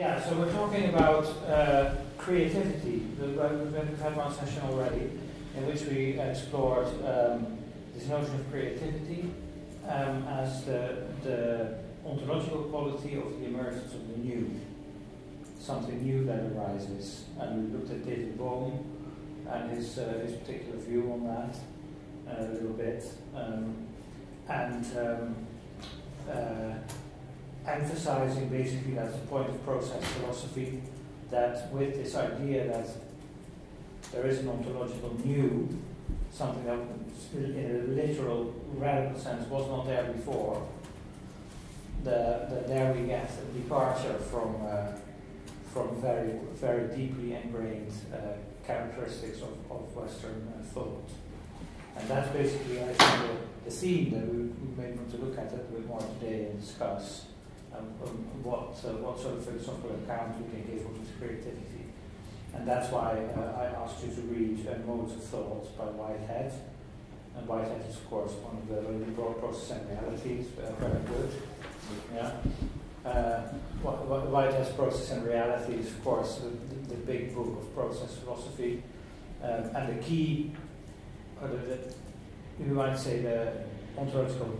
Yeah, so we're talking about uh, creativity. We've had one session already in which we explored um, this notion of creativity um, as the, the ontological quality of the emergence of the new, something new that arises. And we looked at David Bohm and his, uh, his particular view on that uh, a little bit, um, and um, uh, emphasizing basically that's the point of process philosophy, that with this idea that there is an ontological new, something that in a literal, radical sense was not there before, the, the, there we get a departure from, uh, from very, very deeply ingrained uh, characteristics of, of Western uh, thought. And that's basically, I think, the, the theme that we, we may want to look at a bit more today and discuss um, um, what, uh, what sort of philosophical account we can give of this creativity. And that's why uh, I asked you to read uh, Modes of Thought by Whitehead. And Whitehead is, of course, one of the broad process and realities, uh, very good. Yeah. Uh, Whitehead's Process and Reality is, of course, the, the, big book of process philosophy. Um, and the key, or the, the, you might say, the ontological,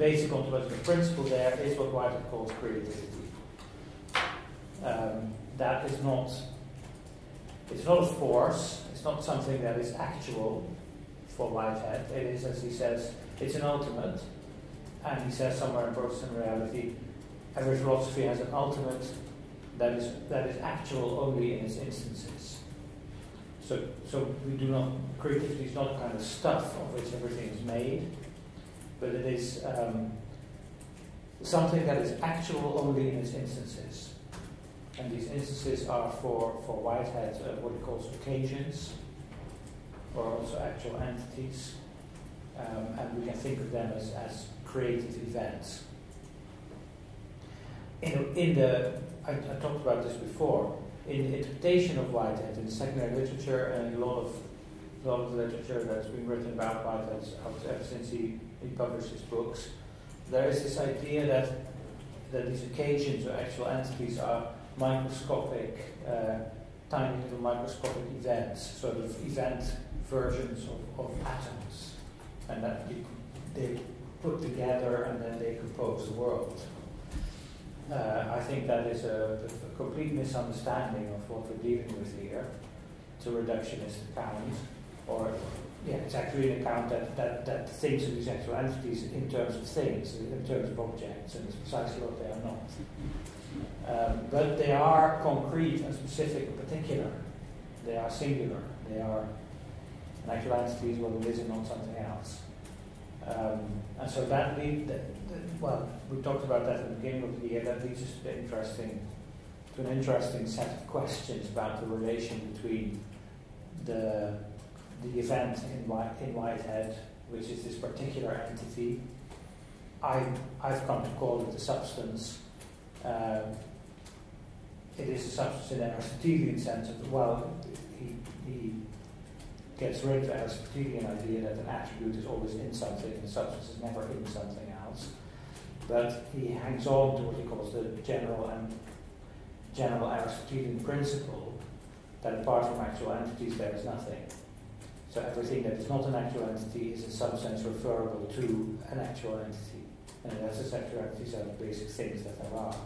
basic ontological principle there is what Whitehead calls creativity. Um, that is not, it's not a force, it's not something that is actual for Whitehead. It is, as he says, it's an ultimate. And he says somewhere in Process and Reality, every philosophy has an ultimate that is, that is actual only in its instances. So, so we do not, creativity is not kind of stuff of which everything is made, but it is um, something that is actual only in its instances. And these instances are for, for Whitehead uh, what he calls occasions, or also actual entities. Um, and we can think of them as, as creative events. In, in the, I, I, talked about this before, in the interpretation of Whitehead in secondary literature and a lot of, a lot of literature that's been written about Whitehead ever since he, he publishes books, there is this idea that, that these occasions or actual entities are microscopic, uh, tiny little microscopic events, sort of event versions of, of atoms, and that they put together and then they compose the world. Uh, I think that is a, a, complete misunderstanding of what we're dealing with here. It's a reductionist account, or yeah, it's actually an account that, that, that thinks of these actual entities in terms of things, in terms of objects, and it's precisely what they are not. Um, but they are concrete and specific and particular. They are singular. They are an actual entity is what it is not something else. Um, and so that leads, well, we talked about that at the beginning of the year, that leads us to, interesting, to an interesting set of questions about the relation between the, the event in, White, in Whitehead, which is this particular entity. I, I've come to call it the substance. Uh, it is a substance in an Aristotelian sense of, well, he, he gets rid of the Aristotelian idea that an attribute is always in something and a substance is never in something else. But he hangs on to what he calls the general and general Aristotelian principle that apart from actual entities there is nothing. So everything that is not an actual entity is in some sense referable to an actual entity. And that's the actual entities are the basic things that there are.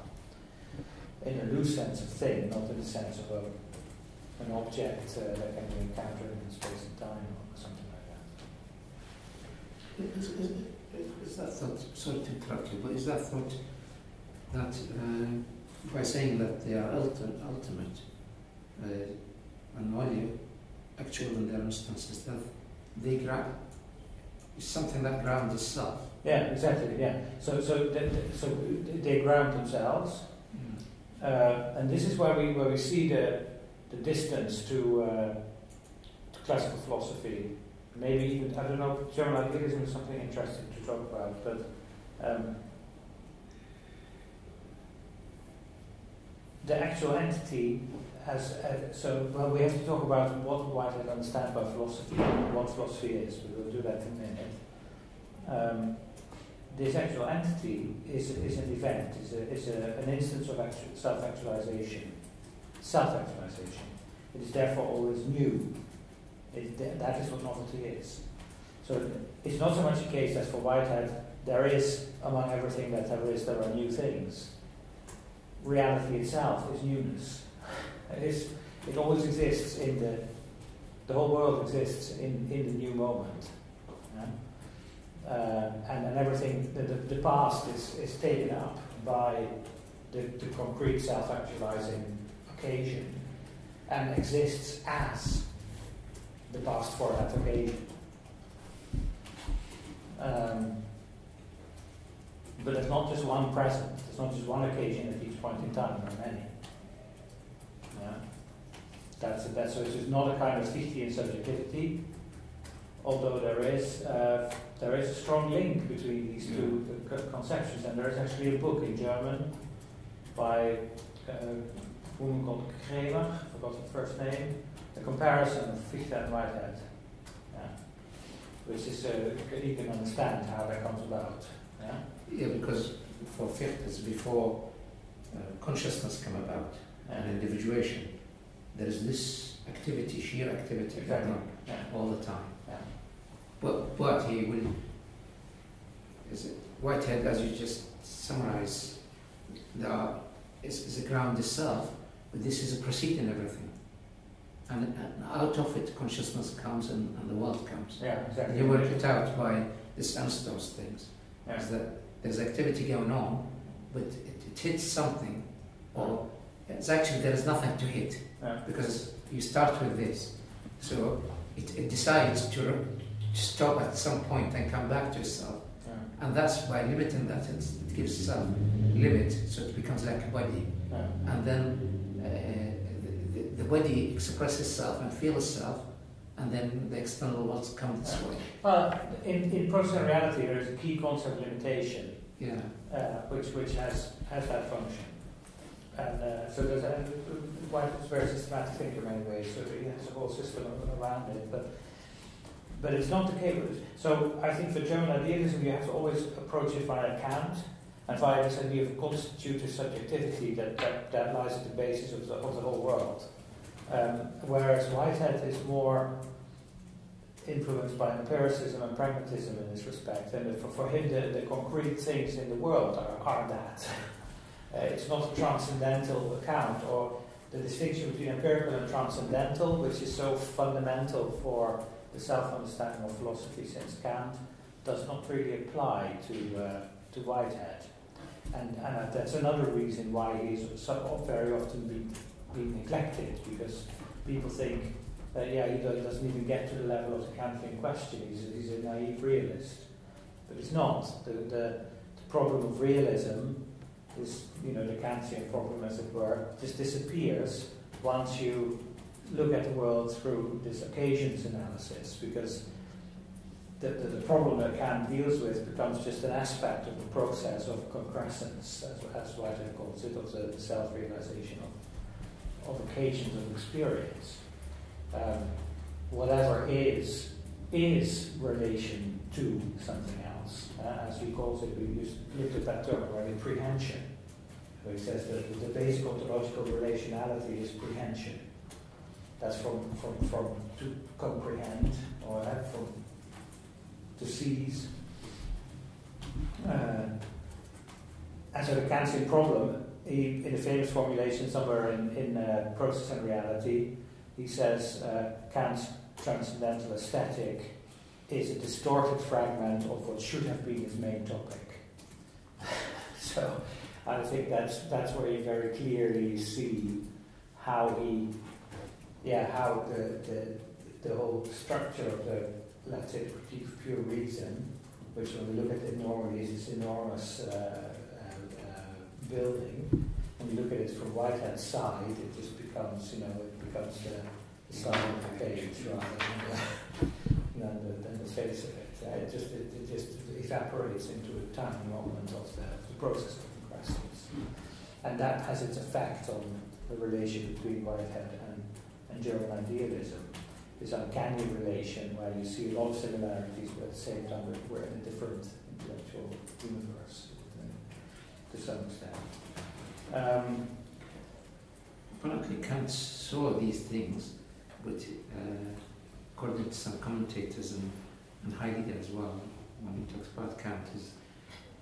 In a loose sense of thing, not in the sense of a an object uh, that can be encountered in space and time or something like that. Is, is, is that thought, sorry to interrupt you, but is that thought that uh, by saying that they are ulti- ultimate uh, and only actual in their instances, that they grab is something that grounds itself? Yeah, exactly. Yeah. So, so, they, so they ground themselves, mm. uh, and this is where we where we see the the distance to, uh, to classical philosophy. Maybe even, I don't know, German idealism is something interesting to talk about, but um, the actual entity so, well, we have to talk about what Whitehead understands by philosophy, and what philosophy is. We will do that in a minute. Um, this actual entity is, is an event, is, a, is a, an instance of actu- self-actualization. Self-actualization. It is therefore always new. It, that is what novelty is. So it's not so much the case as for Whitehead, there is, among everything that there is, there are new things. Reality itself is newness. It, is, it always exists in the, the whole world exists in, in the new moment. Yeah? Uh, and, and everything, the, the, the past is, is taken up by the, the concrete self actualizing occasion and exists as the past for that occasion. Um, but it's not just one present, it's not just one occasion at each point in time, there are many. Yeah? That's, that's, so it's not a kind of Fichtean subjectivity, although there is, uh, there is a strong link between these two uh, conceptions, and there is actually a book in German by uh, a woman called Kremer, I forgot the first name, a comparison of Fichte and Whitehead, yeah? which is, uh, you can understand how that comes about. Yeah? Yeah, because for Fichte, it's before uh, consciousness come about and individuation. There is this activity, sheer activity Exactly. going on Yeah. all the time. Yeah. But, but he will, is it, Whitehead, as you just summarize, there are, is, is a ground itself, but this is a preceding everything. And, and out of it, consciousness comes and, and the world comes. Yeah, exactly. And you work it out by this Anstoss things. Yeah. Is that there's activity going on, but it, it hits something, or it's actually there is nothing to hit. Because you start with this. So it, it decides to, to stop at some point and come back to itself. And that's by limiting that, it gives itself limit, so it becomes like a body. And then uh, the, the, body expresses itself and feels itself, and then the external worlds come this way. Well, in, in process and reality, there is a key concept limitation, Yeah. uh, which, which has, has that function. And uh, so there's a, White is a very systematic in many ways, so he has a whole system around it. But, but it's not the case. So I think for German idealism, you have to always approach it via Kant and via this idea of constitutive subjectivity that, that, that lies at the basis of the, of the whole world. Um, whereas Whitehead is more influenced by empiricism and pragmatism in this respect. And for, for him, the, the concrete things in the world are, are that. Uh, it's not a transcendental account, or the distinction between empirical and transcendental, which is so fundamental for the self-understanding of philosophy since Kant, does not really apply to uh, to Whitehead. And, and that's another reason why he's so very often been, been neglected, because people think that, yeah, he doesn't even get to the level of the Kantian question, he's, he's a naive realist. But it's not. The, the, the problem of realism is, you know, the Kantian problem, as it were, just disappears once you look at the world through this occasions analysis, because the, the, the problem that Kant deals with becomes just an aspect of the process of concrescence, as, as Whitehead calls it, of the, the self-realization of, of occasions of experience. Um, whatever is, is relation to something else. As he calls it, we used, looked at that term already, prehension. So he says that the, basic ontological relationality is prehension. That's from, from, from to comprehend, or from to seize. Uh, and so Kantian problem, he, in a famous formulation somewhere in, in uh, Process and Reality, he says uh, Kant's transcendental aesthetic is a distorted fragment of what should have been his main topic. so I think that's that's where you very clearly see how he, yeah, how the the, the whole structure of the let's say pure reason, which when we look at it normally is this enormous uh, uh, building, and you look at it from right hand side, it just becomes you know it becomes the, the side of the page rather than the, than the, than the face of it. Uh, it just it, it just evaporates into a tiny moment of the, the process of the crisis, and that has its effect on the relation between Whitehead and, and German idealism. This uncanny relation where you see a lot of similarities, but at the same time we're, in a different intellectual universe to some extent. Um, Apparently Kant saw these things, but uh, according to some commentators and, and Heidegger as well, when he talks about Kant, is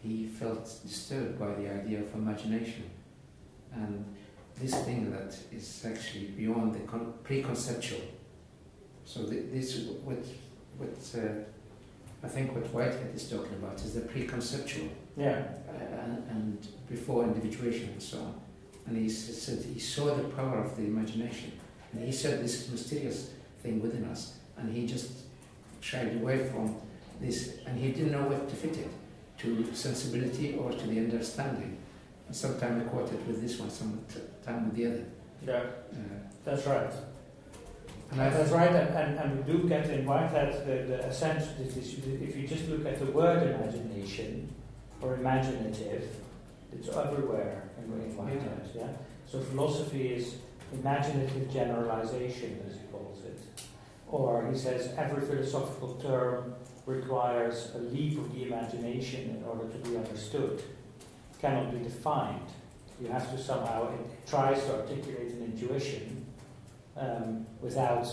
he felt disturbed by the idea of imagination. And this thing that is actually beyond the con- preconceptual. So th- this what what uh, I think what Whitehead is talking about is the preconceptual yeah. uh, and, and before individuation and so on. And he said he saw the power of the imagination, and he said this mysterious thing within us, and he just shied away from this, and he didn't know where to fit it, to sensibility or to the understanding. And sometimes I quote it with this one, sometime with the other. Yeah, Uh, that's right. and I That's right, and, and, and we do get in Whitehead the, the essence, this is- if you just look at the word imagination or imaginative, it's everywhere in, Whitehead, yeah? So philosophy is imaginative generalization, as he calls it. Or he says every philosophical term requires a leap of the imagination in order to be understood, cannot be defined. You have to somehow, it tries to articulate an intuition, um, without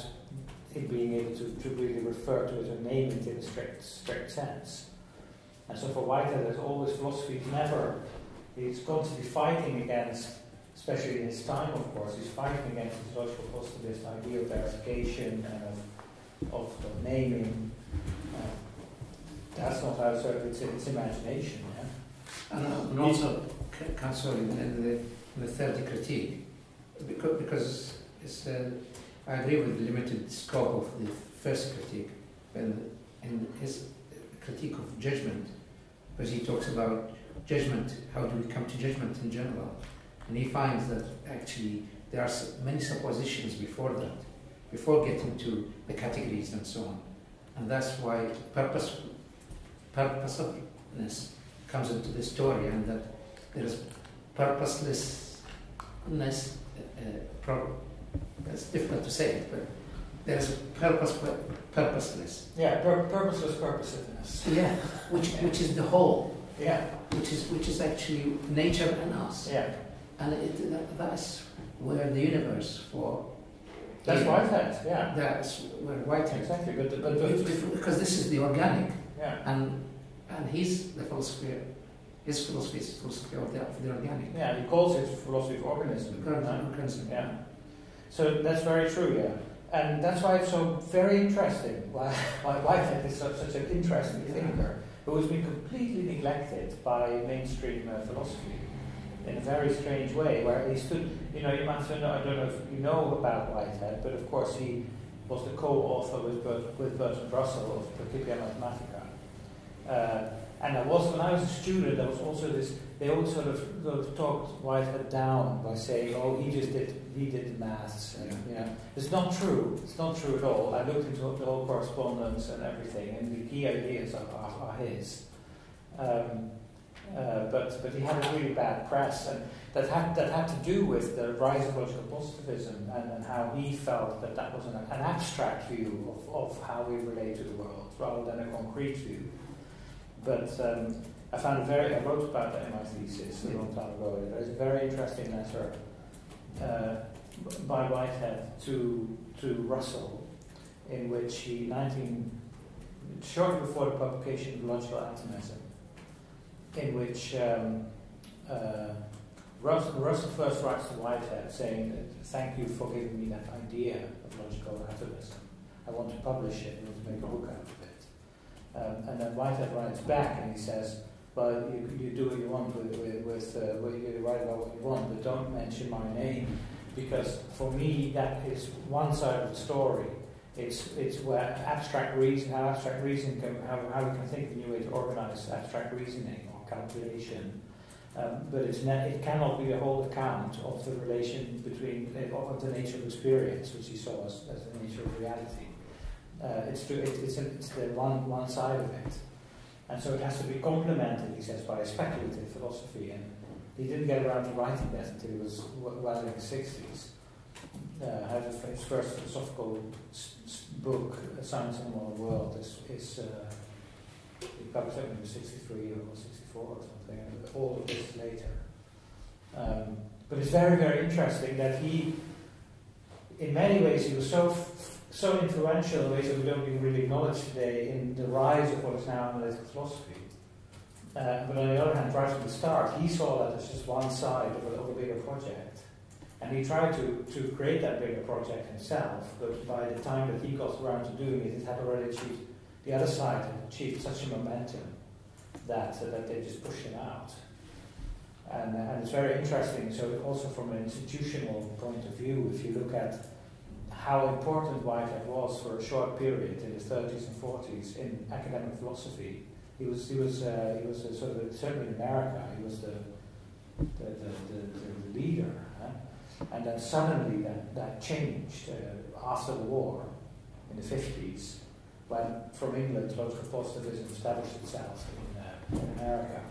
it being able to, to really refer to it or name it in a strict, strict sense. And so for Whitehead, there's always philosophy never, he's constantly fighting against, especially in his time, of course, he's fighting against the logical positivist idea of verification and of, of, the naming. Uh, that's not how it's, it's, it's imagination, yeah? And, uh, and also, in, in, the, the third critique, because, because it's, uh, I agree with the limited scope of the first critique, and in his critique of judgment, because he talks about judgment, how do we come to judgment in general, and he finds that actually there are many suppositions before that, before getting to the categories and so on, and that's why purpose, purposiveness comes into the story, and that there is purposelessness. Uh, pro- it's difficult to say it, but there is purpose, purposeless. Yeah, pur- purposeless purposiveness. Yeah, which which is the whole, Yeah, which is which is actually nature and us, yeah. and it, that, that's where the universe for That's. Whitehead, yeah. that's where Whitehead. Exactly, but, but, but because this is the organic, yeah, and and he's the philosophy. His philosophy is philosophy of the, of the organic. yeah, he calls it philosophy of organism. Organism. Yeah. So that's very true, yeah. And that's why it's so very interesting why, why Whitehead is such, such an interesting thinker who has been completely neglected by mainstream uh, philosophy in a very strange way, where he stood, you know, you might say, no, I don't know if you know about Whitehead, but of course he was the co-author with, Bert, with Bertrand Russell of Principia Mathematica. Uh, and I was, when I was a student, there was also this, they always sort of, sort of talked Whitehead down by saying, oh, he just did, he did the maths. And, you know, it's not true. It's not true at all. I looked into the whole correspondence and everything, and the key ideas are, are, are his. Um, uh, but, but he had a really bad press, and that had, that had to do with the rise of logical positivism and, and how he felt that that was an, an abstract view of, of how we relate to the world rather than a concrete view. But um, I found it very, I wrote about that in my thesis a long time ago. There's a very interesting letter uh, by Whitehead to, to Russell in which he, 19, shortly before the publication of Logical Atomism, in which um, uh, Russell, Russell first writes to Whitehead saying that thank you for giving me that idea of logical atomism. I want to publish it, I want to make a book out of it. Um, and then Whitehead writes back and he says, well, you, you do what you want with, with, with uh, you write about what you want, but don't mention my name because for me that is one side of the story. It's, it's where abstract reason, how abstract reason can, how, how we can think of a new way to organize abstract reasoning calculation. Um, but it cannot be a whole account of the relation between uh, of the nature of experience, which he saw as, as the nature of reality. Uh, it's, it, it's, it's the one, one side of it. And so it has to be complemented, he says, by a speculative philosophy. And he didn't get around to writing that until he was well in the 60s. Uh, had his first philosophical book, Science and the Modern World, is, is uh, He published when he was 63 or 64 or something, and all of this later. Um, but it's very, very interesting that he, in many ways, he was so so influential in ways that we don't even really acknowledge today in the rise of what is now analytical philosophy. Uh, but on the other hand, right from the start, he saw that as just one side of a, of a bigger project. And he tried to, to create that bigger project himself, but by the time that he got around to doing it, it had already achieved, the other side had achieved such a momentum that, uh, that they just pushed him out. And, and it's very interesting, so also from an institutional point of view, if you look at how important Whitehead was for a short period in the 30s and 40s in academic philosophy. He was, he was, uh, he was sort of, certainly in America, he was the, the, the, the, the leader. Huh? And then suddenly that, that changed uh, after the war in the 50s, when from England logical positivism established itself in, America.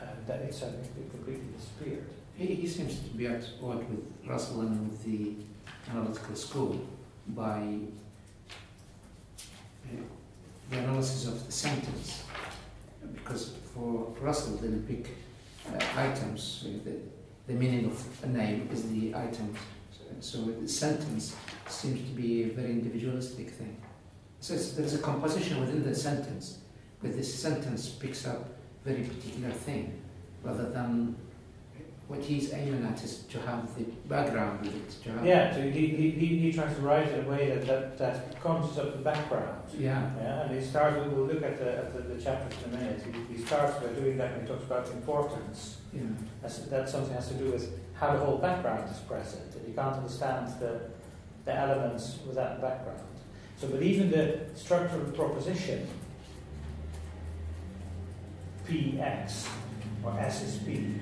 And that it suddenly completely disappeared. He, he seems to be at odds with Russell and with the analytical school by uh, the analysis of the sentence. Because for Russell, the big uh, items, the, the meaning of a name is the item. So, so the sentence seems to be a very individualistic thing. So there's a composition within the sentence, but this sentence picks up very particular thing, rather than what he's aiming at is to have the background with it. To have yeah, so he, he, he, tries to write it in a way that, that, that conjures up the background. Yeah. yeah. And he starts, we'll look at the, at the, the chapters in a minute. He, he starts by doing that when he talks about importance. Yeah. That's, that something has to do with how the whole background is present. And you can't understand the, the elements without the background. So, but even the structure of the proposition, Px, or S is P,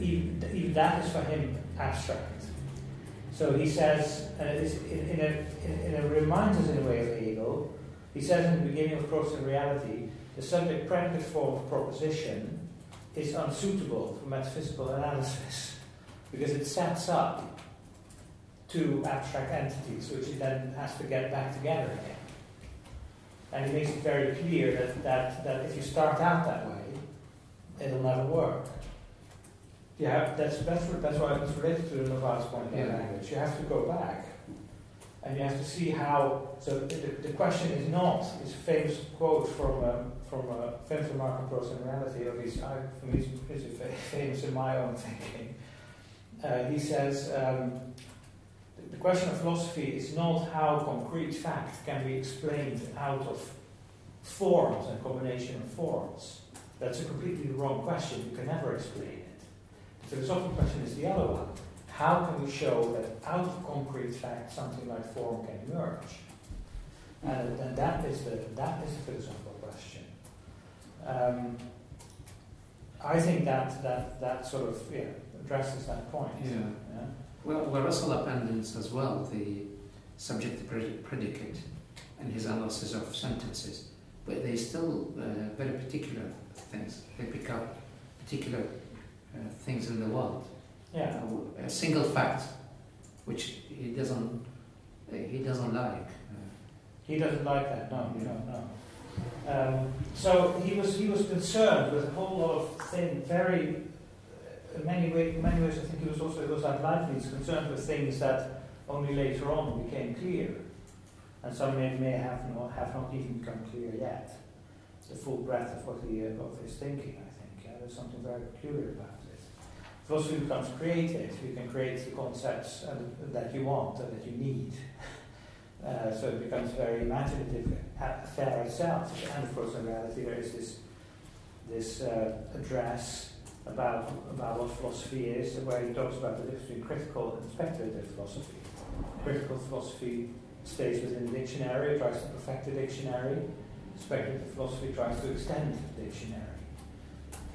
even, even that is for him abstract. So he says, uh, in, in, a, in, in a reminds us in a way of Hegel, he says in the beginning of Process and Reality, the subject predicate form of proposition is unsuitable for metaphysical analysis because it sets up two abstract entities which it then has to get back together again. And he makes it very clear that, that, that if you start out that way, it'll never work. Yeah, that's, that's, that's why it's related to the Novalis point about yeah. language. You have to go back and you have to see how. So the, the question is not it's a famous quote from um, from a famous remark on Process and Reality, or at least I, for me, is famous in my own thinking. Uh, he says um, the question of philosophy is not how concrete fact can be explained out of forms and combination of forms. That's a completely wrong question. You can never explain it. The philosophical question is the other one. How can we show that out of concrete fact something like form can emerge? And, and that is the that is the philosophical question. Um, I think that that that sort of yeah, addresses that point. Yeah. yeah? Well, well, Russell abandons as well the subject predicate in his analysis of sentences, but they still uh, very particular things. They pick up particular uh, things in the world. Yeah. Uh, a single fact, which he doesn't uh, he doesn't like. he doesn't like that. No, yeah. no, no. Um, so he was he was concerned with a whole lot of things. Very, in many ways, in many ways, I think he was also it was like Leibniz, concerned with things that only later on became clear, and some may, may have not have not even become clear yet. The full breadth of what he of his thinking. I think yeah, there's something very peculiar about it. philosophy becomes creative. You can create the concepts uh, that you want and that you need. Uh, so it becomes very imaginative affair itself. And of course, in reality, there is this this uh, address about about what philosophy is, where he talks about the difference between critical and speculative philosophy. Critical philosophy stays within the dictionary, tries to perfect the dictionary. Speculative philosophy tries to extend the dictionary,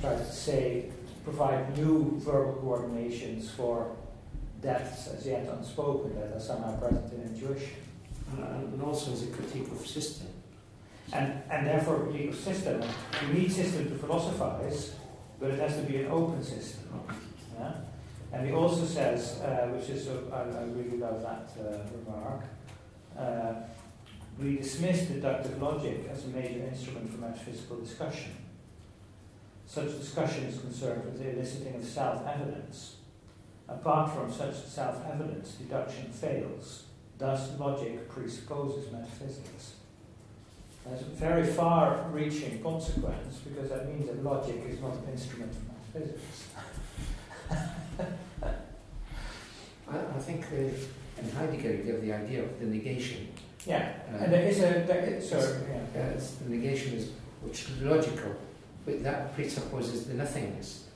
tries to say provide new verbal coordinations for depths as yet unspoken that are somehow present in intuition. Uh, and also as a critique of system. And, and therefore, a critique of system. You need system to philosophize, but it has to be an open system. Yeah? And he also says, uh, which is, uh, I, I, really love that uh, remark, uh, we dismiss deductive logic as a major instrument for metaphysical discussion. Such discussion is concerned with the eliciting of self evidence. Apart from such self evidence, deduction fails. Thus, logic presupposes metaphysics. That's a very far reaching consequence because that means that logic is not an instrument of metaphysics. I, I think uh, in Heidegger you get the idea of the negation. Yeah, Uh, and there is a. There is, so, yeah. uh, the negation is which is logical, but that presupposes the nothingness.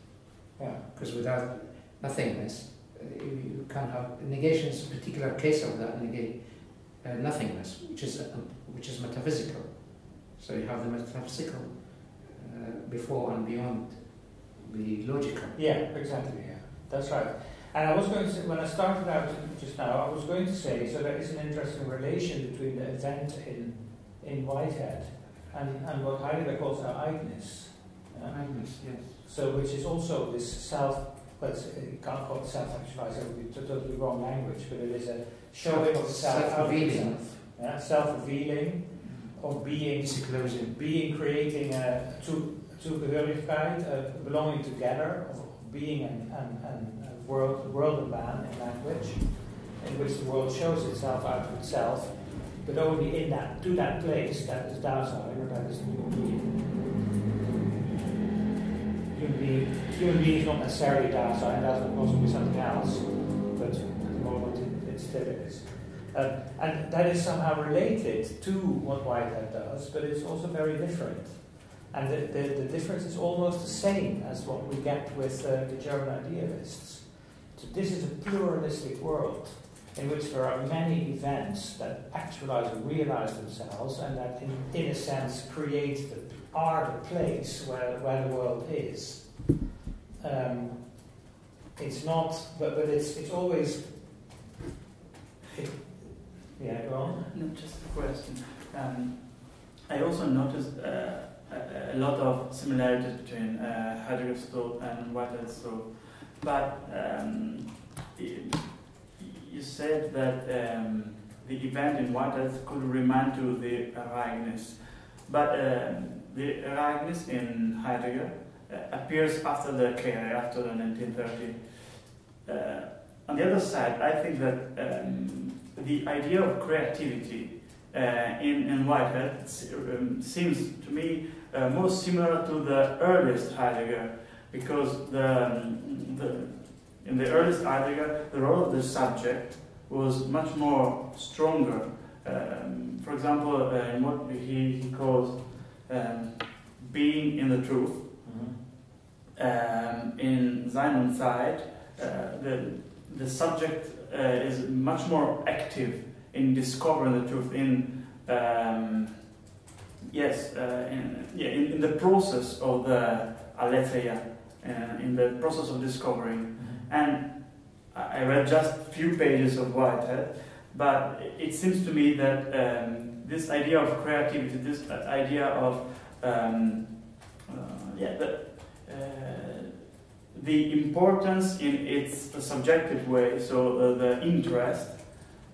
yeah. Because without nothingness, uh, you, can't have negation is a particular case of that negate uh, nothingness, which is uh, which is metaphysical. So you have the metaphysical uh, before and beyond the logical. Yeah, exactly. Yeah, that's right. And I was going to say, when I started out just now, I was going to say so there is an interesting relation between the event in in Whitehead and, and what Heidegger calls our Ereignis. Yeah? Nothingness, yes. So, which is also this self, but you can't call it self-actualized, it would be totally wrong language, but it is a showing of self out of Self-revealing. itself. Yeah? Or being, Disclosing. being creating a to, Zugehörigkeit, uh, belonging together, of being and, and uh, world, world and man in language, in which the world shows itself out of itself, but only in that, to that place that is Dasein, that is human being. Human being, human being is not necessarily Dasein, that can also be something else, but at the moment it, it still is. Um, and that is somehow related to what Whitehead does, but it's also very different. And the, the, the difference is almost the same as what we get with uh, the German idealists. So this is a pluralistic world in which there are many events that actualize and realize themselves and that in, in a sense create the, are the place where, where the world is. Um, it's not, but, but it's, it's always, it, yeah, go on. No, just a question. Um, I also noticed uh, a, a lot of similarities between uh, Heidegger's thought and Whitehead's thought. But um, y- you said that um, the event in Whitehead could remind to the Ereignis. But um, the Ereignis in Heidegger uh, appears after the Kehre, after the 1930. Uh, on the other side, I think that um, the idea of creativity uh, in, in Whitehead um, seems to me uh, more similar to the earliest Heidegger because the, um, the, in the earliest Heidegger, the role of the subject was much more stronger. Um, for example, uh, in what he, he calls um, being in the truth, um, in Sein und Zeit, uh, the, the subject uh, is much more active in discovering the truth, in um, yes, uh, in, yeah, in, in the process of the aletheia, uh, in the process of discovering. And I read just a few pages of Whitehead, but it seems to me that um, this idea of creativity, this uh, idea of um, uh, yeah, the, the importance in its subjective way, so uh, the interest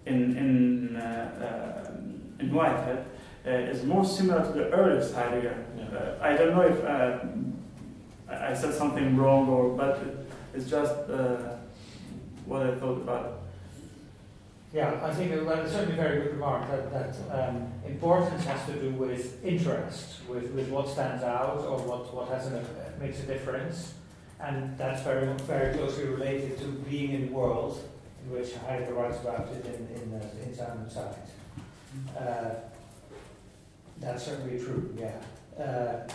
in in uh, um, in Whitehead uh, is more similar to the earliest Heidegger. Yeah. Uh, I don't know if uh, I I said something wrong or, but it's just uh, what I thought about. it. Yeah, I think that- well, it's certainly a very good remark that, that um, importance has to do with interest, with, with what stands out or what, what has an, makes a difference. And that's very, very closely related to being in the world, in which Heidegger writes about it in, in, uh, in und Zeit. Uh, that's certainly true, yeah. Uh,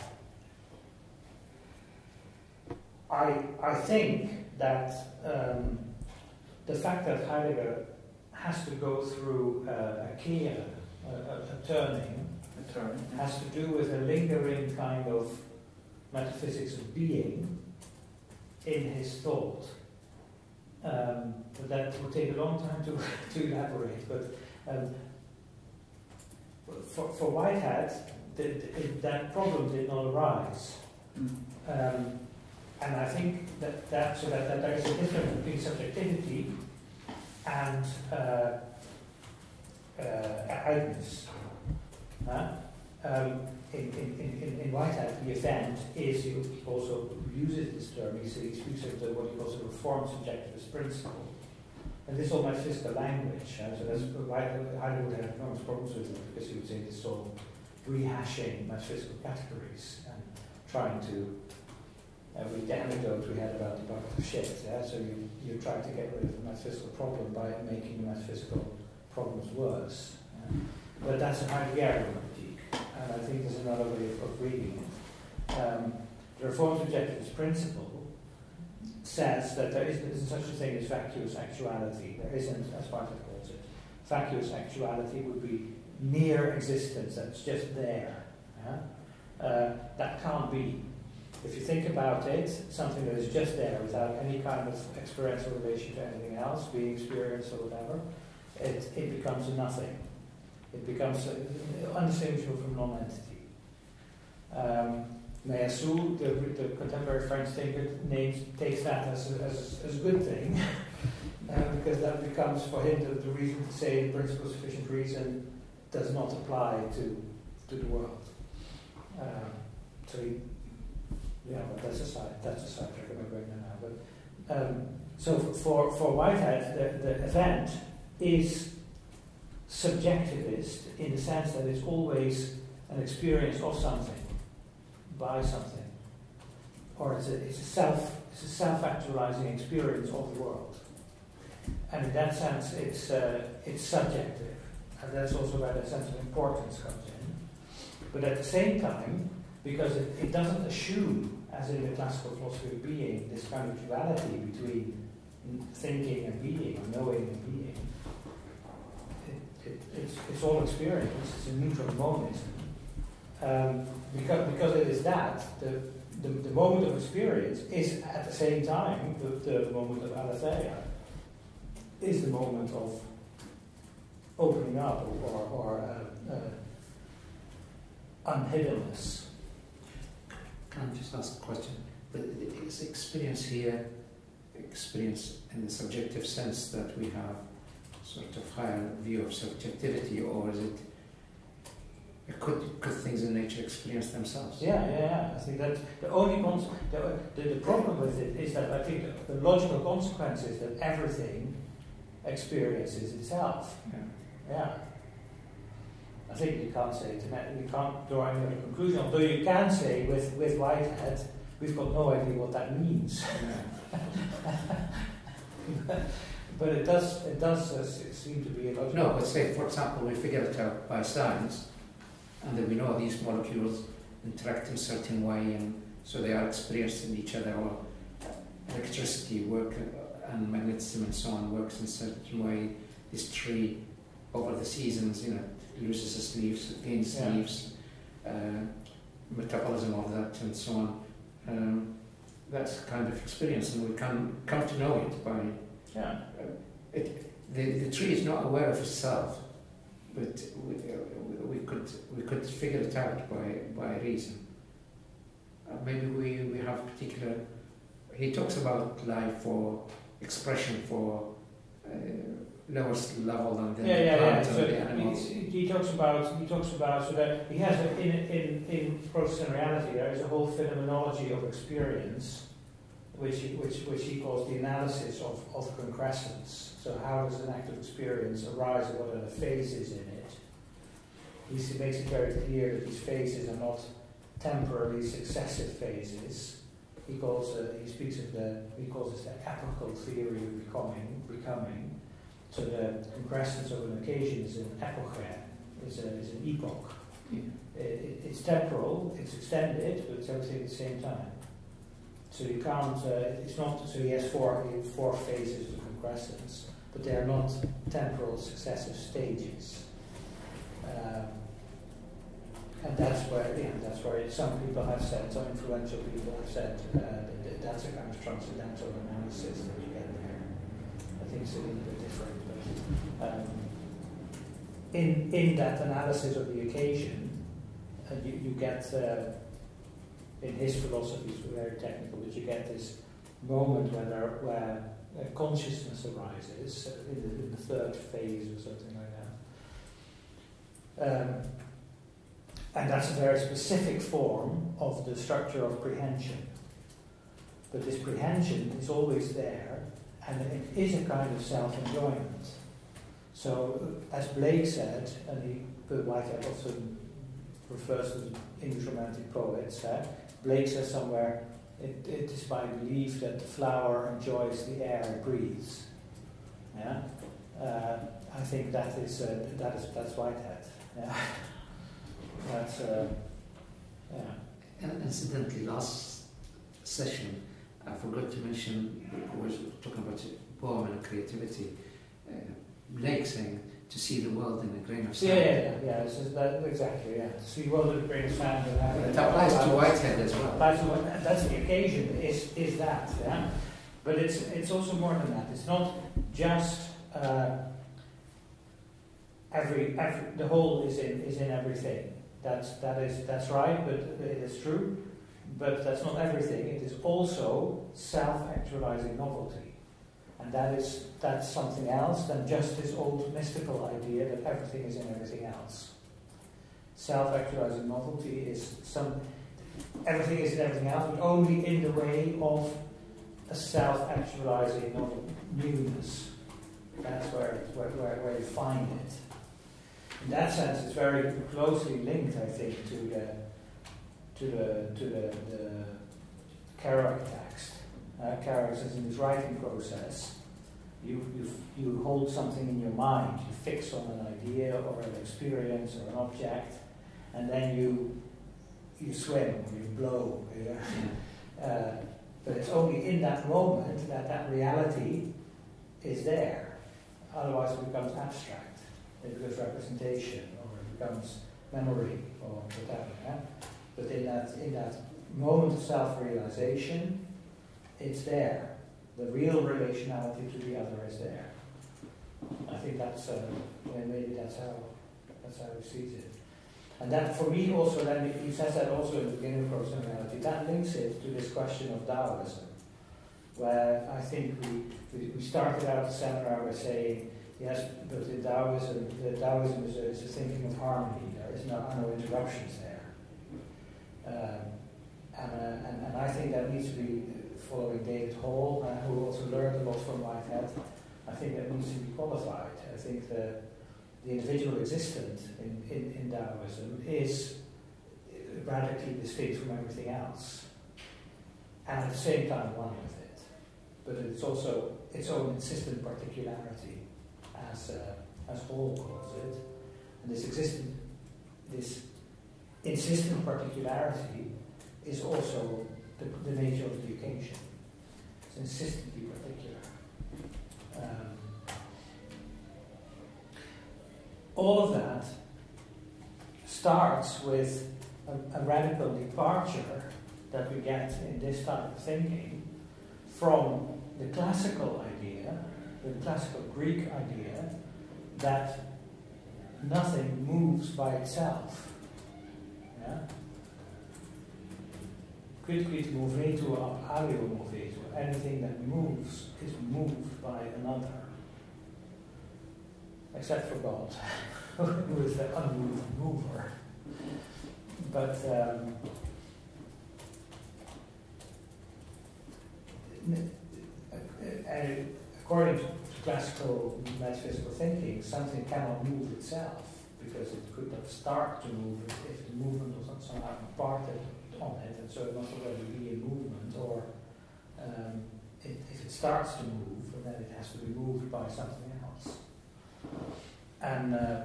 I, I think that um, the fact that Heidegger has to go through uh, a Kehre, a, a, a turning, A turn. has to do with a lingering kind of metaphysics of being in his thought. Um, but that would take a long time to, to elaborate. But um, for, for Whitehead, the, the, that problem did not arise. Mm. Um, and I think that, that so that, that there is a difference between subjectivity and uh, uh. Huh? Um, in, in, in, Whitehead, the event is, he also uses this term, he, he speaks of the, what he calls a reformed subjectivist principle. And this is all metaphysical language, uh, so that's why Heidegger would have enormous problems with it, because he would say this is all rehashing metaphysical categories and trying to uh, with the anecdote we had about the bucket of shit. Yeah? So you, you try to get rid of the metaphysical problem by making the metaphysical problems worse. Yeah? But that's a Heideggerian critique, and I think there's another way of, reading it. Um, the Reformed Subjectivist principle says that there isn't, isn't, such a thing as vacuous actuality. There isn't, as Barthes calls it. Vacuous actuality would be near existence, that's just there. Yeah? Uh, that can't be. If you think about it, something that is just there without any kind of experiential relation to anything else, being experienced or whatever, it, it becomes nothing. It becomes undistinguishable from non-entity. Um, Meillassoux, the, the contemporary French thinker, names, takes that as a, as, as a good thing, uh, because that becomes for him the, the reason to say the principle of sufficient reason does not apply to, to the world. Um, so he, yeah, but that's a side that's a side track. I'm going now. But um, so for for Whitehead, the, the event is subjectivist in the sense that it's always an experience of something by something, or it's a it's a self it's a self actualizing experience of the world, and in that sense, it's uh, it's subjective, and that's also where the sense of importance comes in. But at the same time, because it, it doesn't assume, as in the classical philosophy of being, this kind of duality between thinking and being, or knowing and being. It, it, it's, it's all experience, it's a neutral moment. Um, because, because it is that, the, the, the, moment of experience is at the same time the, the moment of aletheia, is the moment of opening up or, or uh, uh, unhiddenness. Can I just ask a question? Is experience here experience in the subjective sense that we have sort of higher view of subjectivity, or is it could could things in nature experience themselves? Yeah, yeah, yeah. I think that the only cons- the, the, the problem with it is that I think the, the logical consequence is that everything experiences itself. Yeah. yeah. I think you can't say you can't draw any other conclusion. Although you can say with with Whitehead, we've got no idea what that means. but it does it does uh, seem to be a logical. No, but say for example, we figure it out by science, and then we know these molecules interact in a certain way, and so they are experienced in each other, or electricity work uh, and magnetism and so on works in a certain way. This tree over the seasons, you know, loses its leaves, gains yeah. leaves, uh, metabolism of that, and so on. Um, that's kind of experience, and we can come to know it by. Yeah. It, the, the tree is not aware of itself, but we, we could we could figure it out by by reason. Uh, maybe we, we have particular. He talks about life for expression for uh, lowest level than the yeah, yeah, yeah. So the animals. He, he talks about he talks about so that he has a, in in in process and reality there is a whole phenomenology of experience, which he, which which he calls the analysis of of concrescence. So how does an act of experience arise? What are the phases in it? He makes it very clear that these phases are not temporarily successive phases. He calls uh, he speaks of the he calls this the epochal theory of becoming becoming so the concrescence of an occasion is an epoche, is, a, is an epoch. Yeah. It, it's temporal, it's extended, but it's everything at the same time. So you can't, uh, it's not, so he has four, four phases of concrescence, but they are not temporal successive stages. Um, and that's where, yeah, that's where some people have said, some influential people have said, uh, that that's a kind of transcendental analysis that you get there. I think it's a little bit different. Um, in, in that analysis of the occasion, uh, you, you get, uh, in his philosophy, it's very technical, but you get this moment when there, where uh, consciousness arises uh, in the, in the, third phase or something like that. Um, And that's a very specific form of the structure of prehension. But this prehension is always there, and it is a kind of self enjoyment. So, as Blake said, and he, Whitehead often refers to the English Romantic poets, uh, Blake says somewhere, it, it is my belief that the flower enjoys the air it breathes. Yeah? Uh, I think that is, uh, that is that's Whitehead. Yeah. that's, uh, yeah. And incidentally, last session, I forgot to mention, we were talking about poem and creativity. Uh, Blake saying to see the world in a grain of sand. Yeah, yeah, yeah. yeah that, exactly, yeah. To see the world in a grain of sand. And it applies to Whitehead as well. Applies to, Whitehead. that's the occasion, is, is that, yeah. But it's, it's also more than that. It's not just uh, every, every, the whole is in, is in everything. That's, that is, that's right, but it is true. But that's not everything. It is also self-actualizing novelty. And that is that's something else than just this old mystical idea that everything is in everything else. Self-actualizing novelty is some everything is in everything else, but only in the way of a self-actualizing newness. That's where, where, where, where you find it. In that sense, it's very closely linked, I think, to the to the to the, the text. Uh, says in his writing process, you, you, you hold something in your mind, you fix on an idea or an experience or an object, and then you you swim, or you blow. Yeah? Uh, but it's only in that moment that that reality is there. Otherwise, it becomes abstract. It becomes representation, or it becomes memory, or whatever. Yeah? But in that in that moment of self-realization, it's there the real relationality to the other is there. I think that's uh, maybe that's how that's how he sees it. And that for me also then he says that also in the beginning of personality, that links it to this question of Taoism. Where I think we, we, started out the seminar by saying, yes, but the Taoism the Taoism is a, is a thinking of harmony, there is no, no interruptions there. Um, and, uh, and, and I think that needs to be following David Hall, uh, who also learned a lot from Whitehead, I think that needs to be qualified. I think the, the individual existent in, in, in Taoism is radically distinct from everything else, and at the same time one with it. But it's also its own insistent particularity, as, uh, as Hall calls it. And this existent, this insistent particularity is also the, the nature of the occasion. It's insistently particular. Um, all of that starts with a, a, radical departure that we get in this type of thinking from the classical idea, the classical Greek idea, that nothing moves by itself. Yeah? Quid movetur ab alio movetur. Anything that moves is moved by another. Except for God, who is the unmoved mover. But um, according to classical metaphysical thinking, something cannot move itself because it could not start to move if the movement was not somehow imparted it, and so it must already be in movement, or um, it, if it starts to move, then it has to be moved by something else. And uh,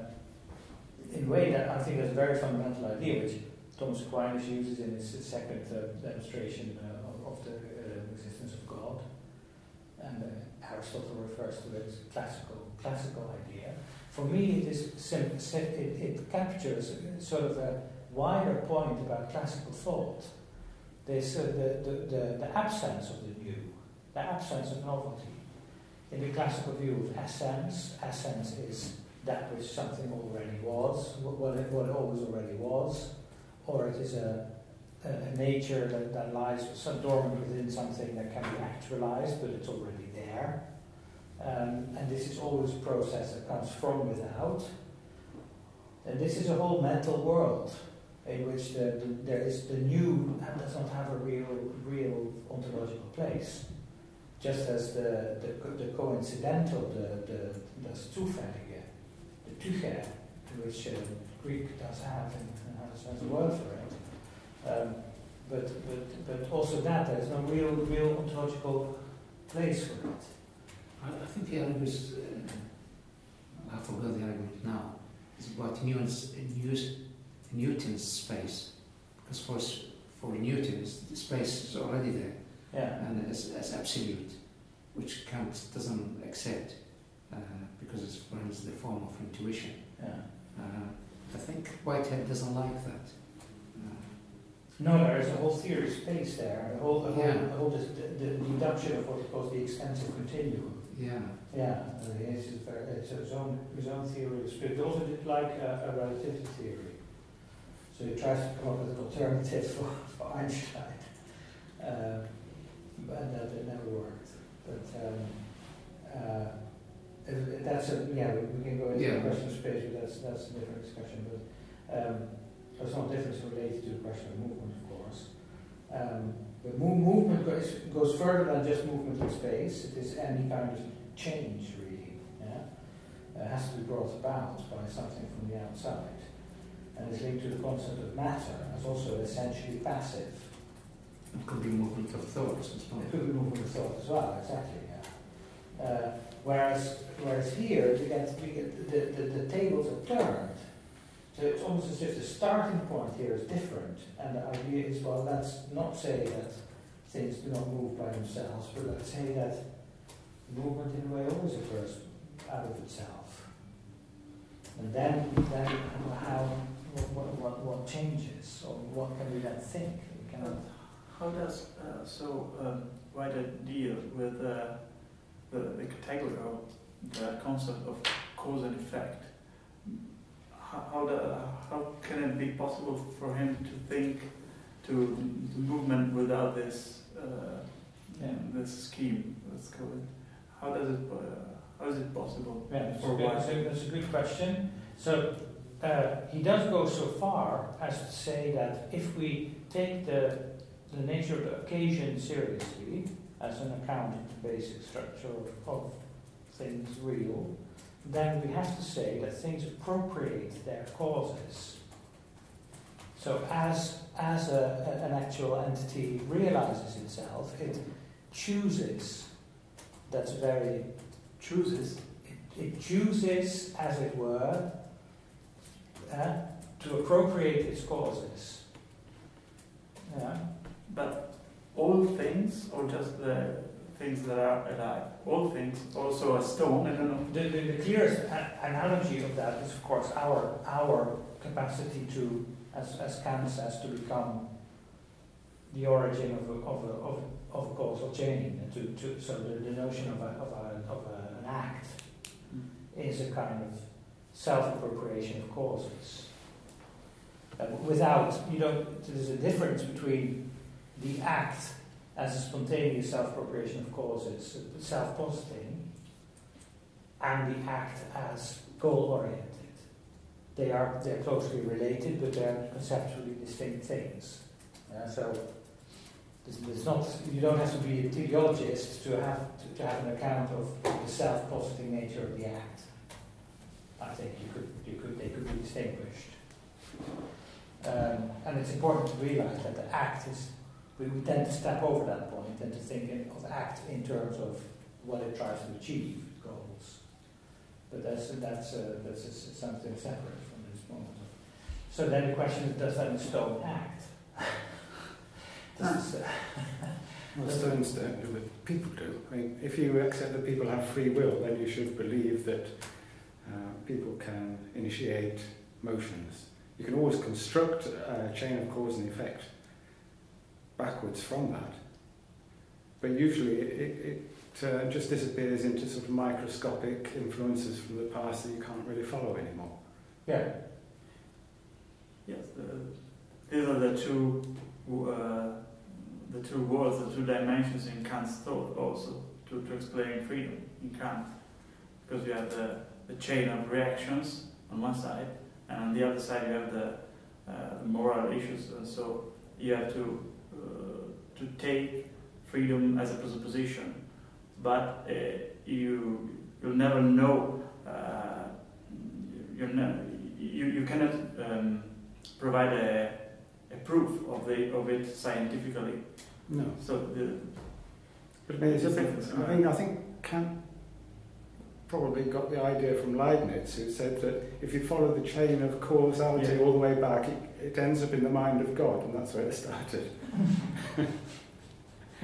in a way, that I think that's a very fundamental idea, which Thomas Aquinas uses in his second uh, demonstration uh, of, of, the uh, existence of God, and uh, Aristotle refers to it as classical classical idea. For me, it is sim- it, it captures sort of a wider point about classical thought, this, uh, the, the, the, the absence of the new, the absence of novelty. In the classical view of essence, essence is that which something already was, what it, what it always already was, or it is a, a, a nature that, that lies so dormant within something that can be actualized, but it's already there. Um, and this is always a process that comes from without. And this is a whole mental world in which the, the, there is the new does not have a real real ontological place, just as the the, the coincidental the the das zufällige, the tuche, which uh, Greek does have and, and has, a word for it. Um, but, but, but also that, there is no real, real ontological place for it. I, I think the argument uh, I forgot the argument now, is about Newton's, Newton's, Newton's space. Because for, for Newton, the space is already there, Yeah. and as, as absolute, which Kant doesn't accept, uh, because it's for him it's the form of intuition. Yeah. Uh, I think Whitehead doesn't like that. Uh, No, there is a whole theory of space there. The whole, the whole, Yeah. the whole the, the deduction of what he calls the extensive continuum. yeah, Yeah, uh, it's, his it's his own his own theory of space. Also did like a, a relativity theory. So he tries to come up with an alternative for, for Einstein, uh, but that it never worked. But um, uh, if- that's a yeah. We, we can go into Yeah. the question of space, but that's that's a different discussion. But um, there's no difference related to the question of movement, of course. Um, but mo- movement goes, goes further than just movement in space. It is any kind of change, really. Yeah? It has to be brought about by something from the outside. And is linked to the concept of matter as also essentially passive. it could be movement of thoughts as well. It could be movement of thought as well, exactly, yeah. Uh, whereas, whereas here, we get, we get the, the, the tables are turned. So it's almost as if the starting point here is different. And the idea is, well, let's not say that things do not move by themselves, but let's say that movement in a way always occurs out of itself. And then, then how, what, what, what, changes, or what can we then think? We cannot How does uh, so um, Whitehead deal with uh, the, the category or the concept of cause and effect? How, how, the, how can it be possible for him to think to the movement without this uh, Yeah. this scheme? Let's call it. How does it uh, how is it possible? Yeah, that's, a good, that's a good question. So uh, he does go so far as to say that if we take the, the nature of the occasion seriously as an account of the basic structure of, of things real, then we have to say that things appropriate their causes. So as, as a, an actual entity realizes itself, it chooses, that's very Chooses. it, it chooses, as it were, uh, to appropriate its causes. Yeah. But all things, or just the things that are alive? All things, also a stone, I don't know. The, the, the clearest analogy of that is, of course, our, our capacity to, as, as Kant says, to become the origin of a, of a, of of causal chain. And to, to, so the, the notion of, a, of, a, of a, an act is a kind of self-appropriation of causes. Uh, without, you know, there's a difference between the act as a spontaneous self-appropriation of causes, uh, self-positing, and the act as goal-oriented. They are they're closely related, but they're conceptually distinct things. Uh, so it's not you don't have to be a teleologist to have to, to have an account of the self-positing nature of the act. I think you could you could they could be distinguished. Um, and it's important to realize that the act is we, we tend to step over that point and to think of act in terms of what it tries to achieve, goals. But that's that's uh, that's something separate from this moment. So then the question is, does that in stone act? Does uh, Well, stones don't do it. People do. I mean, if you accept that people have free will, then you should believe that people can initiate motions. You can always construct a chain of cause and effect backwards from that. But usually it, it uh, just disappears into sort of microscopic influences from the past that you can't really follow anymore. yeah, Yes, the, these are the two, uh, the two worlds, the two dimensions in Kant's thought also to, to explain freedom in Kant, because you have the, the chain of reactions on one side, and on the other side you have the uh, moral issues, and so you have to uh, to take freedom as a presupposition, but uh, you you'll never know. Uh, you you you cannot um, provide a, a proof of the of it scientifically. No. So the But I mean, a I mean, I think Kant probably got the idea from Leibniz, who said that if you follow the chain of causality Yeah. all the way back, it, it ends up in the mind of God, and that's where it started.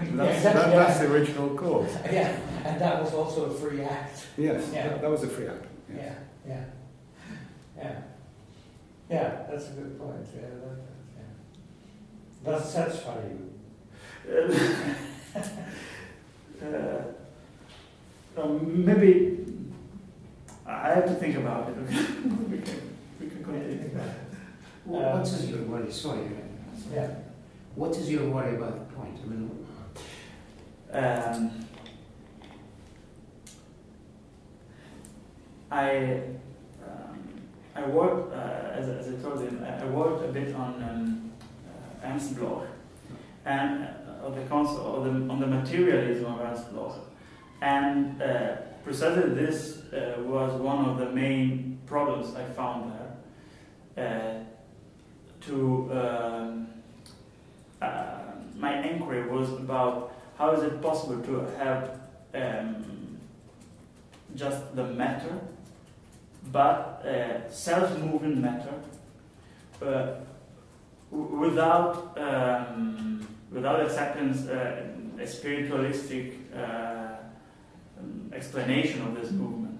That's, exactly, that, yeah. that's the original cause. Yeah, and that was also a free act. Yes, that, that was a free act. yes. Yeah, yeah, yeah. Yeah, that's a good point. Yeah, that, yeah. Does it satisfy you? uh, um, maybe I have to think about it. we can we can continue. Well, what is your worry? Sorry. Yeah. What is your worry about the point? I mean, Um, I um, I worked uh, as, as I told you I I worked a bit on um, uh, Ernst Bloch and uh, of the concept of the, on the materialism of Ernst Bloch, and uh, precisely this uh, was one of the main problems I found there. Uh, to um, uh, my inquiry was about how is it possible to have um, just the matter, but uh, self-moving matter, uh, without um, without acceptance uh, a spiritualistic um, explanation of this movement,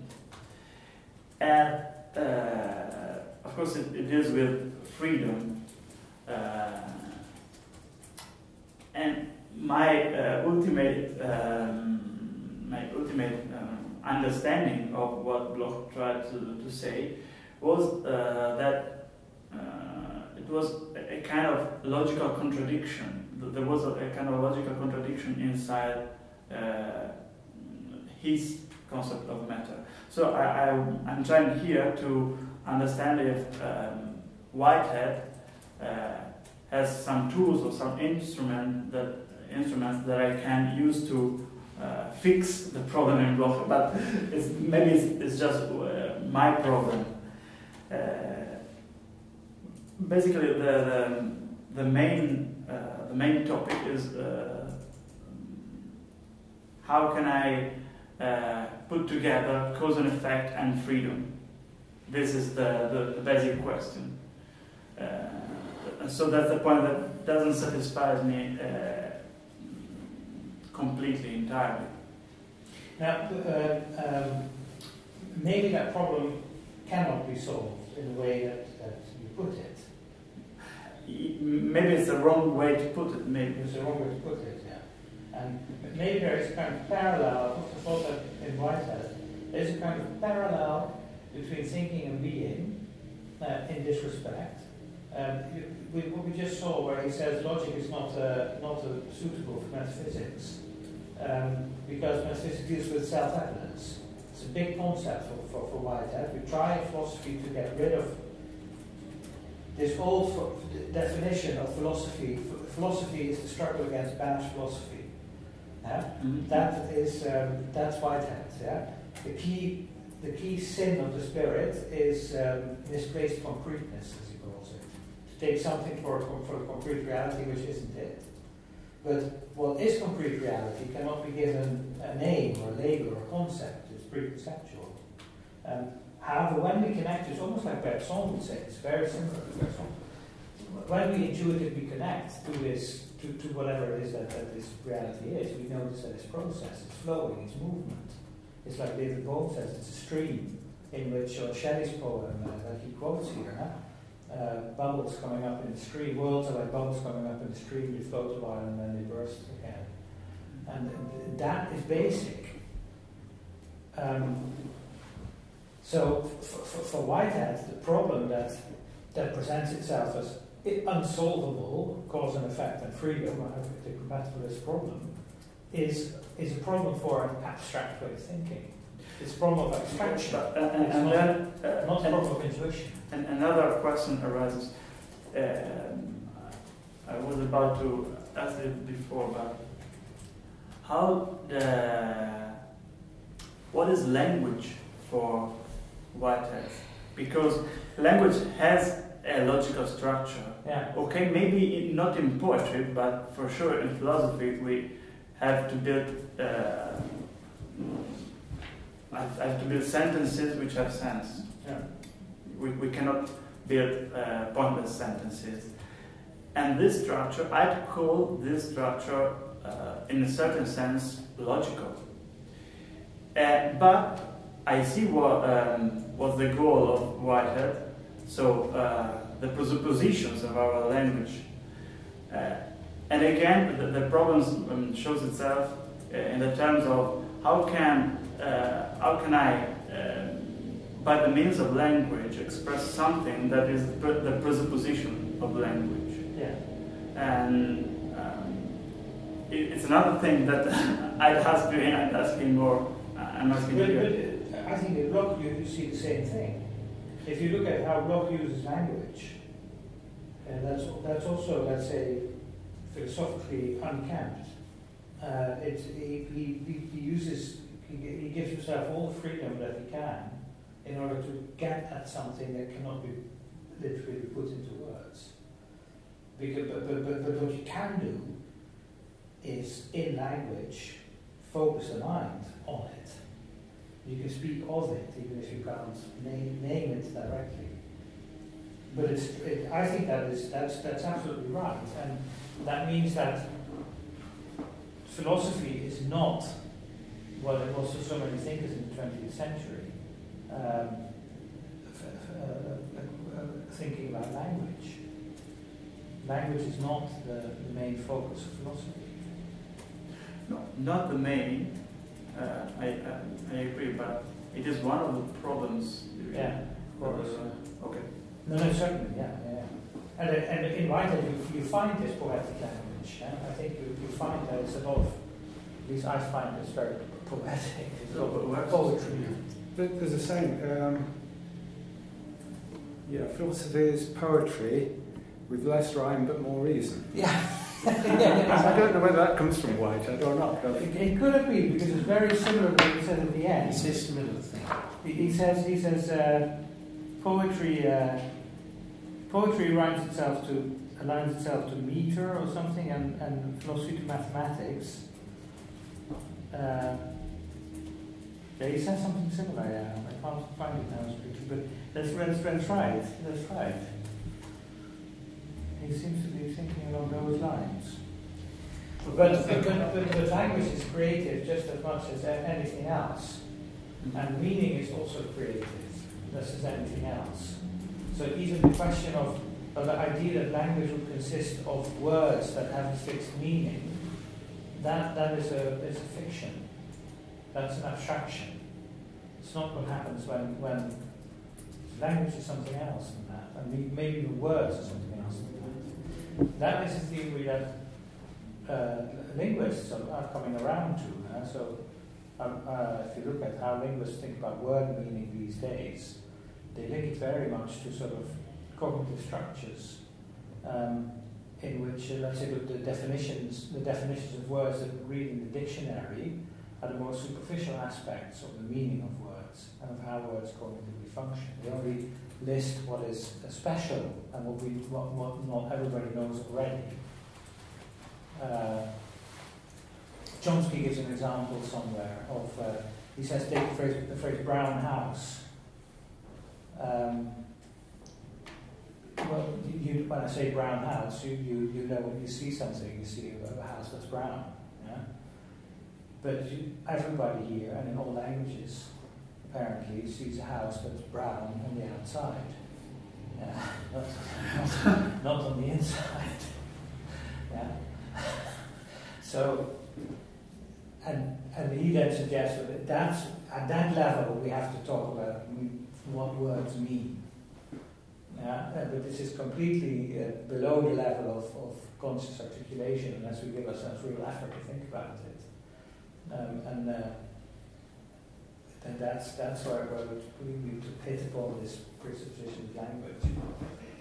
and uh, of course it, it deals with freedom. Uh, and my uh, ultimate um, my ultimate um, understanding of what Bloch tried to, to say was uh, that uh, it was a, a kind of logical contradiction. There was a, a kind of logical contradiction inside uh, his concept of matter. So I, I, I'm trying here to understand if um, Whitehead uh, has some tools or some instrument that instruments that I can use to uh, fix the problem in Bloch, but it's, maybe it's, it's just uh, my problem. Uh, basically, the, the, the main uh, the main topic is uh, how can I uh, put together cause and effect and freedom. This is the, the, the basic question. Uh, so that's the point that doesn't satisfy me uh, completely, entirely. Now, uh, um, maybe that problem cannot be solved in the way that, that you put it. Maybe it's the wrong way to put it, maybe. There's a wrong way to put it. And maybe there is kind of parallel, that in Whitehead, there's a kind of parallel between thinking and being uh, in this respect. Um, we, what we just saw where he says logic is not, uh, not uh, suitable for metaphysics um, because metaphysics deals with self-evidence. It's a big concept for, for, for Whitehead. We try in philosophy to get rid of this old definition of philosophy. Ph- Philosophy is the struggle against bad philosophy. Yeah? Mhm. That is um, that's Whitehead. Yeah, the key the key sin of the spirit is um, misplaced concreteness, as he calls it. To take something for a, for a concrete reality which isn't it. But what is concrete reality cannot be given a name or a label or a concept. It's preconceptual. Um, however, when we connect, it's almost like Bergson would say. It's very similar to Bergson. When we intuitively connect to this, to, to whatever it is that, that this reality is, we notice that it's process, it's flowing, it's movement. It's like David Bohm says, it's a stream in which uh, Shelley's poem uh, that he quotes here, huh? uh, bubbles coming up in the stream, worlds are like bubbles coming up in the stream, they float a while and then they burst again. And th- that is basic. Um, so for, for, Whitehead, the problem that, that presents itself as unsolvable, cause and effect and freedom, I have to come back to this problem, is, is a problem for an abstract way of thinking. It's a problem of abstraction, But, and, and, and then, uh, not a and- problem of intuition. And another question arises: um, I was about to ask it before, but how the what is language for whiteheads? Because language has a logical structure. Yeah. Okay, maybe not in poetry, but for sure in philosophy we have to build. Uh, I I have to build sentences which have sense. Yeah. We, we cannot build uh, pointless sentences. And this structure, I'd call this structure, uh, in a certain sense, logical. Uh, but I see what um, was the goal of Whitehead. So uh, the presuppositions of our language. Uh, and again, the, the problem um, shows itself uh, in the terms of how can uh, how can I, um, by the means of language, express something that is the presupposition of language. Yeah. And um, it, it's another thing that I'd ask you, I'd ask him more. I'm asking But, you. but uh, I think in Locke you, you see the same thing. If you look at how Locke uses language, and that's, that's also, let's say, philosophically unkempt. Uh, it, he, he, he- uses, he, he gives himself all the freedom that he can in order to get at something that cannot be literally put into words. Because, but, but, but, but what you can do is, in language, focus the mind on it. You can speak of it, even if you can't name, name it directly. But it's, it, I think that is, that's, that's absolutely right. And that means that philosophy is not what it was for so many thinkers in the 20th century, um, uh, uh, uh, thinking about language. Language is not the, the main focus of philosophy. No, not the main. Uh, I, I, I agree, but it is one of the problems. Yeah, of course. Uh, okay. No, no, certainly, yeah, yeah. yeah. And, uh, and in Whitehead, you, you find this poetic language. Yeah? I think you, you find that it's a lot of, at least I find it's very poetic. It's a lot poetry. There- There's a saying, um, yeah, philosophy is poetry with less rhyme but more reason. Yeah. I don't know whether that comes from Whitehead or not, It, it could have been because it's very similar to what he said at the end. It's a similar thing. He, he says he says uh, poetry uh, poetry rhymes itself to aligns itself to meter or something, and, and philosophy to mathematics. Uh, yeah, he says something similar. Yeah, I can't find it now, but let's try it. Let's try it. He seems to be thinking along those lines. But, but, but, but language is creative just as much as anything else. And meaning is also creative, just as anything else. So even the question of, the idea that language would consist of words that have a fixed meaning, that, that is, a, is a fiction. That's an abstraction. It's not what happens when, when language is something else than that. And maybe the words are something that. Is a theory that uh, linguists are, coming around to. So um, uh, if you look at how linguists think about word meaning these days, they link it very much to sort of cognitive structures, um, in which, uh, let's say, the, the definitions, the definitions of words that we read in the dictionary are the more superficial aspects of the meaning of words and of how words cognitively function. They only list what is special and what we what, what not everybody knows already. Uh, Chomsky gives an example somewhere of, uh, he says, take the phrase, the phrase brown house. Um, well, you, when I say brown house, you, you, you know when you see something, you see a, a house that's brown. Yeah? But you, everybody here, and in all languages, apparently, sees a house that's brown on the outside. Yeah? Not, not, not on the inside. Yeah? So, and, and he then suggests that that's, at that level we have to talk about what words mean. Yeah, uh, but this is completely uh, below the level of, of conscious articulation unless we give ourselves real effort to think about it. Um, and uh, then that's, that's where, where we need to hit upon this presupposition language.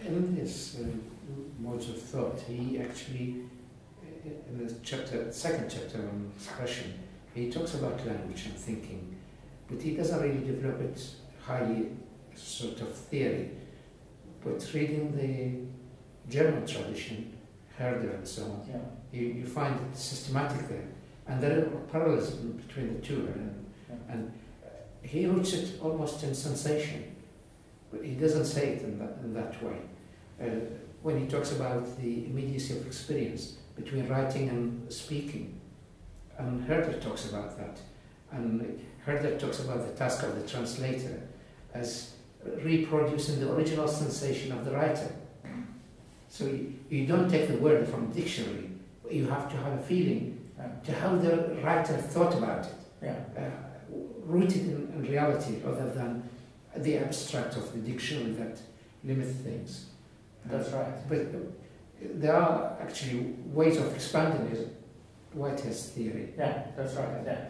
in his um, modes of thought, he actually, uh, in the chapter, second chapter on expression, he talks about language and thinking, but he doesn't really develop it highly sort of theory. But reading the German tradition, Herder and so on, Yeah. you, you find it systematic there. And there are parallels between the two. And, Yeah. and he roots it almost in sensation, but he doesn't say it in that, in that way. Uh, when he talks about the immediacy of experience between writing and speaking, and Herder talks about that, and Herder talks about the task of the translator as reproducing the original sensation of the writer. So you, you don't take the word from the dictionary, you have to have a feeling Yeah. to how the writer thought about it Yeah. uh, rooted in, in reality rather than the abstract of the dictionary that limits things. That's right. But uh, there are actually ways of expanding his Whitehead's theory. Yeah, that's right. Yeah.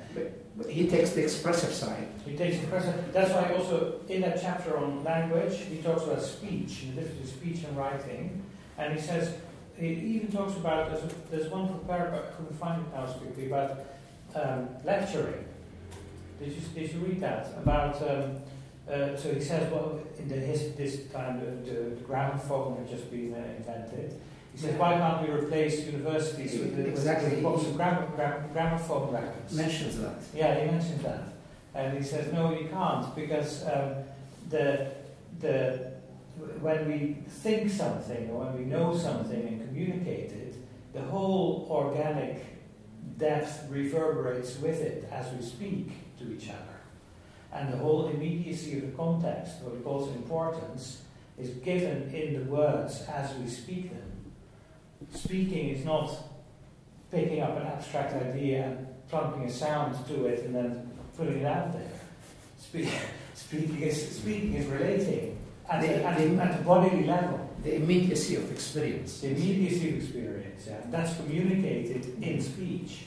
But he takes the expressive side. He takes the present. That's why also in that chapter on language, he talks about speech, the difference between speech and writing. And he says, he even talks about, there's, there's one paragraph, I couldn't find it now quickly, about um, lecturing. Did you, did you read that? About, um, uh, so he says, well, in the, his, this time, the, the, the gramophone had just been uh, invented. He says, why can't we replace universities with, the, Exactly. with books of gram, gram, gramophone records? Mentions that. Yeah, he mentions that. And he says, no, you can't, because um, the, the, when we think something or when we know something and communicate it, the whole organic depth reverberates with it as we speak to each other. And the whole immediacy of the context, what he calls importance, is given in the words as we speak them. Speaking is not picking up an abstract idea and plumping a sound to it and then putting it out there. Speak, speaking, is, speaking is relating at, The- at, the- the, at the bodily level. The immediacy of experience. The immediacy of experience, yeah. That's communicated in speech.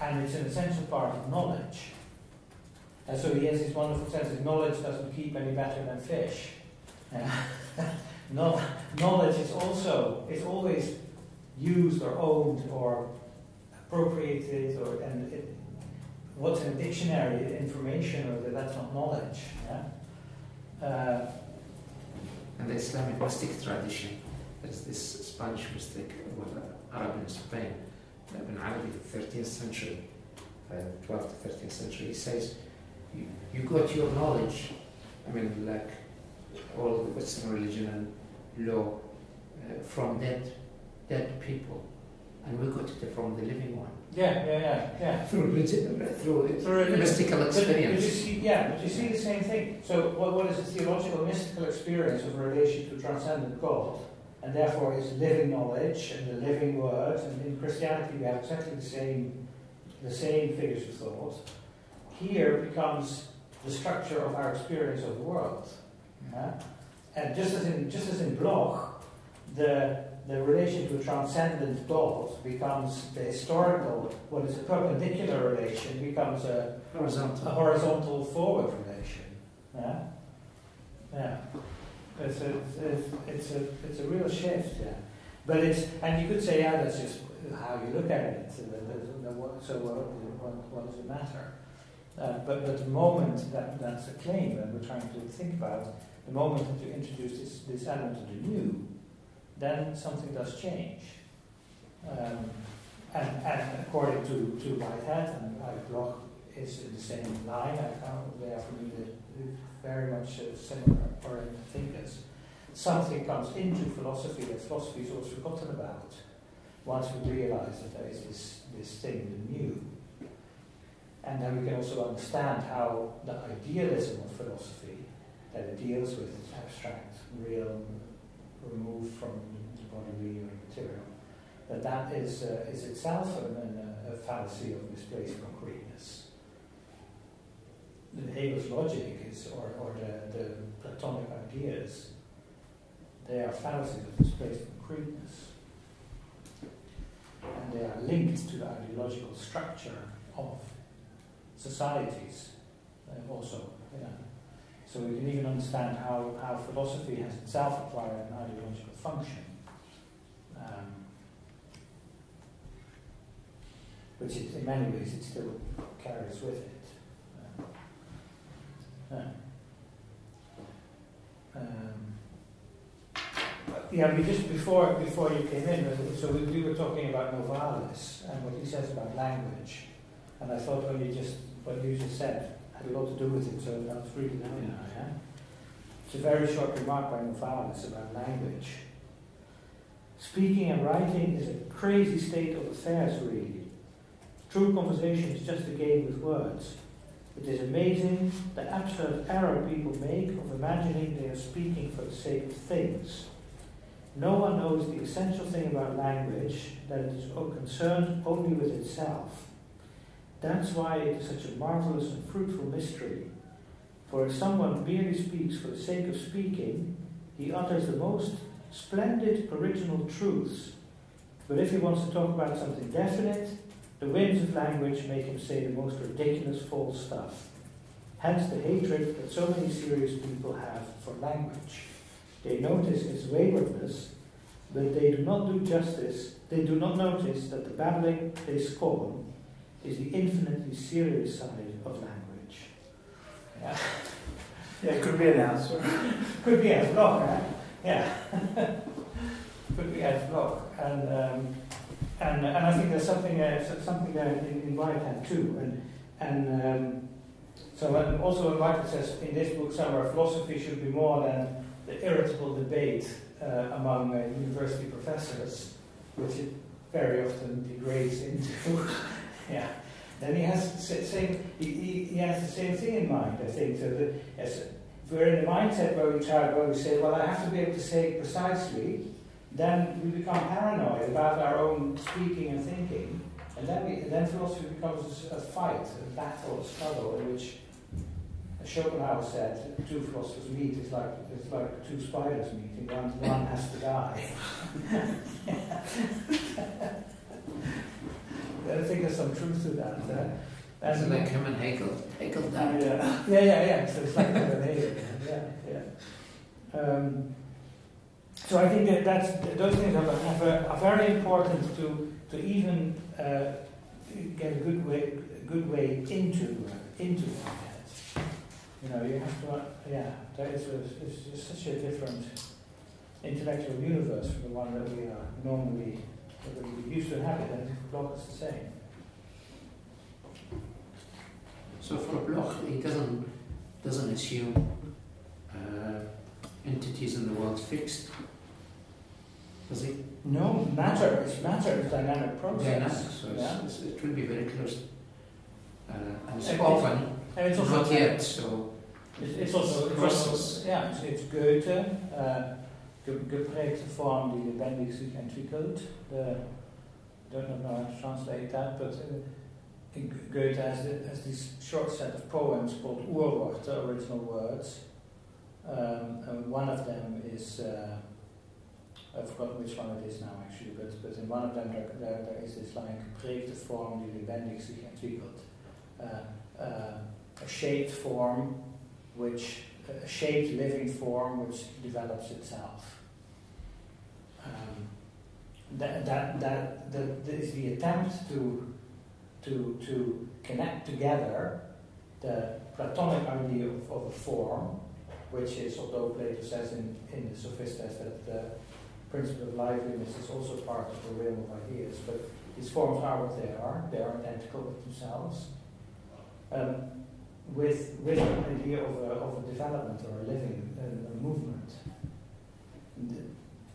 And it's an essential part of knowledge. And so he has this wonderful sense that knowledge doesn't keep any better than fish. No, knowledge is also, it's always used or owned or appropriated or and it, what's in a dictionary information or that that's not knowledge. Yeah? Uh, And the Islamic mystic tradition, there's this Spanish mystic, well, Arab in Spain, Ibn Arabi, 13th century, uh, 12th to 13th century, he says, you, got your knowledge, I mean, like all the Western religion and law, uh, from dead, dead people, and we got it from the living one. yeah, yeah, yeah, yeah. Through, through, Through mystical But, but you experience. see, yeah, but you see the same thing. So, what, what is the theological, mystical experience of relation to transcendent God, and therefore is living knowledge and the living word? And in Christianity, we have exactly the same, the same figures of thought. Here becomes the structure of our experience of the world. Yeah? And just as in just as in Bloch, the the relation to a transcendent God becomes the historical, what is a perpendicular relation, becomes a a Horizontal. horizontal forward relation. Yeah, yeah. It's a, it's, it's a, it's a real shift. Yeah, but it's and you could say, yeah, that's just how you look at it. So what, what, what does it matter? Uh, but but the moment that that's a claim, and we're trying to think about the moment that you introduce this this element of the new, then something does change. Um, and, and according to, to Whitehead and uh, Bloch is in the same line. I found they are for me very much uh, similar oriented thinkers. Something comes into philosophy that philosophy is always forgotten about once we realize that there is this, this thing, the new. And then we can also understand how the idealism of philosophy, that it deals with abstract, real, removed from the bodily or material, that that is, uh, is itself an, a fallacy of misplaced concreteness the Hegel's logic is, or, or the, the Platonic ideas, they are fallacies of misplaced concreteness. And they are linked to the ideological structure of societies uh, also. Yeah. So we can even understand how, how philosophy has itself acquired an ideological function. Um, which it, in many ways it still carries with it. Uh, um, yeah, we just before before you came in, uh, so we, we were talking about Novalis and what he says about language, and I thought when you just what you just said had a lot to do with it, so that was really now, yeah. It's a very short remark by Novalis about language. Speaking and writing is a crazy state of affairs, really. True conversation is just a game with words. It is amazing the absurd error people make of imagining they are speaking for the sake of things. No one knows the essential thing about language, that it is concerned only with itself. That's why it is such a marvelous and fruitful mystery. For if someone merely speaks for the sake of speaking, he utters the most splendid original truths. But if he wants to talk about something definite, the whims of language make him say the most ridiculous false stuff. Hence the hatred that so many serious people have for language. They notice its waywardness, but they do not do justice. They do not notice that the babbling they scorn is the infinitely serious side of language. Yeah, yeah it could be an answer. could be a Bloch, right? Yeah. could be a Bloch. And um, and, and I think there's something uh, something there in, in Whitehead too. And and um, so and also Whitehead says in this book somewhere philosophy should be more than the irritable debate uh, among uh, university professors, which it very often degrades into. yeah. Then he has the same he, he, has the same thing in mind, I think. So that as we're in the mindset where we try where we say, well I have to be able to say precisely then we become paranoid about our own speaking and thinking, and then, we, then philosophy becomes a fight, a battle, a struggle in which as Schopenhauer said two philosophers meet is like it's like two spiders meeting. One one has to die. I think there's some truth to that. Uh, and so like him and Hegel. Hegel died. Yeah, yeah, yeah. yeah. So it's like him and Hegel. Yeah, yeah. Um, so I think that that's, those things are, are, are very important to, to even uh, get a good way, good way into, into our heads. You know, you have to, uh, yeah, that is a, it's just such a different intellectual universe from the one that we are normally that we used to and Bloch is the same. So for Bloch, he doesn't doesn't assume uh, entities in the world fixed. Does it? No, matter. It's matter. It's dynamic process. Dynamic, so yeah. it's, it will be very close. Uh, and it's and often and it's also not yet, so it's, it's also process. Yeah, it's, it's Goethe, uh, geprägte Form, die lebendig sich entwickelt. The, I don't know how to translate that, but uh, Goethe has, has this short set of poems called Urworte, original words. Um, and one of them is uh, I've forgotten which one it is now actually, but, but in one of them there, there, there is this line, geprägte Form, die lebendig sich entwickelt. Uh, uh, a shaped form, which, a shaped living form which develops itself. Um, that, that, that, that is the attempt to, to, to connect together the Platonic idea of, of a form, which is, although Plato says in, in the Sophistes that the principle of liveliness is also part of the realm of ideas, but these forms are what they are, they are identical with themselves. Um, with, with an idea of a, of a development or a living, a, a movement.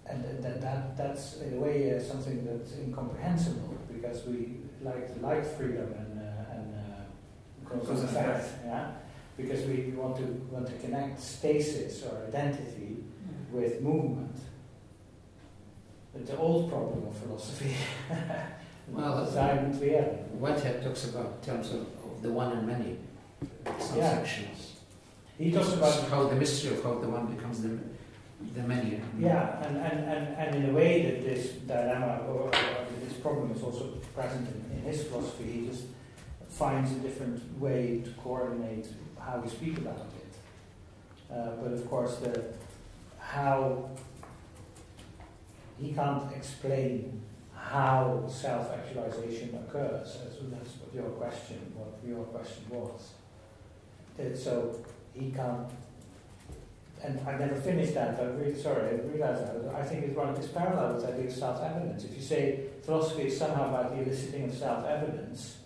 And, and that, that, that's in a way uh, something that's incomprehensible because we like like freedom and uh, and uh, cause and effect, yeah. Because we want to want to connect stasis or identity mm. with movement the old problem of philosophy. well, silent reality. Whitehead talks about in terms of, of the one and many, some yeah. sections. He talks about how the mystery of how the one becomes the, the many. Yeah, and, and, and, and in a way that this dilemma or, or this problem is also present in, in his philosophy, he just finds a different way to coordinate how we speak about it. Uh, but of course, the how he can't explain how self-actualization occurs. That's, that's what your question, what your question was. So he can't. And I never finished that, but I'm really sorry, I realised that. I think it's one of its parallels with the idea of self-evidence. If you say philosophy is somehow about the eliciting of self-evidence,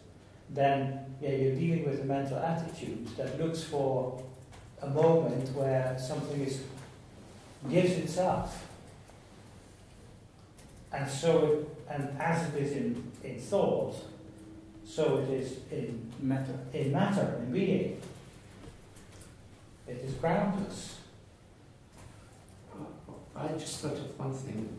then yeah, you're dealing with a mental attitude that looks for a moment where something is gives itself. And so it, and as it is in, in thought, so it is in Matter. in matter, in being. It is groundless. I just thought of one thing,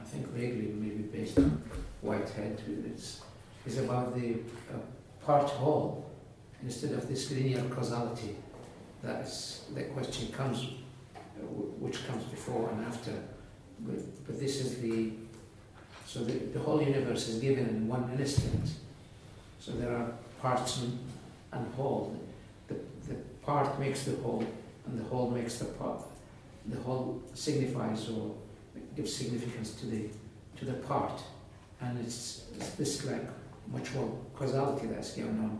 I think vaguely maybe based on Whitehead, is, is about the uh, part whole instead of this linear causality. That's the question comes, which comes before and after. But, but this is the, so the, the whole universe is given in one instant. So there are parts and, and whole. The, the part makes the whole, and the whole makes the part. The whole signifies or gives significance to the to the part, and it's, it's this like much more causality that's going on.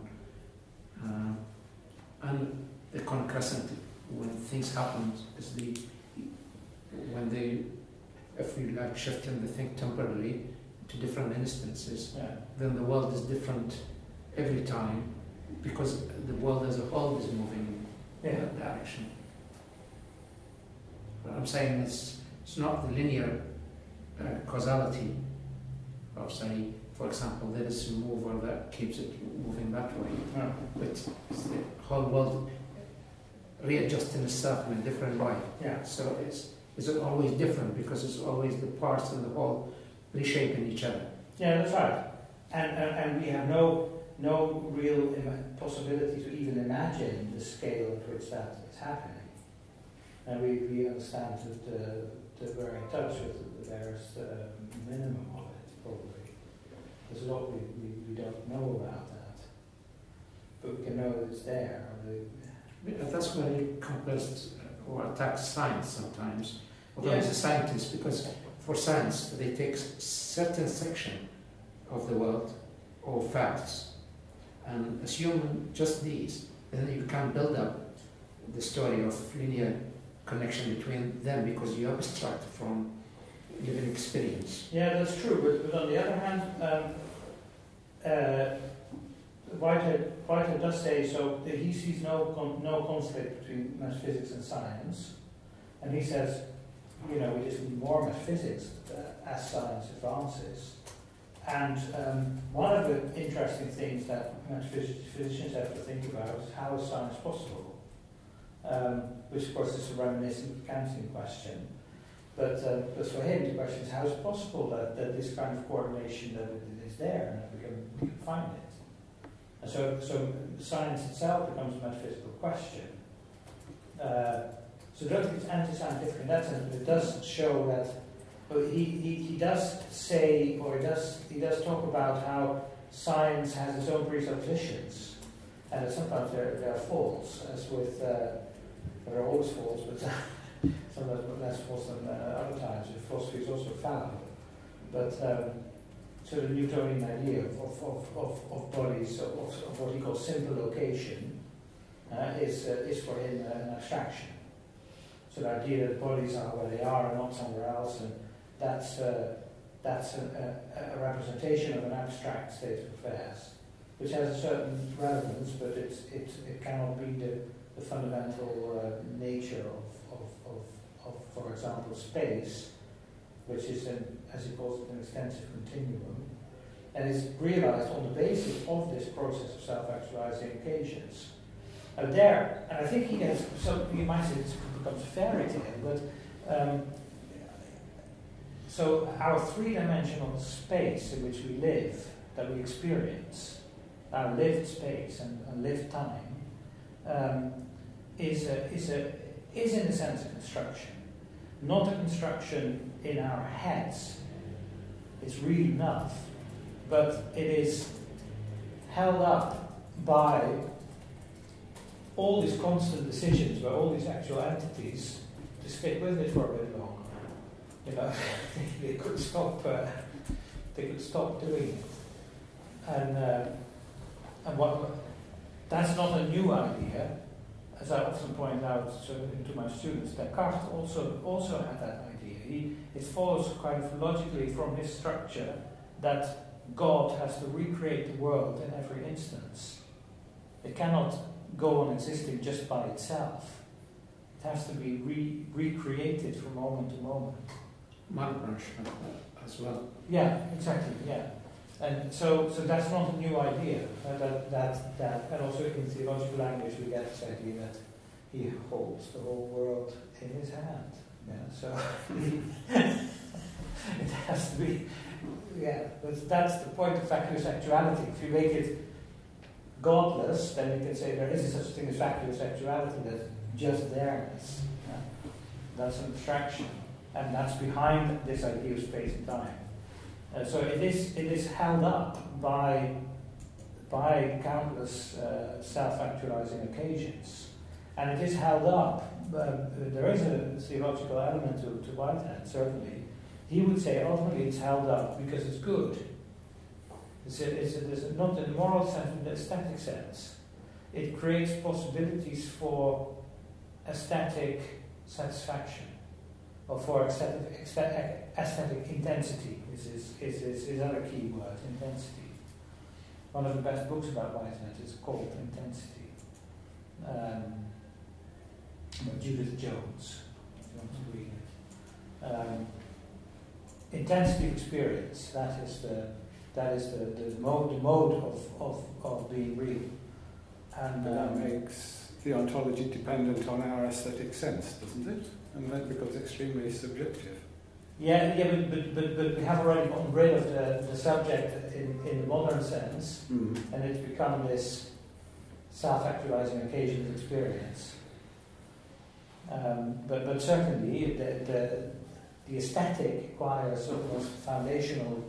Uh, and the concrescence, when things happen, is the when they, if we like shifting the thing temporarily to different instances, Yeah. then the world is different every time because the world as a whole is moving in Yeah. that direction. What I'm saying is, it's not the linear uh, causality of, say, for example, there is a mover that keeps it moving that way, No. but it's the whole world readjusting itself in a different way. Yeah. So it's, is it always different because it's always the parts and the whole reshaping each other. Yeah, that's right. And, and, and we have no, no real possibility to even imagine the scale at which that is happening. And we, we understand that, uh, that we're in touch with the minimum of it, probably. There's a lot we, we, we don't know about that. But we can know that it's there. That's why he compares uh, or attacks science sometimes, although Yeah. he's a scientist, because for science they take certain section of the world or facts and assume just these, then you can build up the story of linear connection between them because you abstract from living experience. Yeah, that's true. But, but on the other hand, um, uh, Whitehead, Whitehead does say so that he sees no no conflict between metaphysics and science, and he says, you know, we just need more metaphysics uh, as science advances. And um, one of the interesting things that metaphysicians have to think about is how is science possible? Um, which, of course, is a reminiscent Kantian question. But, uh, but for him, the question is how is it possible that, that this kind of coordination that it is there and that we can, we can find it? And so, so science itself becomes a metaphysical question. Uh, so I don't think it's anti-scientific in that sense, but it does show that he, he, he does say, or he does, he does talk about how science has its own presuppositions, and that sometimes they're, they're false, as with, uh, there are always false, but sometimes less false than uh, other times. Philosophy is also fallible. But um, so the Newtonian idea of, of, of, of, of bodies, of, of what he calls simple location, uh, is, uh, is for him uh, an abstraction. So the idea that bodies are where they are and not somewhere else, and that's, uh, that's a, a, a representation of an abstract state of affairs, which has a certain relevance, but it's, it, it cannot be the, the fundamental uh, nature of, of, of, of, for example, space, which is, an, as he calls it, an extensive continuum, and is realized on the basis of this process of self-actualizing occasions. And there, and I think he has, so you might say it becomes fairy tale, but um, so our three-dimensional space in which we live, that we experience, our lived space and, and lived time, um, is, a, is, a, is in a sense a construction. Not a construction in our heads, it's real enough, but it is held up by all these constant decisions by all these actual entities to stick with it for a bit longer. You know, they could stop. Uh, they could stop doing it. And uh, and what that's not a new idea, as I often point out to my students. Descartes also also had that idea. He it follows kind of logically from his structure that God has to recreate the world in every instance. It cannot go on existing just by itself. It has to be re- recreated from moment to moment. Malebranche uh, as well. Yeah, exactly. Yeah, and so so that's not a new idea. Uh, that that that, and also in theological language we get this idea that he holds the whole world in his hand. Yeah, so it has to be. Yeah, that's, that's the point of vacuous actuality. If you make it godless, then you can say there is such a thing as vacuous actuality, that just there-ness. Yeah? That's an abstraction, and that's behind this idea of space and time. So it is, it is held up by, by countless uh, self-actualizing occasions, and it is held up. Uh, there is a theological element to, to Whitehead, certainly. He would say ultimately it's held up because it's good it's, a, it's, a, it's not in the moral sense, but in the aesthetic sense. It creates possibilities for aesthetic satisfaction or for aesthetic, aesthetic intensity is, is, is, is, is another key word, intensity. One of the best books about Whitehead is called Intensity. Um, Judith Jones, if you want to read it. Um, intensity of experience, that is the that is the, the mode, the mode of, of, of being real. And but that um, makes the ontology dependent on our aesthetic sense, doesn't it? And that becomes extremely subjective. Yeah, yeah, but, but, but, but we have already gotten rid of the, the subject in, in the modern sense, mm. and it's become this self-actualizing occasion of experience. Um, but, but certainly the, the, the aesthetic requires sort of foundational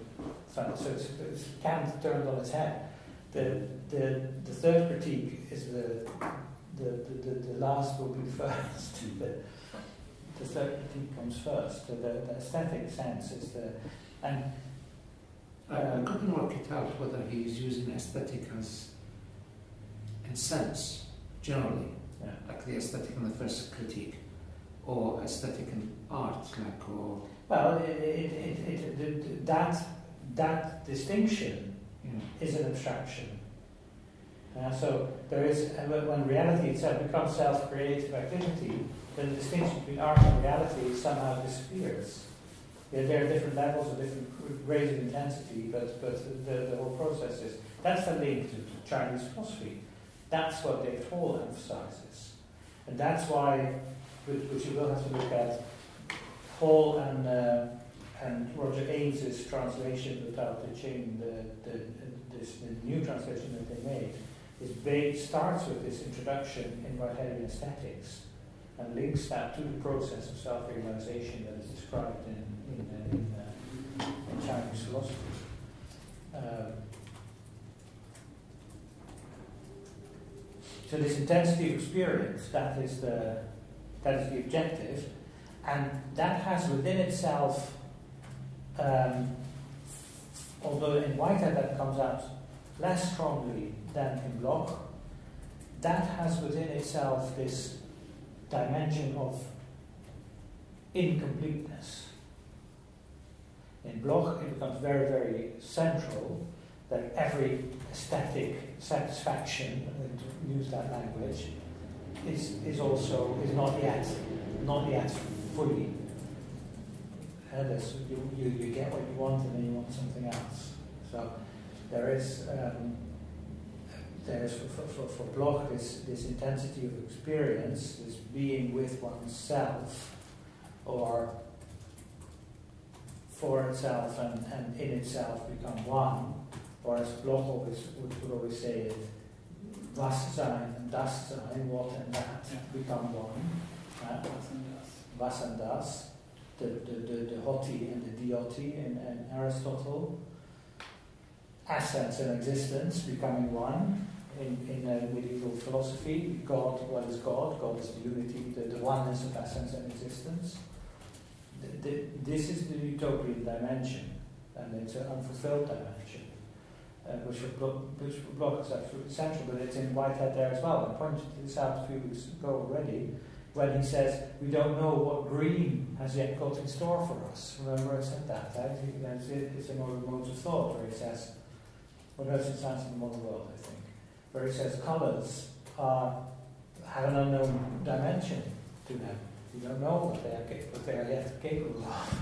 so it's, it's Kant turned on its head. The, the, the third critique is the, the, the, the, the last will be first. The, critique comes first. The, the, the aesthetic sense is the. And, um, I, couldn't work it out whether he's using aesthetic as in sense, generally, yeah. like the aesthetic in the first critique, or aesthetic in art, like, or. Well, it, it, it, it, that that distinction is an abstraction. Uh, so there is, when reality itself becomes self-creative activity, the distinction between art and reality somehow disappears. Yeah, there are different levels of different grades of intensity, but, but the, the whole process is, that's the link to, Chinese philosophy. That's what David Hall emphasizes. And that's why, which, which you will have to look at, Hall and uh, and Roger Ames's translation without the chain, the, the, this, the new translation that they made, is based, starts with this introduction in Whiteheadian aesthetics and links that to the process of self-realization that is described in, in, uh, in, uh, in Chinese philosophy. Um, so this intensity of experience, that is the, that is the objective, and that has within itself um, although in Whitehead that comes out less strongly than in Bloch, that has within itself this dimension of incompleteness. In Bloch, it becomes very, very central that every aesthetic satisfaction, to use that language, is, is also is not yet not yet fully this, you, you, you get what you want and then you want something else. So there is um, there's for, for, for Bloch this, this intensity of experience, this being with oneself, or for itself and, and in itself become one, or as Bloch always would, would always say it, was sein and das sein, what and that, become one. Uh, was and das the, the, the, the hoti and the dioti in, in Aristotle, essence and existence becoming one, in, in medieval philosophy. God, what is God? God is the unity, the, the oneness of essence and existence. The, the, this is the utopian dimension, and it's an unfulfilled dimension, uh, which, which Bloch is absolutely central, but it's in Whitehead there as well. I pointed this out a few weeks ago already when he says, we don't know what green has yet got in store for us. Remember I said that, right? It's, it's in Order Modes of Thought, where he says, what else it Science and the Modern World, I think, where he says colours are, have an unknown dimension to them. You don't know what they are, what they are yet capable of.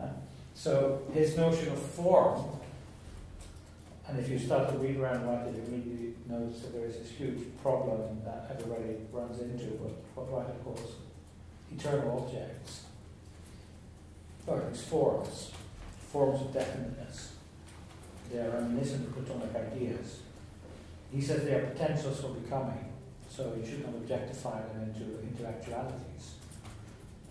Uh, so his notion of form and if you start to read around Whitehead, you immediately notice that there is this huge problem that everybody runs into, what, what Whitehead calls eternal objects, or these forms, forms of definiteness. They are reminiscent of Platonic ideas. He says they are potentials for becoming, so you should not objectify them into, into actualities.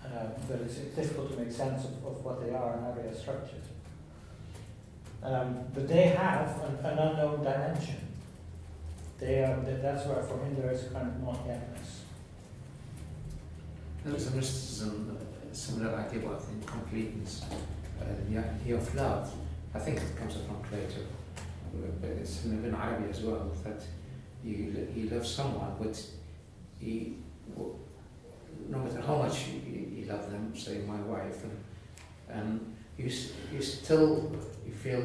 Um, but it's, it's difficult to make sense of, of what they are and how they are structured. Um, but they have an, an, unknown dimension. They are, that's where for him there is a kind of not yetness. There is a mysticism, a similar idea about incompleteness, uh, the idea of love. I think it comes from but it's in Arabic as well, that you, you love someone, but he, no matter how much you, you love them, say my wife, and, and you, you still you feel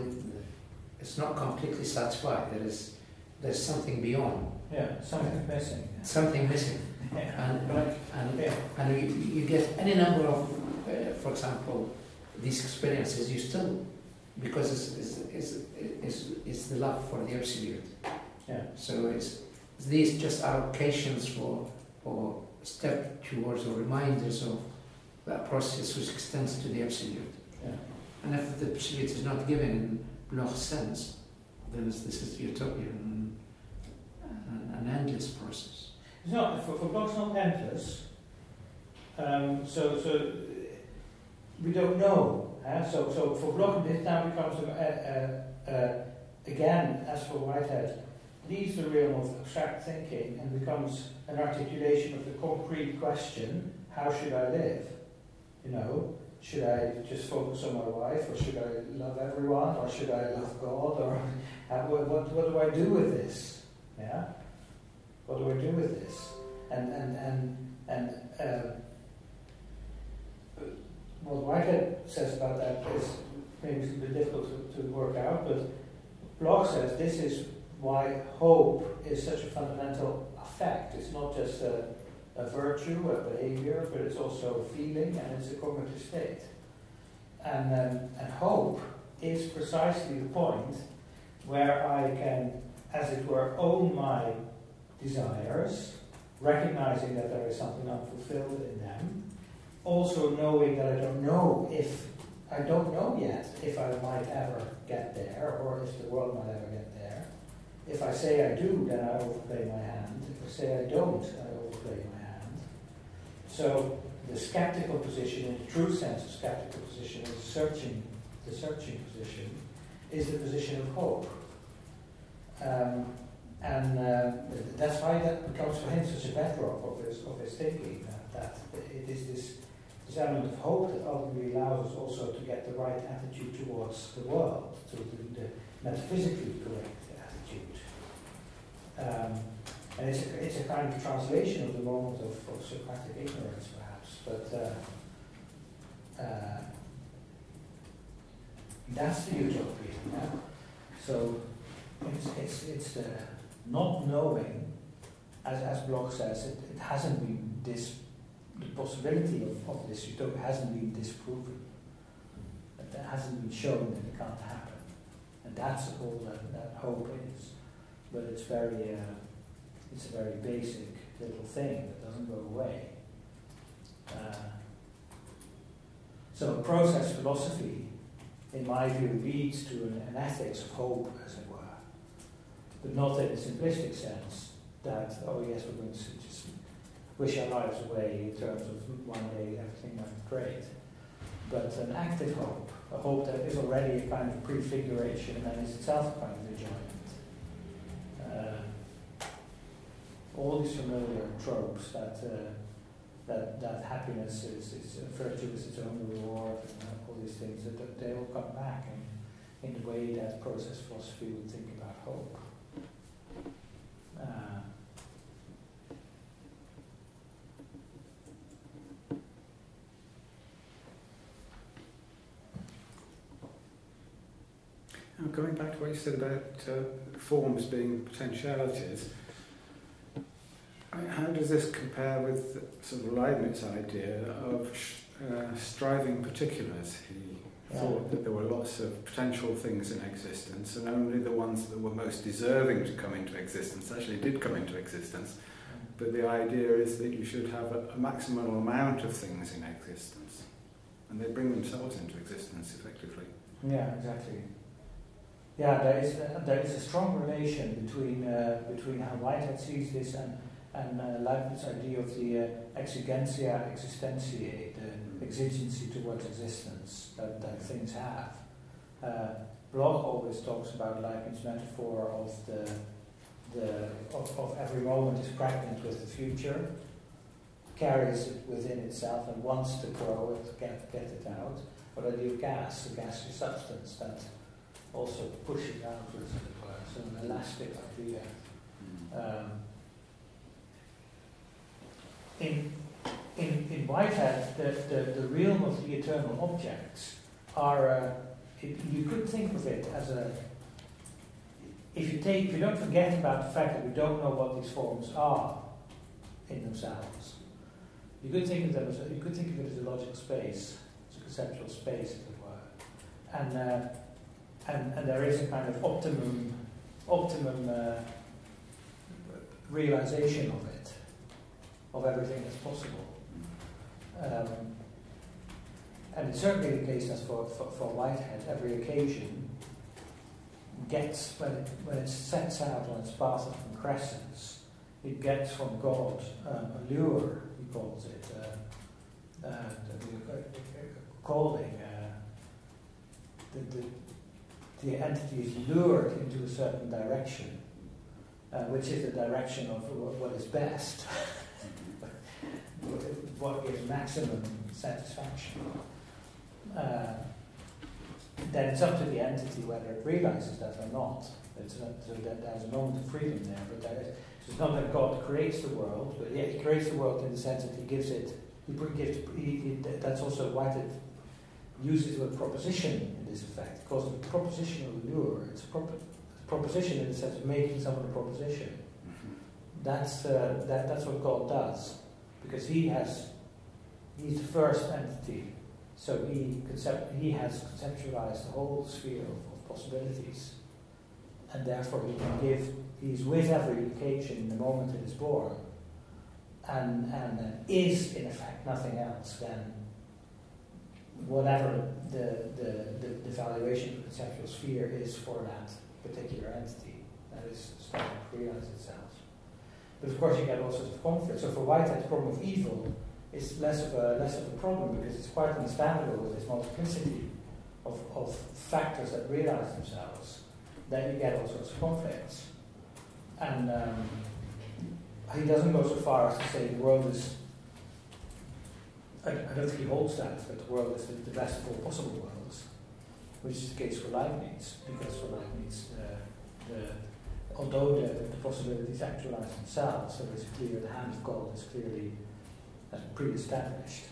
it's not completely satisfied. There is there's something beyond. Yeah, something missing. Something missing. Yeah. And and, yeah. and you, you get any number of, uh, for example, these experiences. You still because it's it's, it's, it's, it's the love for the absolute. Yeah. So it's these just are occasions for for step towards or reminders of that process which extends to the absolute. Yeah. And if the absolute is not given in Bloch's sense, then this is utopian and an endless process. It's not, for, for Bloch's not endless. Um, so, so we don't know. Eh? So, so for Bloch, this now becomes a, a, a, again, as for Whitehead, leaves the realm of abstract thinking and becomes an articulation of the concrete question: How should I live? You know, should I just focus on my wife, or should I love everyone, or should I love God, or uh, what, what, what do I do with this? Yeah, what do I do with this? And and and and um, what Whitehead says about that is maybe a bit difficult to, to work out, but Bloch says this is why hope is such a fundamental effect. It's not just a a virtue, a behavior, but it's also a feeling and it's a cognitive state. And, um, and hope is precisely the point where I can, as it were, own my desires, recognizing that there is something unfulfilled in them, also knowing that I don't know if, I don't know yet if I might ever get there or if the world might ever get there. If I say I do, then I overplay my hand. If I say I don't, I overplay my hand. so the skeptical position, in the true sense of skeptical position, is searching, the searching position, is the position of hope. Um, and uh, that's why that becomes for him such a bedrock of his, of his thinking, that, that it is this, this element of hope that ultimately allows us also to get the right attitude towards the world, to the, the metaphysically correct attitude. Um, and it's a, it's a kind of translation of the moment of, of Socratic ignorance, perhaps, but uh, uh, that's the utopia. Yeah? So it's, it's, it's the not knowing, as, as Bloch says, it, it hasn't been this, the possibility of, of this utopia hasn't been disproven. It hasn't been shown that it can't happen. And that's all that, that hope is. But it's very. Uh, it's a very basic little thing that doesn't go away. Uh, so process philosophy, in my view, leads to an, an, ethics of hope, as it were, but not in a simplistic sense that, oh yes, we're going to wish our lives away in terms of one day everything be great, but an active hope, a hope that is already a kind of prefiguration and is itself a kind of enjoyment. Uh, all these familiar tropes that uh, that that happiness is, is virtue is its own reward and all these things that, that they all come back in, in the way that process philosophy would think about hope. Uh, Now, going back to what you said about uh, forms being potentialities, I mean, how does this compare with sort of Leibniz idea of uh, striving particulars? He Yeah. thought that there were lots of potential things in existence, and only the ones that were most deserving to come into existence actually did come into existence. But the idea is that you should have a, a maximum amount of things in existence, and they bring themselves into existence effectively. Yeah, exactly. Yeah, there is a, there is a strong relation between uh, between how Whitehead sees this and and uh, Leibniz's idea of the uh, exigentia existentiae, the exigency towards existence that, that things have. Uh, Bloch always talks about Leibniz's metaphor of the the of, of every moment is pregnant with the future, carries it within itself and wants to grow it, get get it out. Or the idea of gas, a gaseous substance that also pushes outwards, as it were, so an elastic idea. Um, in, in, in Whitehead, the, the, the realm of the eternal objects are, uh, it, you could think of it as a, if you take, if you don't forget about the fact that we don't know what these forms are in themselves, you could think of them as, a, you could think of it as a logical space, it's a conceptual space, as it were. And, uh, and, and there is a kind of optimum, optimum uh, realization of it, of everything that's possible. Um, and it's certainly the case that for, for, for Whitehead, every occasion gets, when it, when it sets out on its path of concrescence, it gets from God um, a lure, he calls it, uh, uh, uh, calling. Uh, the, the, the entity is lured into a certain direction, uh, which is the direction of what is best, what gives maximum satisfaction. Uh, then it's up to the entity whether it realizes that or not. It's not, so that there's a moment of freedom there, but there is, it's not that God creates the world, but yeah, He creates the world in the sense that He gives it. He gives. He, he, that's also why it uses the proposition in this effect. Calls it a propositional lure. It's a, prop, proposition in the sense of making someone a proposition. That's uh, that, that's what God does, because He has. He's the first entity so he, concept, he has conceptualized the whole sphere of, of, possibilities. And therefore he can give, he's with every occasion the moment it is born. And, and is, in effect, nothing else than whatever the, the, the, the valuation of the conceptual sphere is for that particular entity that is starting to realize itself. But of course you get all sorts of conflicts. So for Whitehead, the problem of evil is less of a less of a problem because it's quite understandable with this multiplicity of, of factors that realize themselves, then you get all sorts of conflicts. And um, he doesn't go so far as to say the world is. I, I don't think he holds that, but the world is the, best of all possible worlds, which is the case for Leibniz, because for Leibniz, uh, the, although the, the possibilities actualize themselves, so it's clear the hand of God is clearly has pre-established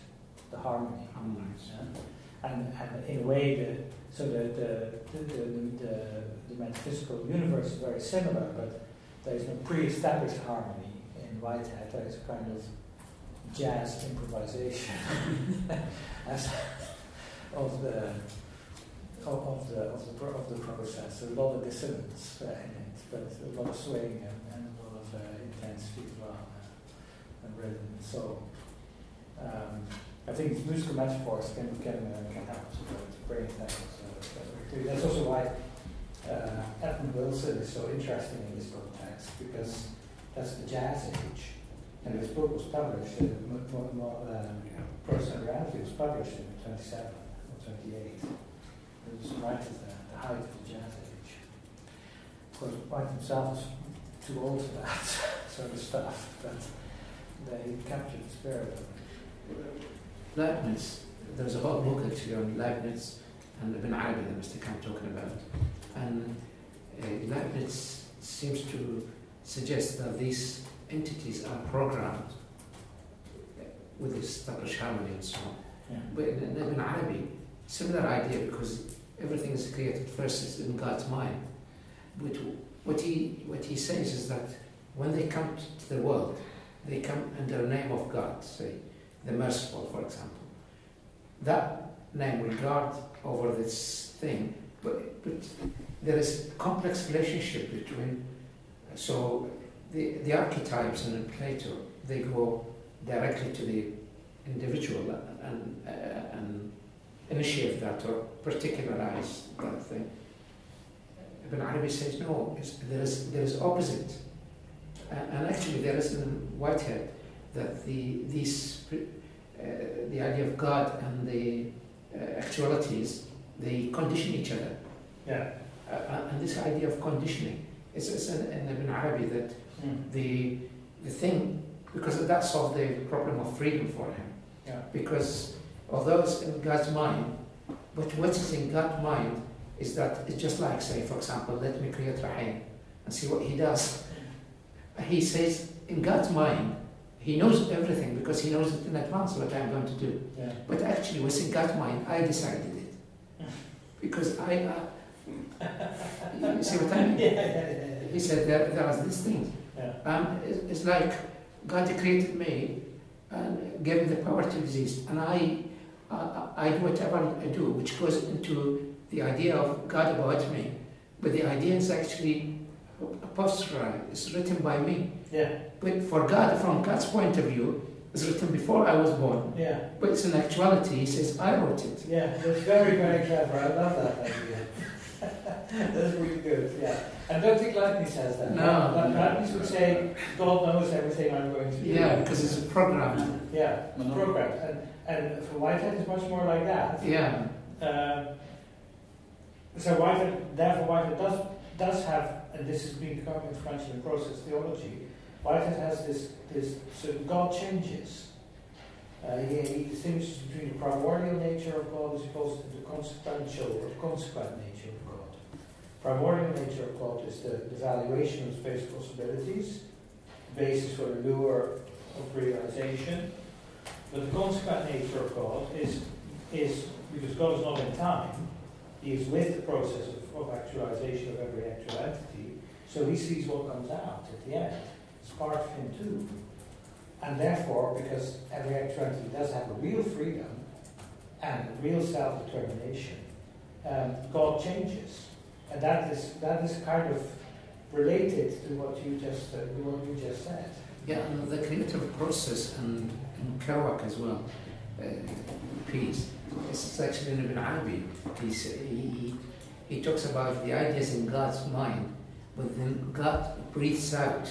the harmony. Yeah? And, and in a way, the, so the, the, the, the, the metaphysical universe is very similar, but there is no pre-established harmony in Whitehead. There is a kind of jazz improvisation as of the of, the of the of the process. A lot of dissonance uh, in it, but a lot of swing and, and a lot of uh, intensity as well, uh, and rhythm. So um, I think musical metaphors can can, uh, can help to, to bring that. Uh, that's also why uh, Wilson is so interesting in this context because that's the jazz age, and this book was published. Uh, more, um, was published in 27 or 28. It was right at the, the height of the jazz age. Of course, White himself was too old for that sort of stuff, but they captured the spirit. Leibniz, there's a whole book actually on Leibniz and Ibn Arabi that Mr. Kant talking about. And uh, Leibniz seems to suggest that these entities are programmed with established harmony and so on. Yeah. But in Ibn Arabi, similar idea because everything is created first is in God's mind. But what he, what he says is that when they come to the world, they come under the name of God, say, the merciful, for example. That name will guard over this thing, but, but there is a complex relationship between, so the, the archetypes in Plato, they go directly to the individual and, uh, and initiate that or particularize that thing. Ibn Arabi says no, it's, there, is, there is opposite. Uh, and actually there is in Whitehead that the, these, uh, the idea of God and the uh, actualities, they condition each other. Yeah. Uh, and this idea of conditioning, it's, it's in, in Ibn Arabi that Mm. the, the thing, because that solved the problem of freedom for him. Yeah. Because although it's in God's mind, but what is in God's mind is that it's just like, say, for example, let me create Rahim and see what he does. He says, in God's mind, he knows everything because he knows it in advance what I'm going to do. Yeah. But actually, what's in God's mind, I decided it. Because I, uh, you see what I mean? Yeah, yeah, yeah, He said there, there are these things. Yeah. Um, it- it's like God created me and gave me the power to exist, and I, I, I do whatever I do, which goes into the idea of God about me. But the idea is actually apostrophe, it's written by me. Yeah, But for God, from God's point of view, it's written before I was born. yeah, But it's in actuality, he says, I wrote it. yeah. It's very, very clever. I love that idea. That's really good. Yeah. And don't think Leibniz says that. No. Le- Leibniz would say, God knows everything I'm going to do. Yeah, because it's a program. Yeah, it's No. programmed. And, and for Whitehead, it's much more like that. Yeah. Um, so Whitehead, therefore Whitehead does, does have, and this has been becoming influential in process theology, Whitehead has this, this so God changes. Uh, he, he distinguishes between the primordial nature of God as opposed to the consequential or consequent nature of God. Primordial nature of God is the, the valuation of space possibilities, basis for the lure of realization. But the consequent nature of God is, is because God is not in time, he is with the process of, of actualization of every actual entity, so he sees what comes out at the end. It's part of him too. And therefore, because every actual entity does have a real freedom and real self-determination, um, God changes. And that is, that is kind of related to what you just, uh, what you just said. Yeah, and the creative process and, and Kerouac as well, uh, piece. It's actually in Ibn Arabi. He's, he, he talks about the ideas in God's mind, but then God breathes out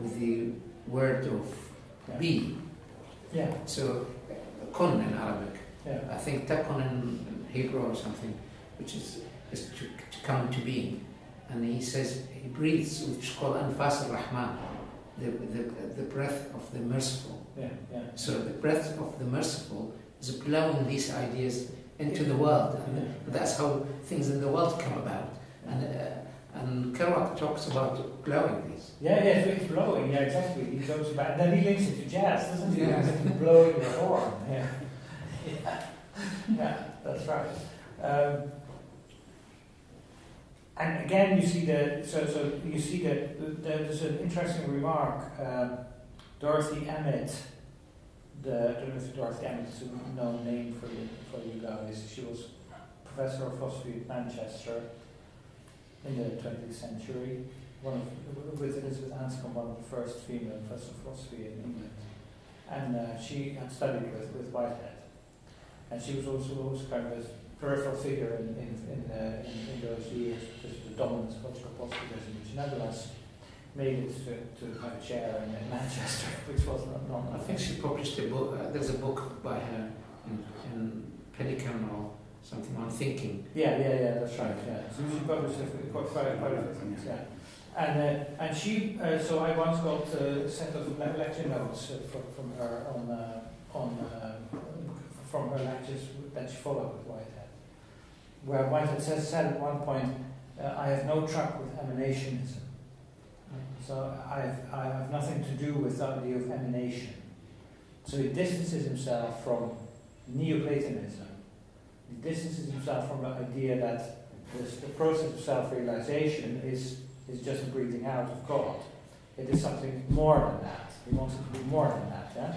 with the word of Yeah. be. Yeah, So, kun in Arabic. yeah, I think takun in Hebrew or something, which is, is to come into being. And he says, he breathes, which is called Anfas al-Rahman, the, the, the breath of the merciful. yeah, yeah. So the breath of the merciful is blowing these ideas into the world. And that's how things in the world come about. And, uh, and Kerouac talks about blowing these. Yeah, yeah, so it's blowing, yeah, exactly. He talks about, and then he links it to jazz, doesn't he? Yeah. blowing the horn. Yeah. yeah, yeah, that's right. Um, and again, you see the so so you see that the, there's an interesting remark. Um, Dorothy Emmet, the I don't know if Dorothy Emmet is a known name for you for you guys. She was professor of philosophy at Manchester in the 20th century one of, with Elizabeth Anscombe, one of the first female professors of philosophy in England. And uh, she had studied with, with Whitehead. And she was also, also kind of peripheral figure in, in, in, uh, in, in those years, because of the dominance of logical positivism, which nevertheless made it to, to have a chair in, in Manchester, which was not normal. I think she published a book, uh, there's a book by her in, in Pelican or something on thinking. Yeah, yeah, yeah, that's right, yeah. So she published quite, quite, quite a few things, yeah. And, uh, and she, uh, so I once got a set of le- lecture notes uh, from, from her on, uh, on, uh, from her lectures that she followed where Whitehead says, said at one point, uh, I have no truck with emanationism. So I have, I have nothing to do with the idea of emanation. So he distances himself from Neoplatonism. He distances himself from the idea that this, the process of self-realization is, is just a breathing out of God. It is something more than that. He wants it to be more than that. Yeah?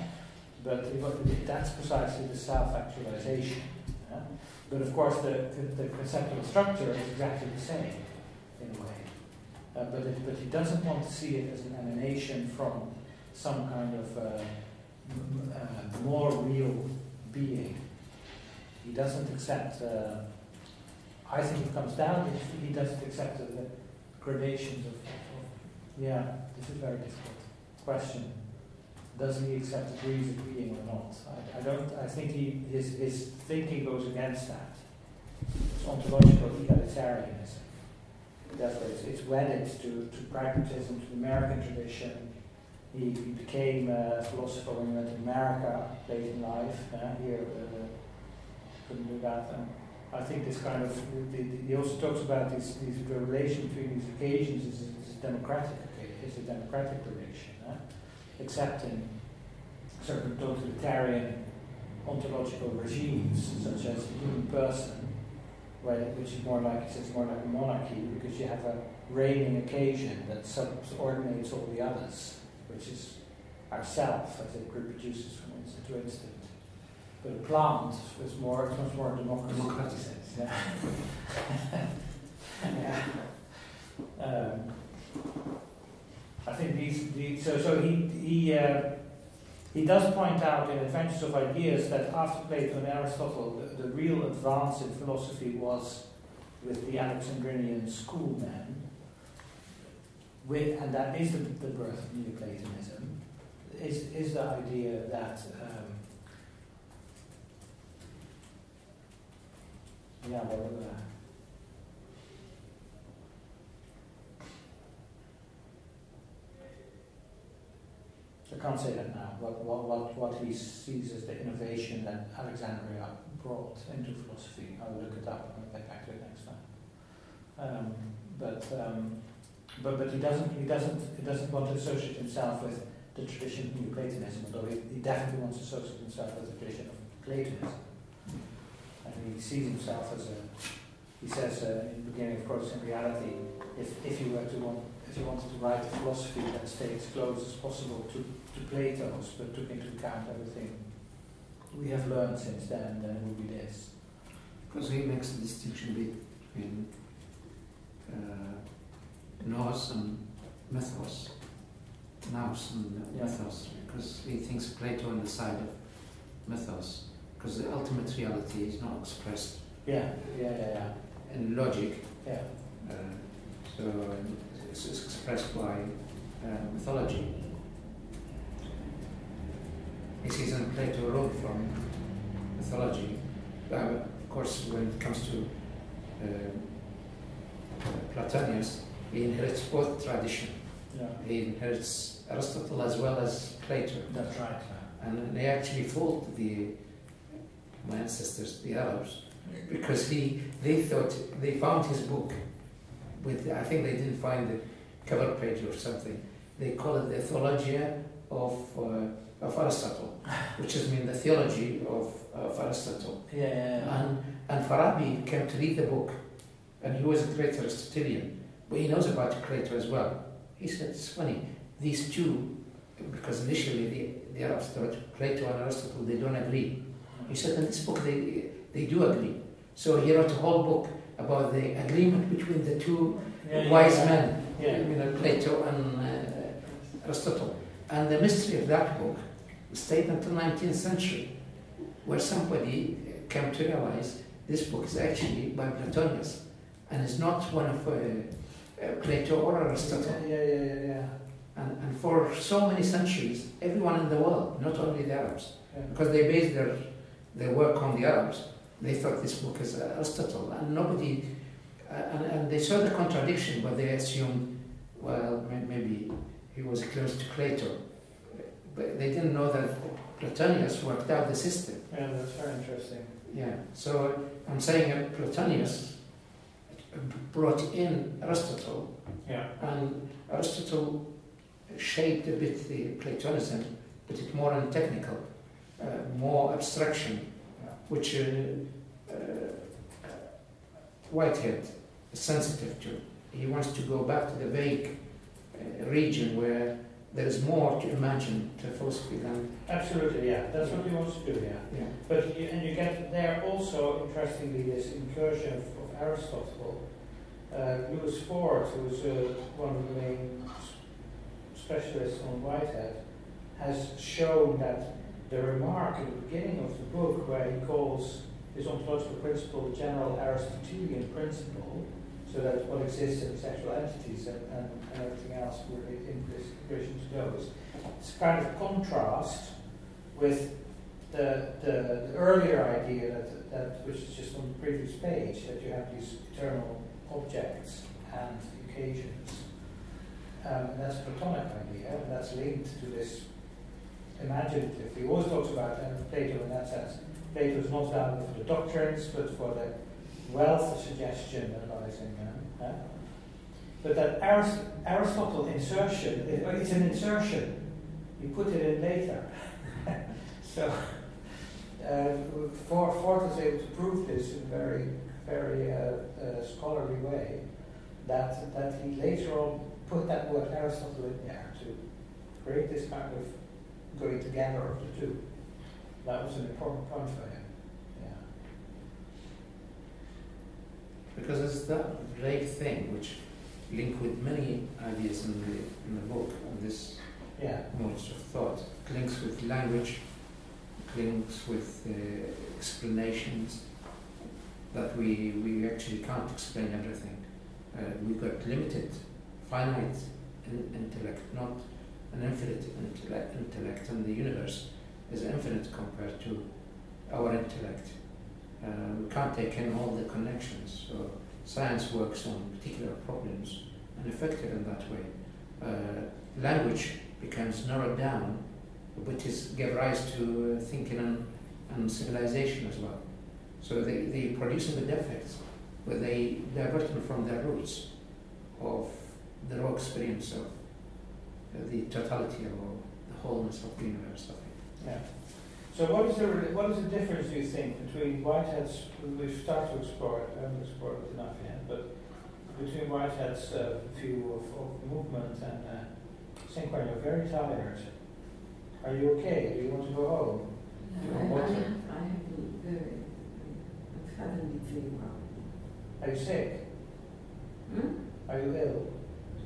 But that's precisely the self-actualization. Yeah? But of course, the, the, the conceptual structure is exactly the same in a way. Uh, but, it, but he doesn't want to see it as an emanation from some kind of uh, uh, more real being. He doesn't accept, uh, I think it comes down, he doesn't accept the, gradations of, of, yeah, this is a very difficult question. Does he accept degrees of being or not? I, I don't, I think he, his, his thinking goes against that. It's ontological egalitarianism. Therefore, it's, it's wedded to, to pragmatism, to the American tradition. He, he became a philosopher when he went to America late in life. Uh, here, uh, couldn't do that. And I think this kind of, the, the, he also talks about this, this the relation between these occasions is, democratic is a democratic relation, accepting certain totalitarian ontological regimes, such as the human person, where, which is more like, it's more like a monarchy, because you have a reigning occasion that subordinates all the others, which is ourself, as it reproduces from instant to instant. But a plant is more, it's much more democracy. Democratic. Yeah. yeah. Um, I think these, these so, so he, he, uh, he does point out in Adventures of Ideas that after Plato and Aristotle, the, the real advance in philosophy was with the Alexandrinian schoolmen, with, and that is the, the birth of Neoplatonism, is, is the idea that um, yeah, uh, I can't say that now. What, what, what, what he sees as the innovation that Alexandria brought into philosophy. I'll look it up and I'll get back to it next time. Um, but, um, but but he doesn't he doesn't he doesn't want to associate himself with the tradition of Neoplatonism, although he, he definitely wants to associate himself with the tradition of Platonism. And he sees himself as a he says uh, in the beginning of Process and Reality, if if you were to want if you wanted to write a philosophy that stays as close as possible to, to Plato's, but took into account everything we have learned since then, then it would be this. Because he makes a distinction between uh, nous and mythos. Nous and Yeah. mythos, because he thinks Plato on the side of mythos, because the ultimate reality is not expressed Yeah, yeah, yeah, in logic, yeah. uh, so it's, it's expressed by uh, mythology. He sees in Plato wrote from mythology, of course when it comes to uh, Plotinus, he inherits both tradition. Yeah, He inherits Aristotle as well as Plato. that's right. And they actually fault the my ancestors, the Arabs, because he they thought they found his book with I think they didn't find the cover page or something. They call it the Theologia of uh, of Aristotle, which is mean the theology of, of Aristotle. Yeah, yeah, yeah. And and Farabi came to read the book, and he was a great Aristotelian, but he knows about Plato as well. He said it's funny these two, because initially the, the Arabs thought Plato and Aristotle they don't agree. He said in this book they, they do agree. So he wrote a whole book about the agreement between the two Yeah, wise men, Yeah. you know, Plato and uh, Aristotle. And the mystery of that book stayed until 19th century, where somebody came to realize this book is actually by Plotinus and is not one of uh, uh, Plato or Aristotle. Yeah, yeah, yeah, yeah. And, and for so many centuries, everyone in the world, not only the Arabs, yeah. because they based their, their work on the Arabs. They thought this book is Aristotle, and nobody, uh, and, and they saw the contradiction, but they assumed well, maybe he was close to Plato, but they didn't know that Plotinus worked out the system. Yeah, that's very interesting. Yeah, so I'm saying that Plotinus brought in Aristotle, Yeah. and Aristotle shaped a bit the Platonism, but it's more on technical, uh, more abstraction, Yeah. which uh, uh, Whitehead is sensitive to. He wants to go back to the vague region where there is more to imagine to philosophy than. Absolutely, yeah. That's what he wants to do, yeah. Yeah. But you, and you get there also, interestingly, this incursion of, of Aristotle. Uh, Lewis Ford, who's uh, one of the main specialists on Whitehead, has shown that the remark in the beginning of the book, where he calls his ontological principle the general Aristotelian principle, so that what exists in actual entities and, and, and everything else this relation to those, it's kind of contrast with the, the, the earlier idea that, that which is just on the previous page that you have these eternal objects and occasions. Um, and that's a Platonic idea, and that's linked to this imaginative. He always talks about Plato in that sense. Plato is not valuable for the doctrines, but for the wealth of suggestion uh. But that Aristotle insertion, it's an insertion. You put it in later. so, uh, Ford was able to prove this in a very, very uh, uh, scholarly way. That that he later on put that word Aristotle in there to create this kind of going together of the two. That was an important point for him. Yeah. Because it's that great thing which link with many ideas in the, in the book on this Yeah. modes of thought. It links with language, links with uh, explanations that we, we actually can't explain everything. Uh, we've got limited, finite in, intellect, not an infinite intellect, intellect, and the universe is infinite compared to our intellect. Uh, we can't take in all the connections, so science works on particular problems and effective in that way. Uh, language becomes narrowed down, which is give rise to uh, thinking and, and civilization as well. So they, they producing the defects, where they divert them from their roots of the raw experience of uh, the totality or the wholeness of the universe. I think. Yeah. So what is the what is the difference, do you think, between Whitehead's, we've started to explore it, I haven't explored it enough yet, but between Whitehead's uh, view of, of movement and uh, you're very tired. Are you okay? Do you want to go home? No, I, I have, I have been very, I haven't been feeling well. Are you sick? Hmm? Are you ill?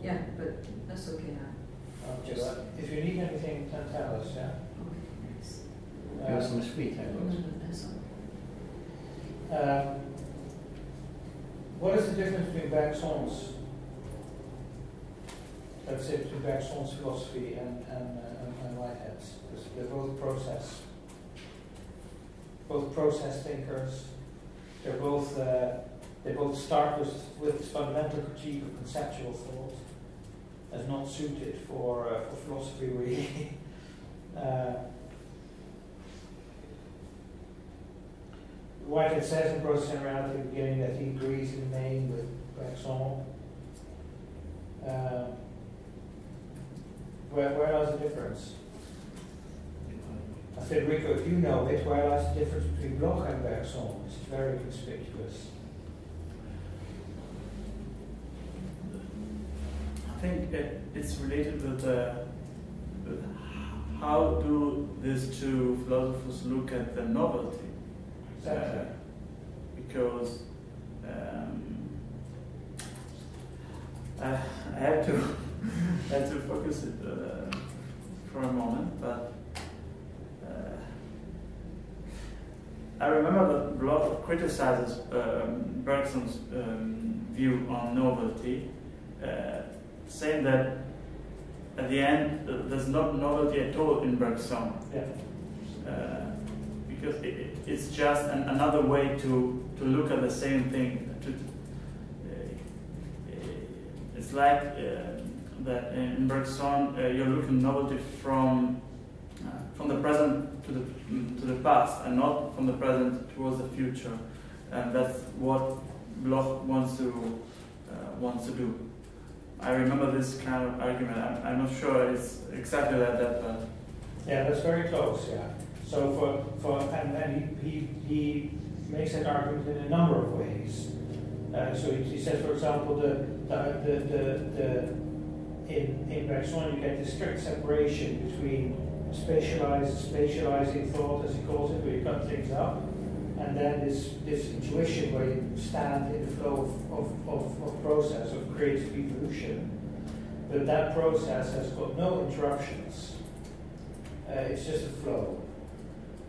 Yeah, but that's okay now. Okay, well, if you need anything, then tell us, yeah? Okay, thanks. Give us Uh, some sweet, I No, thought. no, that's all. Um, what is the difference between Bergson's, let's say, between Bergson's philosophy and, and, uh, and, and Whitehead's? Because they're both process, both process thinkers. They're both, uh, they both start with, with this fundamental critique of conceptual thought as not suited for, uh, for philosophy, really. uh, Whitehead says in Process and at the beginning that he agrees in name with Bergson. Um, where, where lies the difference? I said, Rico, if you know it, where lies the difference between Bloch and Bergson? It's very conspicuous. I think it, it's related with, uh, with how do these two philosophers look at the novelty? Exactly. Because um, I, I have to I have to focus it uh, for a moment, but uh, I remember that Bloch criticizes um, Bergson's um, view on novelty, uh, saying that at the end uh, there's not novelty at all in Bergson. Yeah. Uh, because it, it's just an, another way to, to look at the same thing. Uh, it's like uh, that in Bergson uh, you're looking novelty from from the present to the to the past and not from the present towards the future, and that's what Bloch wants to wants to do. I remember this kind of argument. I'm, I'm not sure it's exactly like that, but Yeah, that's very close, yeah. So for, for and, he, he, he makes that argument in a number of ways. Uh, so he, he says, for example, the, the, the, the, the in, in Bergson you get this strict separation between spatialized, spatializing thought, as he calls it, where you cut things up, and then this, this intuition where you stand in the flow of, of, of, of process, of creative evolution. But that process has got no interruptions. Uh, it's just a flow.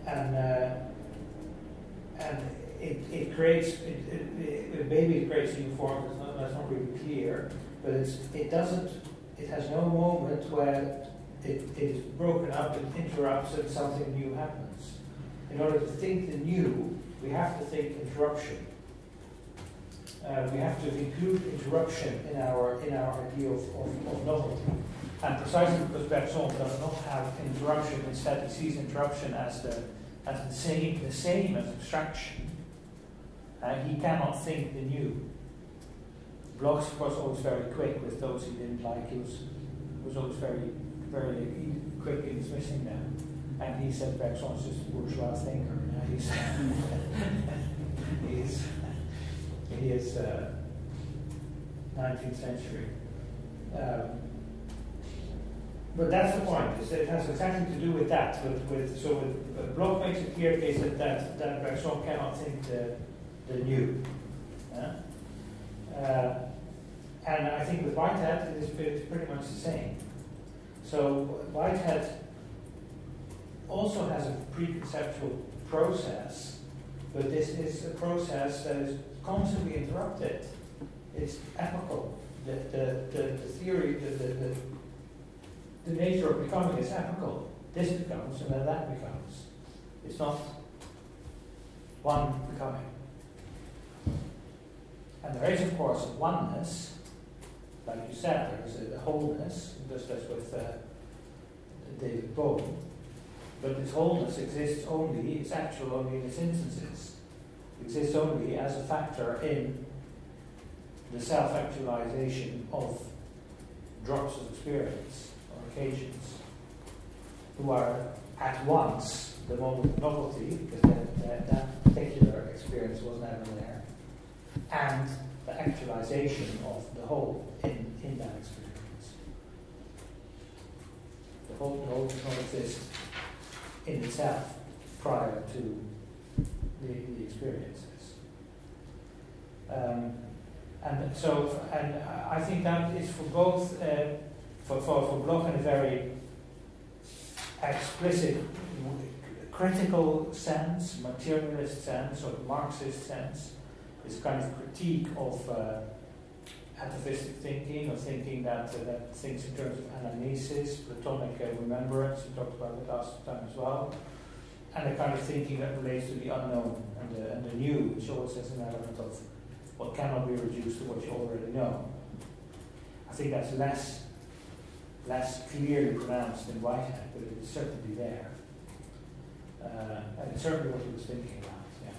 And, uh, and it, it creates, it, it, it, maybe it creates new forms, that's not, that's not really clear, but it's, it doesn't, it has no moment where it, it is broken up and interrupts and something new happens. In order to think the new, we have to think interruption. Uh, we have to include interruption in our in our idea of, of, of novelty. And precisely because Bergson does not have interruption, instead he sees interruption as the as the same the same as abstraction. Uh, he cannot think the new. Bloch was always very quick with those he didn't like. He was was always very very quick in dismissing them. And he said Bergson is just a bourgeois thinker. Uh, he's he's he is uh, 19th century. Um, but that's the point. Is it has exactly to do with that. With, with so with, Bloch makes a clear case that that, that Bergson cannot think the the new. Yeah? Uh, and I think with Whitehead it is pretty much the same. So Whitehead also has a preconceptual process, but this is a process that is constantly interrupted. It's epochal. The, the, the, the theory, the, the, the, the nature of becoming is epochal. This becomes and then that becomes. It's not one becoming. And there is, of course, oneness. Like you said, there is a wholeness, just as with uh, David Bohm. But this wholeness exists only, it's actual only in its instances. It exists only as a factor in the self actualization of drops of experience or occasions who are at once the moment of novelty, because that, that, that particular experience was never there, and the actualization of the whole in, in that experience. The whole, the whole does not exist in itself prior to the, the experiences. Um, and so, and I think that is for both, uh, for, for, for Bloch in a very explicit critical sense, materialist sense, or Marxist sense, this kind of critique of uh, atavistic thinking, or thinking that, uh, that thinks in terms of anamnesis, Platonic uh, remembrance, we talked about it last time as well, and the kind of thinking that relates to the unknown and the, and the new, which always has an element of what cannot be reduced to what you already know. I think that's less, less clearly pronounced in Whitehead, but it is certainly there. Uh, and it's certainly what he was thinking about, yeah.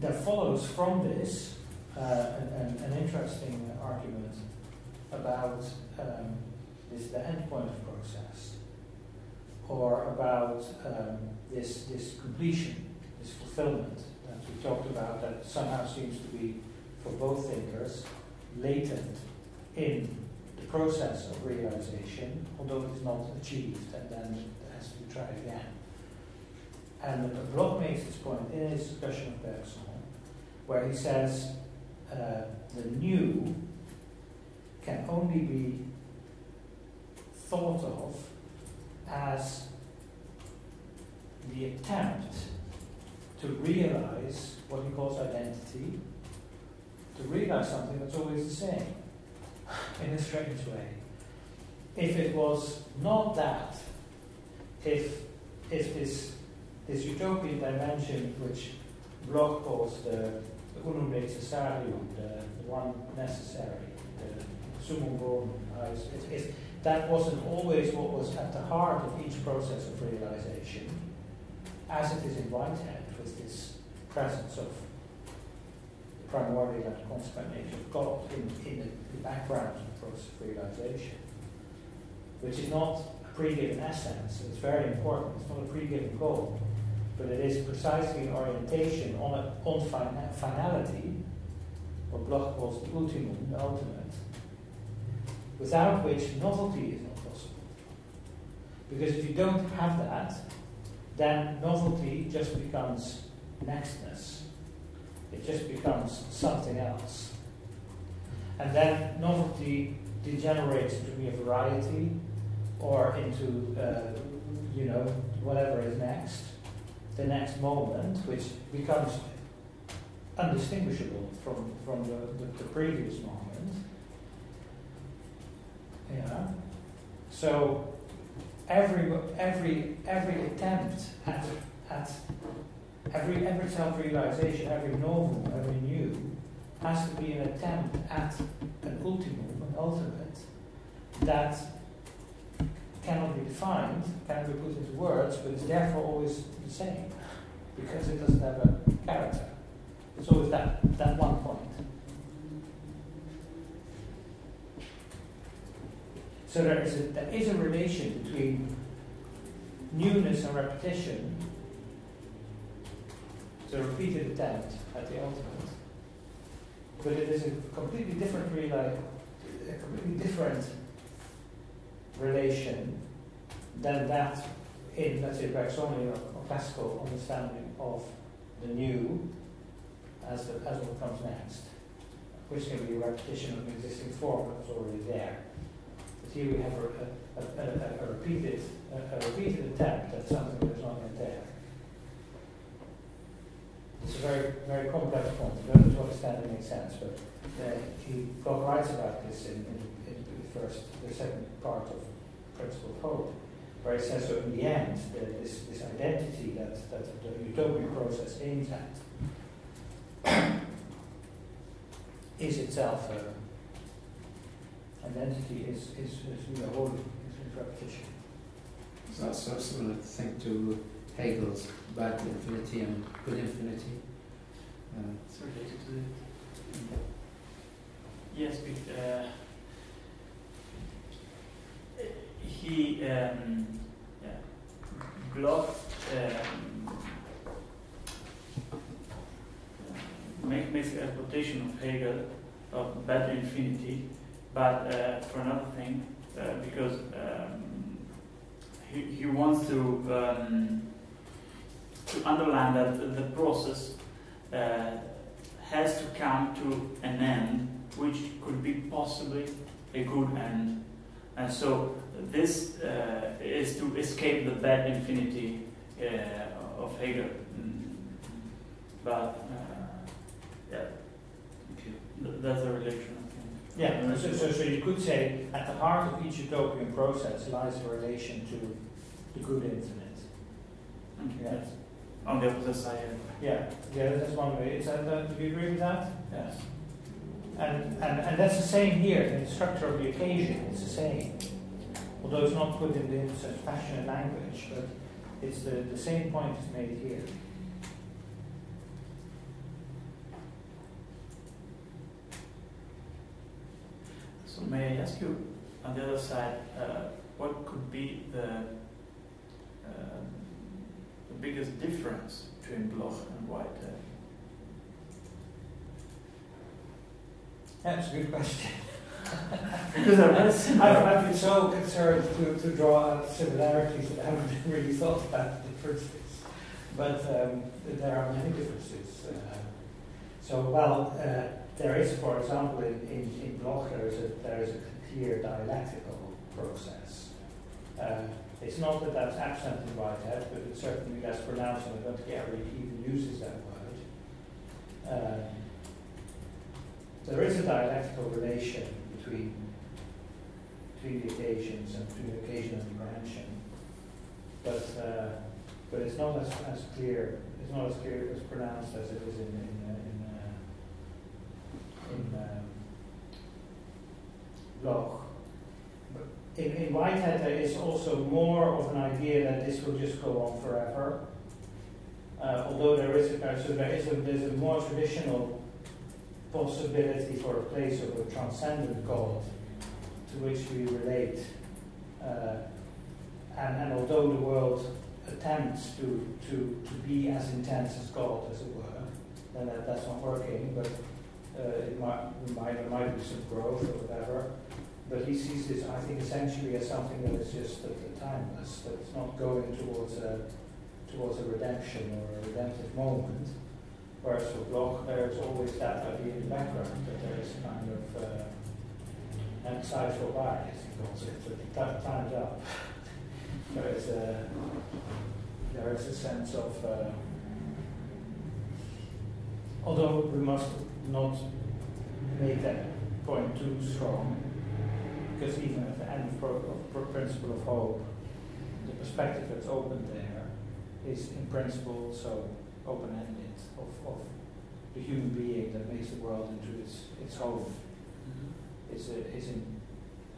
That follows from this uh, an, an, interesting argument about um, this, the endpoint of process, or about um, this, this completion, this fulfillment that we talked about, that somehow seems to be, for both thinkers, latent in the process of realization, although it is not achieved, and then it has to be tried again. And Bloch makes this point in his discussion of Bergson, where he says uh, the new can only be thought of as the attempt to realize what he calls identity, to realize something that's always the same in a strange way. If it was not that, if if this this utopian dimension, which Bloch calls the unum necessarium, the, the one necessary, the summum bonum. Uh, it's, it's, it's, that wasn't always what was at the heart of each process of realization, as it is in Whitehead, with this presence of primordial and consequent nature of God in, in the, background of the process of realization, which is not a pre-given essence, it's very important, it's not a pre-given goal, but it is precisely an orientation on, a, on fin- finality, what Bloch calls the ultimum, the ultimate, without which novelty is not possible. Because if you don't have that, then novelty just becomes nextness. It just becomes something else. And then novelty degenerates into mere variety or into, uh, you know, whatever is next, the next moment, which becomes undistinguishable from, from the, the, the previous moment. Yeah. So every every every attempt at at every every self-realization, every novel, every new, has to be an attempt at an ultimate, an ultimate, that cannot be defined, cannot be put into words, but is therefore always the same, because it doesn't have a character. It's always that, that one point. So there is a, there is a relation between newness and repetition, the repeated attempt at the ultimate, but it is a completely different a completely different relation than that in, let's say, Bergsonian or classical understanding of the new as, the, as what comes next, which can be a repetition of an existing form that was already there. But here we have a, a, a, a repeated, a, repeated attempt at something that is not yet there. It's a very, very complex point. I don't extent it makes sense, but uh, he Bloch writes about this in, in, in, the first, the second part of Principle of Hope, where he says, so in the end, the, this, this identity that, that the utopian process aims at is itself uh, identity is is, is you know holy is, repetition. So that's of similar thing to Hegel's bad infinity and good infinity. It's related to it. Yes, but, uh, he um, yeah, Bloch um, make, makes a quotation of Hegel of bad infinity, but uh, for another thing, uh, because um, he, he wants to um, to underline that the process uh, has to come to an end, which could be possibly a good end, and so this uh, is to escape the bad infinity uh, of Hegel, mm. but. Yeah. Th- That's a relation, Yeah, so, so, so you could say at the heart of each utopian process lies a relation to the good infinite. Okay. Yes. On the opposite side. Yeah, yeah, that's one way. Is that, do you agree with that? Yes. And, and, and that's the same here, in the structure of the occasion, it's the same. Although it's not put in, in such passionate language, but it's the, the same point is made here. So may I ask you, on the other side, uh, what could be the, uh, the biggest difference between Bloch and Whitehead? That's a good question. Because I was- I've, I've been so concerned to, to draw out similarities that I haven't really thought about the differences. But um, there are many differences. Uh, so, well, uh, there is, for example, in, in, in Bloch, there is, a, there is a clear dialectical process. Uh, it's not that that's absent in Whitehead, but it's certainly less pronounced, and I don't think Eric even uses that word. Um, there is a dialectical relation between, between the occasions and between the occasion and the but, uh, but it's not as, as clear, it's not as clear, as pronounced as it is in, in, uh, in, uh, in um, Bloch. In, in Whitehead, there is also more of an idea that this will just go on forever. Uh, although there is a of, so there is a, there's a more traditional possibility for a place of a transcendent God to which we relate. Uh, and, and although the world attempts to, to, to be as intense as God, as it were, then that, that's not working, but uh, it might, might, there might be some growth or whatever. But he sees this, I think, essentially as something that is just uh, timeless, that it's not going towards a, towards a redemption or a redemptive moment. Whereas for Bloch, there's always that idea in the background, that there is a kind of uh, and side for by, as he calls it, that time's up. there is a, there is a sense of, uh, although we must not make that point too strong, because even at the end of, pro, of pro principle of hope, the perspective that's opened there is in principle so open-ended of, of the human being that makes the world into its, its home. Mm-hmm. Is, a, is in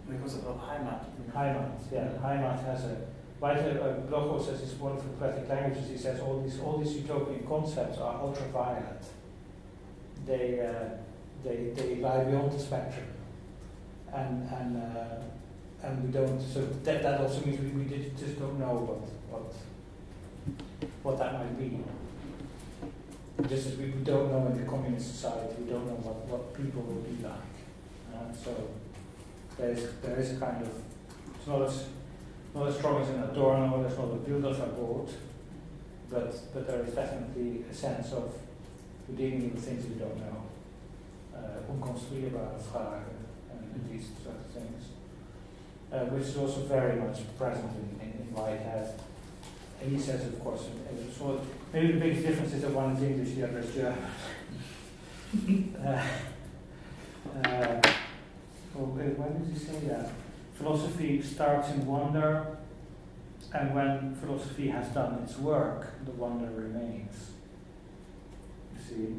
because of Heimat. Heimat, yeah. Heimat has a Weiter uh, Bloch says it's one of the poetic languages. He says all these all these utopian concepts are ultraviolet. They uh, they they lie beyond the spectrum, and and uh, and we don't. So that that also means we, we just don't know what what what that might be. Just as we, we don't know in the communist society, we don't know what, what people will be like. Uh, so there's there is a kind of it's not as not as strong as in Adorno, there's not a Bilderverbot, but but there is definitely a sense of we're dealing with things we don't know. Uh, unconstrueerbare vragen these sort of things. Uh, which is also very much present in, in, in Whitehead. And he says, of course, of, maybe the biggest difference is that one is English, the other is German. uh, uh, well, when did he say that? Philosophy starts in wonder, and when philosophy has done its work, the wonder remains. You see?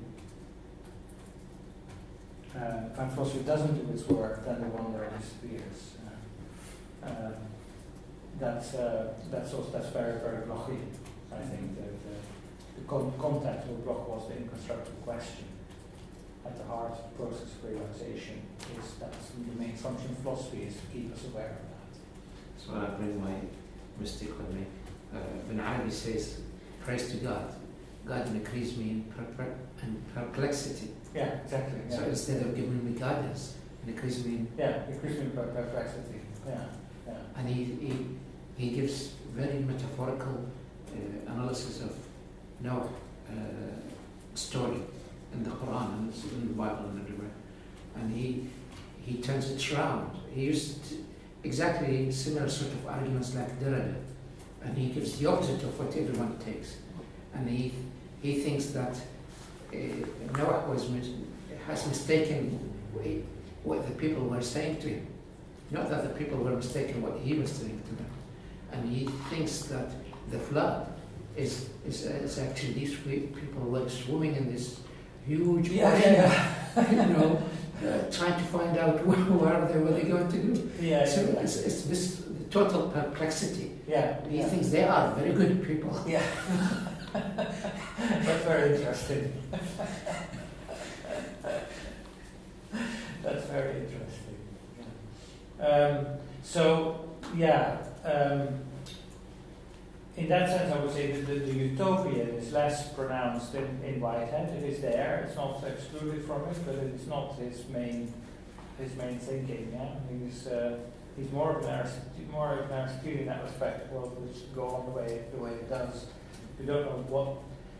Uh, when philosophy doesn't do its work, then the wonder disappears. Uh, um, that's uh, that's also that's very very Blochian. I think that uh, the con- contact with Bloch was the inconstructive question at the heart of the process of realization. Is that's the main function of philosophy is to keep us aware of that. So I bring my mystic with me. Uh, when Arabi says, "Praise to God," God increase me in, in perplexity. Yeah, exactly. Yeah. So instead of giving me guidance, increase me yeah, increase me perplexity. Yeah, yeah. And he, he he gives very metaphorical uh, analysis of Noah uh, story in the Quran and in the Bible and everywhere. And he he turns it around. He used exactly similar sort of arguments like Derrida. And he gives the opposite of what everyone takes. And he he thinks that Noah was has mistaken what the people were saying to him. Not that the people were mistaken what he was saying to them and he thinks that the flood is, is, is actually these people were swimming in this huge yeah, ocean, yeah, yeah. you know, uh, trying to find out where, where they were they going to go. Yeah, so yeah. It's, it's this total perplexity. Yeah, he yeah. thinks they are very good people. Yeah, that's very interesting. that's very interesting. Yeah. Um, so yeah, um, in that sense, I would say that the, the, utopian is less pronounced in, in Whitehead. It is there; it's not excluded from it, but it's not his main his main thinking. Yeah, he's uh, he's more of an Aristotelian, more of an Aristotelian in that respect. Well, which go on the way the way it does. We don't know what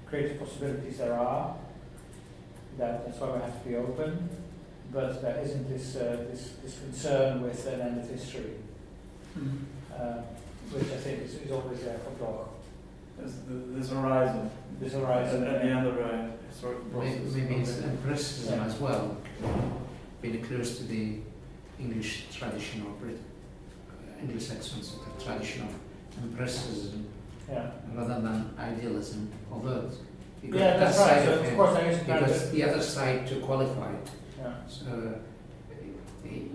creative possibilities there are. That, that's why we have to be open. But there isn't this uh, this, this concern with an end of history. Mm-hmm. Uh, which I think is, is always there for Bloch. There's this horizon. This horizon. At, at the end of a historical process. Maybe, maybe it's empiricism Yeah. as well, being close to the English tradition or Brit- uh, Anglo-Saxon sort of tradition of empiricism Yeah. rather than idealism, although got Yeah, that that's side right. So of course there is a you kind of the other side to qualify it. yeah. So he,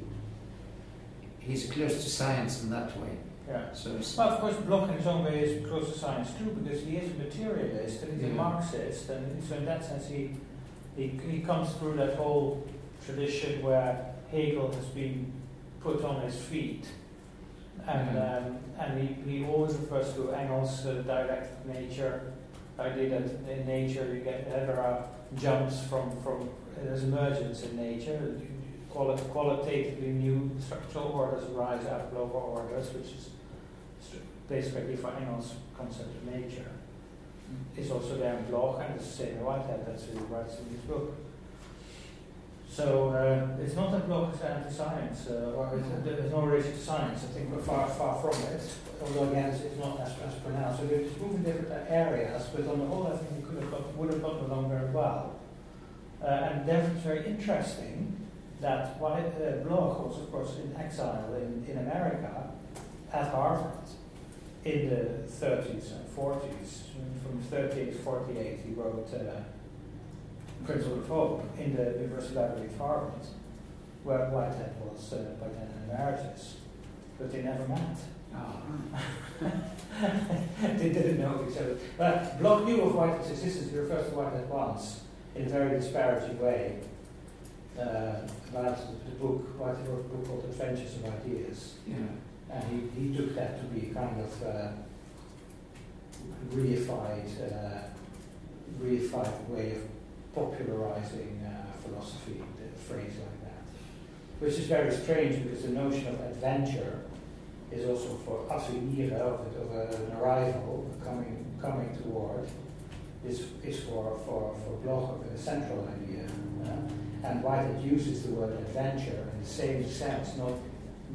he's close to science in that way. Yeah. So Well, of course, Bloch in his own way is close to science too, because he is a materialist and he's a Marxist, and so in that sense, he, he he comes through that whole tradition where Hegel has been put on his feet, and Mhm. um, and he, he always refers to Engels' uh, dialectic nature, idea that in nature you get there are jumps from from there's emergence in nature. Quali- qualitatively new structural orders arise out of lower orders, which is basically for Engels' concept of nature. It's also there in Bloch and it's the same in that's he writes in his book. So uh, it's not that Bloch is anti-science, uh, or it's, there's no relation to science. I think we're far, far from it. Although again, it's, it's not as, as pronounced. So they're just moving different areas, but on the whole, I think we could have got, would have gotten along very well. Uh, and therefore, it's very interesting that White, uh, Bloch was, of course, in exile in, in America at Harvard in the 30s and 40s. From 38 to 48, he wrote uh, Principle of Hope in the University Library of Harvard, where Whitehead was uh, by then an emeritus. But they never met. ah, they didn't know each other. But Bloch knew of Whitehead's existence. He refers to Whitehead once in a very disparaging way uh, about the book. Whitehead wrote a book called Adventures of Ideas. yeah. And he, he took that to be a kind of uh, reified, uh, reified way of popularizing uh, philosophy, the phrase like that. Which is very strange because the notion of adventure is also for advenire, of, of an arrival, coming, coming toward, is, is for, for, for Bloch a central idea. uh, and Whitehead uses the word adventure in the same sense, not,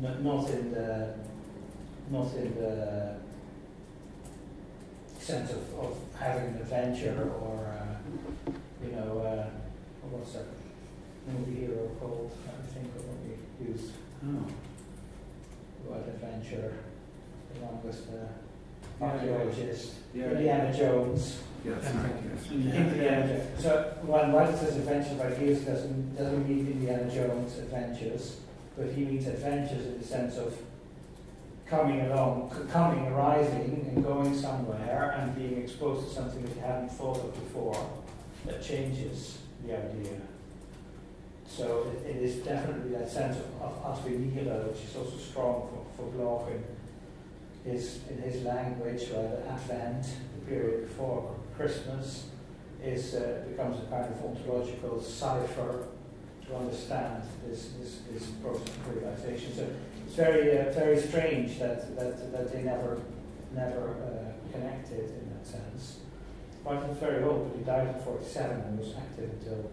not, not in the not in the sense of, of having an adventure or, uh, know, uh, what's that movie hero called? I think of what we use. Oh. What adventure? The one with the archaeologist, Yeah. Indiana Jones. Yes, Yeah. yes. Indiana Jones. So when White says adventure by years doesn't doesn't mean Indiana Jones adventures, but he means adventures in the sense of coming along, coming, arriving, and going somewhere, and being exposed to something that you haven't thought of before, that changes the idea. So it, it is definitely that sense of, of Advenire, which is also strong for, for in his, in his language, where the Advent, the period before Christmas, is, uh, becomes a kind of ontological cipher to understand this, this, this process of realization. So it's very, uh, very strange that, that, that they never, never uh, connected in that sense. Martin was very old, but he died in 47 and was active until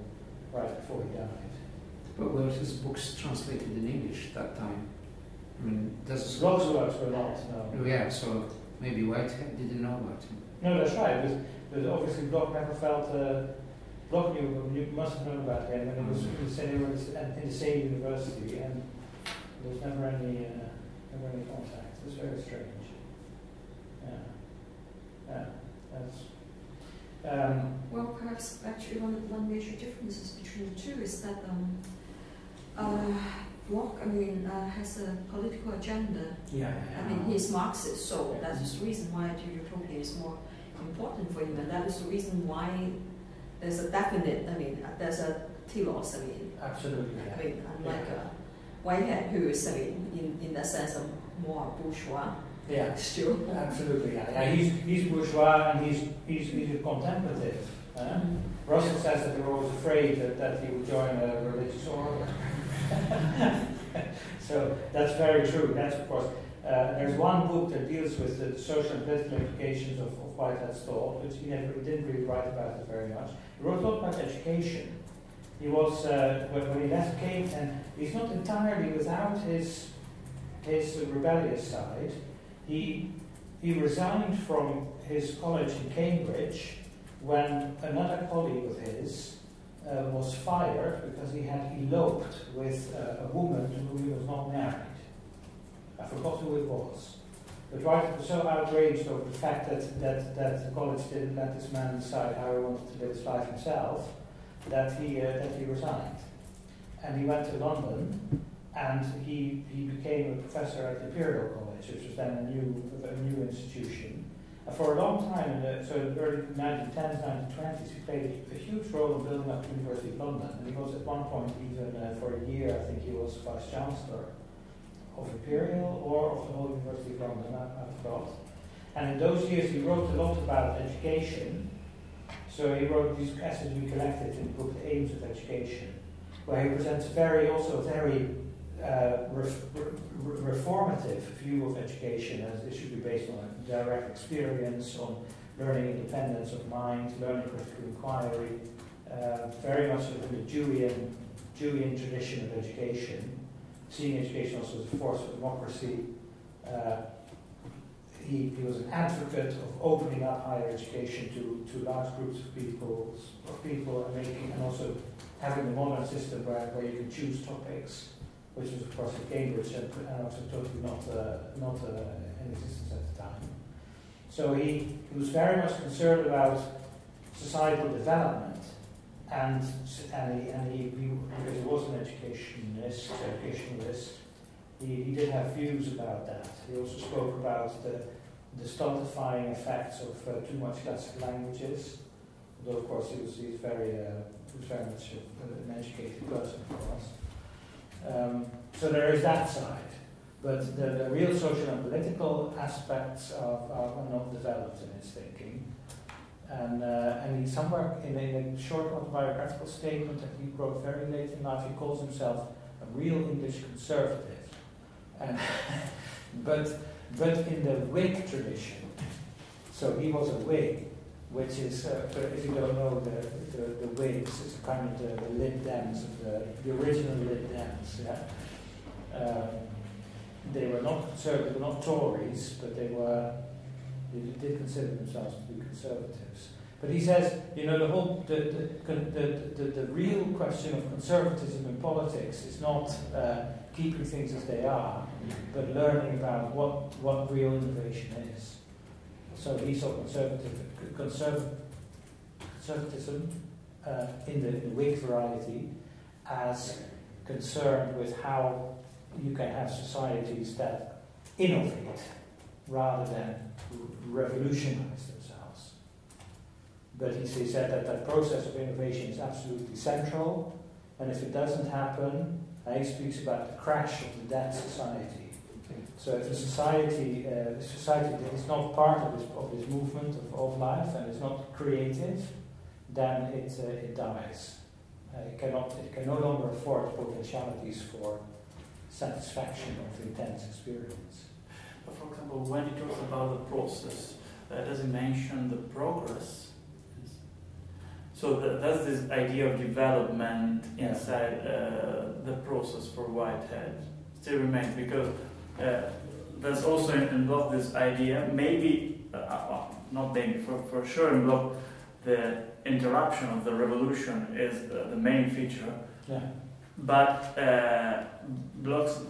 right before he died. But were his books translated in English that time? I mean, does Bloch's works were not, no. Oh, yeah, so maybe Whitehead didn't know about him. No, that's right, but, but obviously Bloch never felt, uh, Bloch knew, you must have known about him, and it was, Mhm. were in the- in the same university, and there was never any, uh, never any contact. It's very strange. Yeah. Yeah, that's, um, Well, perhaps actually one, of one major differences between the two is that um, uh, Bloch, I mean, uh, has a political agenda. yeah. I mean, he's Marxist, so that's the reason why utopia is more important for him, and that is the reason why there's a definite, I mean, uh, there's a telos, I mean, Absolutely, I mean, unlike uh, Whitehead, who is, I mean, in, in that sense, a more bourgeois Yeah, still. absolutely, yeah. yeah he's, he's bourgeois and he's, he's, he's a contemplative. Uh, Mm. Russell says that they were always afraid that, that he would join a religious order. so that's very true. That's of course. Uh, there's one book that deals with the social and political implications of, of Whitehead's thought, which he never he didn't really write about it very much. He wrote a lot about education. He was uh, when, when he left Cambridge, and he's not entirely without his his rebellious side. He he resigned from his college in Cambridge when another colleague of his uh, was fired because he had eloped with uh, a woman to whom he was not married. I forgot who it was. But White was so outraged over the fact that, that, that the college didn't let this man decide how he wanted to live his life himself that he, uh, that he resigned. And he went to London and he, he became a professor at the Imperial College, which was then a new, a new institution. For a long time, in the, so in the early 1910s, 1920s, he played a huge role in building up the University of London. And he was at one point, even uh, for a year, I think he was Vice Chancellor of Imperial or of the whole University of London, I, I forgot. And in those years, he wrote a lot about education. So he wrote these essays we collected in the book The Aims of Education, where he presents a very, also a very uh, reformative view of education as it should be based on direct experience, on learning independence of mind, learning critical inquiry, uh, very much in the Deweyan, Deweyan tradition of education, seeing education also as a force for democracy. Uh, he, he was an advocate of opening up higher education to, to large groups of people, of people and making and also having a modern system where, where you can choose topics which was of course at Cambridge and, and also totally not, uh, not uh, in existence at the time. So he, he was very much concerned about societal development and, and, he, and he, he, because he was an educationist, educationalist, he, he did have views about that. He also spoke about the, the stultifying effects of uh, too much classical languages, although of course he was, he was very, uh, he was very much an educated person, of course. Um, so there is that side. But the, the, real social and political aspects are, are not developed in his thinking. And, uh, and he somewhere in a, in a, short autobiographical statement that he wrote very late in life, he calls himself a real English conservative. And but, but in the Whig tradition. So he was a Whig, which is, uh, if you don't know the, the, the Whigs, it's kind of the, the Lib Dems of the, the original Lib Dems. Yeah? Um, they were not conservative, they were not Tories, but they were, they did consider themselves to be conservatives. But he says, you know, the whole, the, the, the, the, the real question of conservatism in politics is not uh, keeping things as they are, but learning about what, what real innovation is. So he saw conservative, conserv, conservatism uh, in, the, in the Whig variety as concerned with how you can have societies that innovate rather than revolutionize themselves. But he said that that process of innovation is absolutely central, and if it doesn't happen, he speaks about the crash of the dead society. So if a society, uh, society that is not part of this, of this movement of, of life and is not creative, then it, uh, it dies. Uh, it, cannot, it can no longer afford potentialities for satisfaction of intense experience. But for example, when he talks about the process, uh, does he mention the progress? So th- that's this idea of development inside uh, the process for Whitehead still remains because uh, there's also involved this idea, maybe, uh, uh, not maybe, for, for sure involved the interruption of the revolution is the, the main feature. Yeah. But uh, Bloch's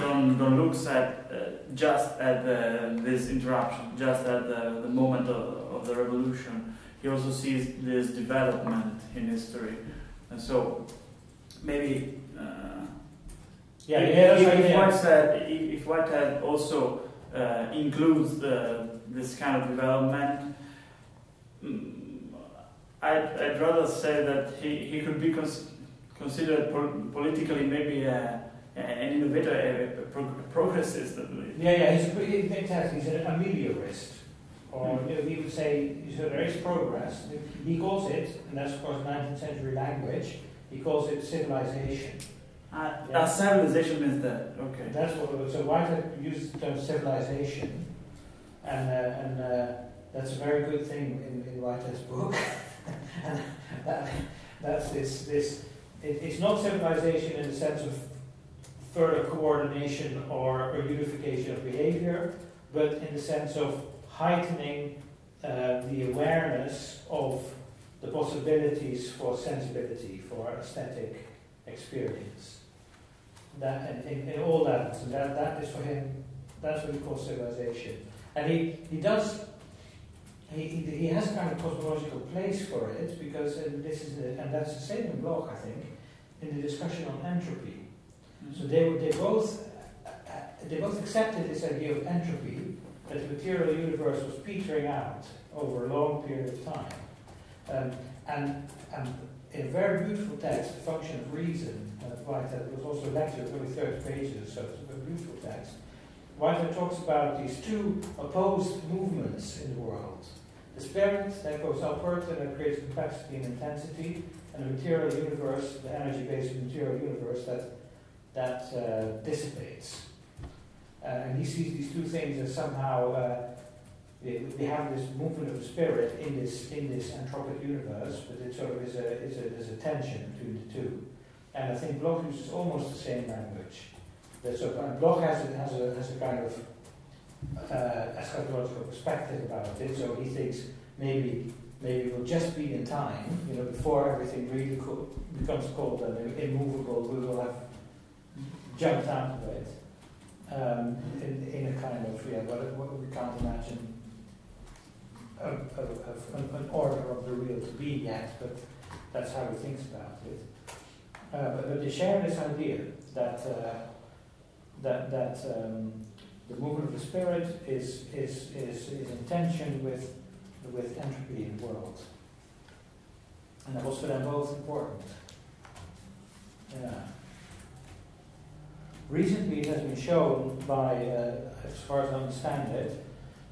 don't, don't look at uh, just at the, this interruption, just at the, the moment of, of the revolution. He also sees this development in history, and so maybe uh, yeah, if, yeah, if, right, if, yeah. Whitehead, if Whitehead also uh, includes the, this kind of development, mm, I'd, I'd rather say that he, he could be cons- considered pol- politically maybe a, an innovator, a, a, pro- a progressist, I believe. Yeah, yeah, he's, a, exactly, he's an ameliorist. Or mm. we would say, so there is progress. He calls it, and that's of course 19th century language, he calls it civilization. Uh, yeah. uh, civilization means that, okay. That's what, so why Whitehead uses the term civilization, and, uh, and uh, that's a very good thing in, in Whitehead's book. and that, that's this, this it, it's not civilization in the sense of further coordination or, or unification of behavior, but in the sense of heightening uh, the awareness of the possibilities for sensibility, for aesthetic experience. That in, in, in all levels, and that, that is for him, that's what he calls civilization. And he, he does he, he, has kind of cosmological place for it because and this is the, and that's the same in Bloch I think in the discussion on entropy So they, they both they both accepted this idea of entropy, that the material universe was petering out over a long period of time. Um, and, and in a very beautiful text, The Function of Reason, uh, Whitehead was also a lectured, only 30 pages, so it's a beautiful text. Whitehead talks about these two opposed movements in the world. The spirit that goes upward and that creates complexity and intensity, and the material universe, the energy-based material universe that that uh, dissipates. Uh, and he sees these two things as somehow uh, they have this movement of the spirit in this in this entropic universe, but it sort of is a is a there's a tension between the two. And I think Bloch uses almost the same language. That and Bloch has a, has a has a kind of uh, eschatological perspective about it. So he thinks maybe maybe it will just be in time, you know, before everything really co- becomes cold and immovable, we will have jumped out of it um, in, in a kind of, yeah, what, what we can't imagine a, a, a, an order of the real to be yet, but that's how he thinks about it. Uh, but, they share this idea that uh, that that um, the movement of the spirit is is is, is in tension with with entropy in the world, and that was for them both important. Yeah. Recently, it has been shown by, uh, as far as I understand it,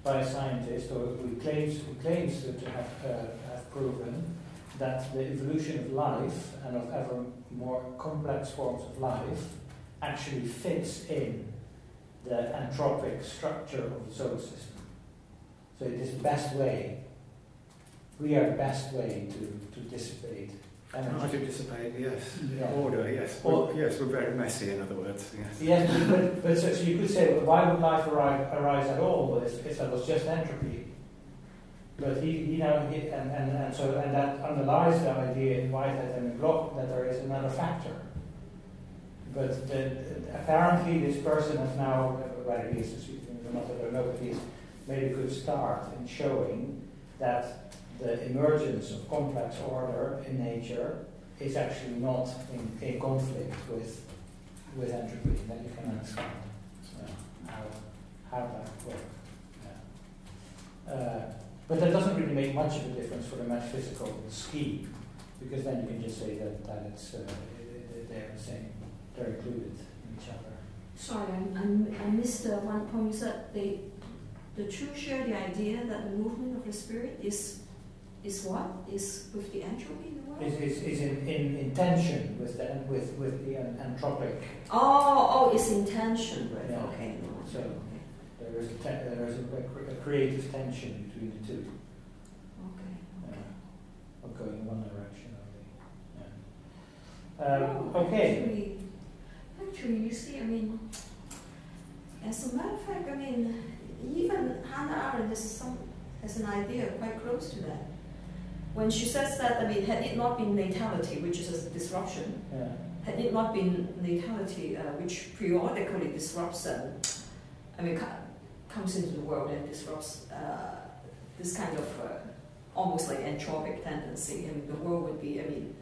by a scientist who claims, who claims to have, uh, have proven that the evolution of life and of ever more complex forms of life actually fits in the entropic structure of the solar system. So it is the best way. We are the best way to, to dissipate How to dissipate, yes. Yeah. Order, yes. Or- We're, yes, we're very messy, in other words. Yes. Yes, but, but so, so you could say, well, why would life arise, arise at all if, if there was just entropy? But he, he now, he, and, and, and so, and that underlies the idea in Whitehead and in Bloch that there is another factor. But the, apparently this person has now, whether he is, not that I don't know, but he's made a good start in showing that the emergence of complex order in nature is actually not in, in conflict with with entropy, then you can understand uh, how, how that works. Yeah. Uh, but that doesn't really make much of a difference for the metaphysical scheme, because then you can just say that, that it's, uh, they're the same, they're included in each other. Sorry, I, I, missed uh, one point. You said they, the two share the idea that the movement of the spirit is is what? Is with the entropy in the world? Is, is, is in, in, in tension with the, with, with the an- entropic, Oh, oh, it's intention, right? Yeah. Okay. So- okay. there is a, te- there is a, a creative tension the two. Okay. Yeah. Of going in one direction only. Yeah. Um, No, okay. Actually, actually, you see, I mean, as a matter of fact, I mean, even Hannah Arendt has some has an idea quite close to that. When she says that, I mean, had it not been natality, which is a disruption, Yeah. had it not been natality, uh, which periodically disrupts, um, I mean, comes into the world and disrupts uh, this kind of uh, almost like entropic tendency, I mean, the world would be, I mean,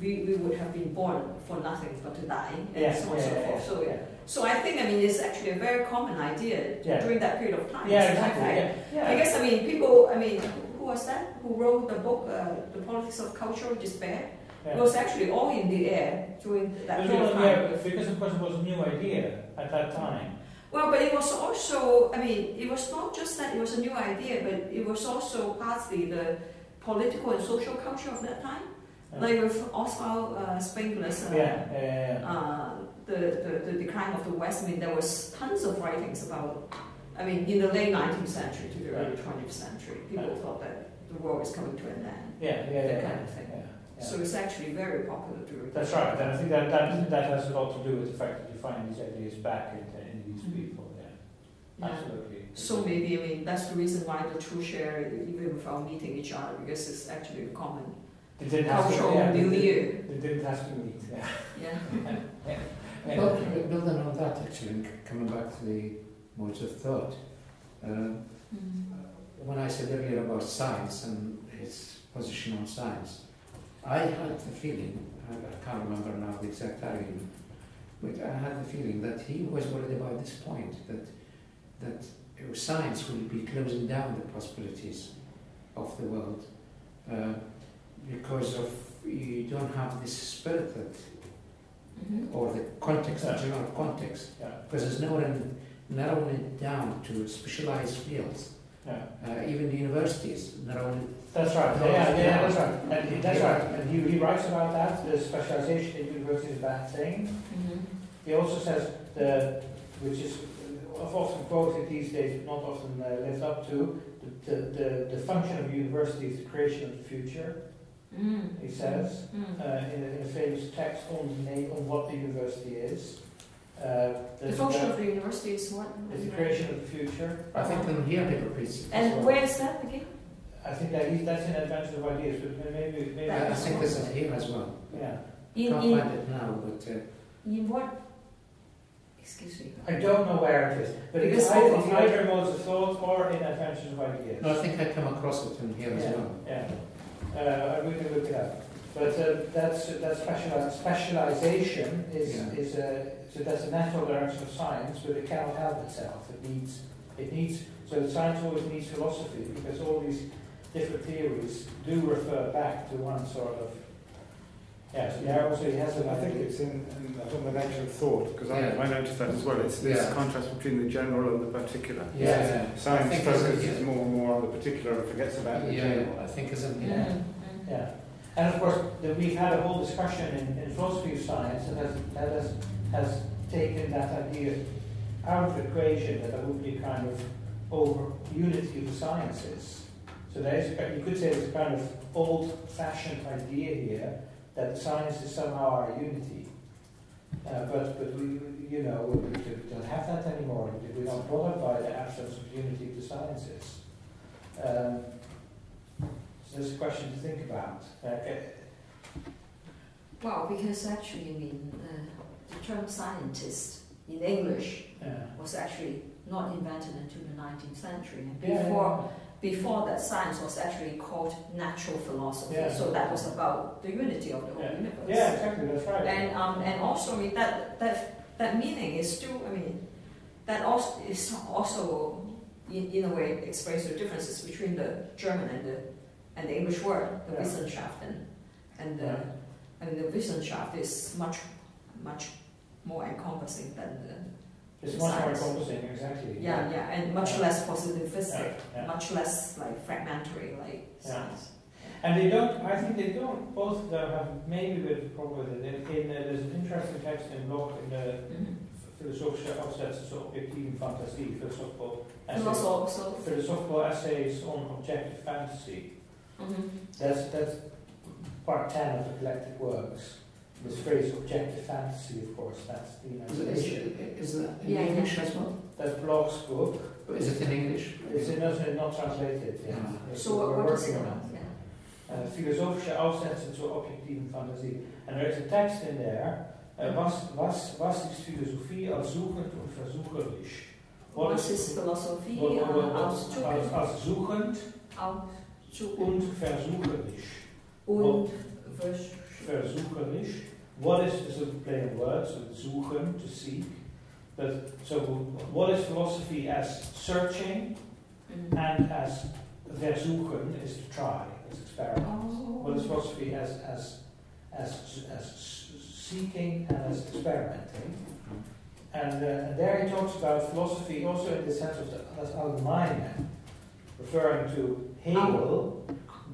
we, we would have been born for nothing but to die, and Yeah, so on and so yeah, forth. So, yeah. so I think, I mean, it's actually a very common idea during that period of time. Yeah, exactly. Yeah. I guess, I mean, people, I mean, who was that? Who wrote the book, uh, The Politics of Cultural Despair? It was actually all in the air during that period of time. because of course it was a new idea at that time. Well, but it was also, I mean, it was not just that it was a new idea, but it was also partly the political and social culture of that time. Yeah. Like with Oswald uh, Spengler's uh, yeah, uh, the, the, the decline of the West, I mean, there was tons of writings about, I mean, in the late 19th century to the early 20th century, people thought that the world is coming to an end. yeah, yeah, yeah, that kind of thing. So it's actually very popular That's right, and I think that, that, that has a lot to do with the fact that you find these ideas back in, in these Mhm. people, yeah. Yeah. Absolutely. So maybe, I mean, that's the reason why the two share, even without meeting each other, because it's actually a common They didn't have to, cultural yeah, milieu. did- they didn't have to meet, yeah. Yeah. yeah. Well, building on that, actually, coming back to the modes of thought, um, when I said earlier about science and its position on science, I had the feeling, I, I can't remember now the exact argument, But I had the feeling that he was worried about this point that that science will be closing down the possibilities of the world uh, because of you don't have this spirit that Mhm. or the context, the general context, Yeah, because there's no one narrowing it down to specialized fields. yeah. Uh, even the universities narrowing That's right. Yeah, yeah, yeah. that's right. And he- that's right. And he, he writes about that. The specialization in universities is a bad thing. Mhm. He also says the, which is often quoted these days, but not often uh, lived up to. The, the, the, the function of university is the creation of the future. Mm. He says Mm. uh, in, a, in a famous text on the name on what the university is. Uh, The function of the university is what? is the creation of the future. I think in here he repeats it. And well. where is that again? I think that that's in Adventures of Ideas, but maybe maybe I I think this is here as well. yeah. In, Can't in, find it now, but uh, in what? Excuse me. I don't know where it is, but it's either, all it's either Modes of Thought or in Adventures of Ideas. no, I think I come across it in here as well. yeah. Uh, we can look it up. But uh, that's that speciali- specialization is Yeah. is a so that's a natural direction of science, but it cannot help itself. It needs it needs so science always needs philosophy because all these different theories do refer back to one sort of yeah. So also he has And a I think it's in, in the, on the nature of thought, because Yeah. I, I noticed that as well. It's this Yeah. contrast between the general and the particular. Yeah, I Science think it's focuses here. more and more on the particular and forgets about the Yeah, general. I think it's in here. Mm. Yeah, and of course, the, we've had a whole discussion in, in philosophy of science that has, that has, has taken that idea out of the equation that there would be a kind of over unity of the sciences. So there is, a you could say there's a kind of old-fashioned idea here that the sciences somehow are a unity. Uh, but, but we, you know, we, we don't have that anymore. We're not bothered by the absence of unity of the sciences. Um, so there's a question to think about. Uh, uh, Well, because actually, I mean, uh, the term scientist in English yeah. was actually not invented until the 19th century. And Yeah, before, before that, science was actually called natural philosophy. Yeah. So that was about the unity of the whole Yeah. universe. Yeah, exactly, that's right. And um, and also I mean, that that that meaning is still I mean that also is also in, in a way explains the differences between the German and the and the English word the Yeah. Wissenschaft and and the Yeah. and the Wissenschaft is much much more encompassing than the it's much more encompassing, exactly. yeah yeah and much Yeah. less positivistic Yeah, much less like fragmentary like science And they don't, I think they don't, both of them have maybe a bit of a problem with it. In, in, uh, there's an interesting text in Bloch in the Mhm. Philosophische Aufsätze zur objektiven Fantasie, philosophical essays, philosophical essays on objective fantasy. mhm. That's, that's part 10 of the collected works. This phrase objective fantasy, of course, that's the imagination. is, is that in Yeah, yeah. English as well? That's Bloch's book. Is it in English? It's not, not translated yet. Ah. It's- so what, we're what working it on about yeah uh, philosophische Aufsätze zur objektiven Fantasie. And there is a text in there, uh, was, was, was ist Philosophie als suchend und versucherisch? What is- is philosophy what- what- what- uh, als, ausdrücken, als suchend und versucherisch. und vers- Versucherisch. What is, is a play on words, so suchen, to seek. But, so what is philosophy as searching Mhm. and as versuchen is to try, as experiment. Oh. What is philosophy as, as, as, as seeking and as experimenting? And, uh, and there he talks about philosophy also in the sense of the, as allgemeine, referring to Hegel,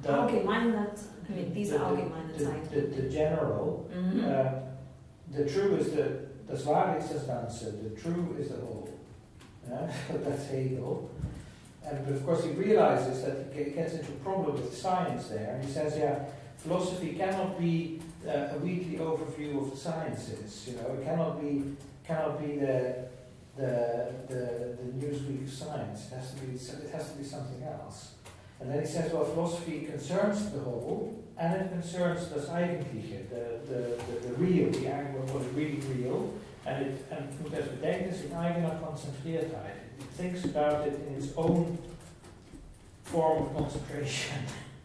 the, Allgemeine, I mean, these are the- allgemeine the, Zeiten. the, the general. Mhm. Uh, the true is the, das Wahre ist das Ganze, the true is the whole. Yeah? That's Hegel. And but of course he realizes that he gets into a problem with science there, and he says, yeah, philosophy cannot be uh, a weekly overview of the sciences. You know, it cannot be cannot be the the the, the Newsweek of science. It has to be it has to be something else. And then he says, well, philosophy concerns the whole, and it concerns das Eigentliche, the, the, the, the real, the eigen- what is really real, and it and moet als bedenken is in eigener Konzentriertheit. It thinks about it in its own form of concentration.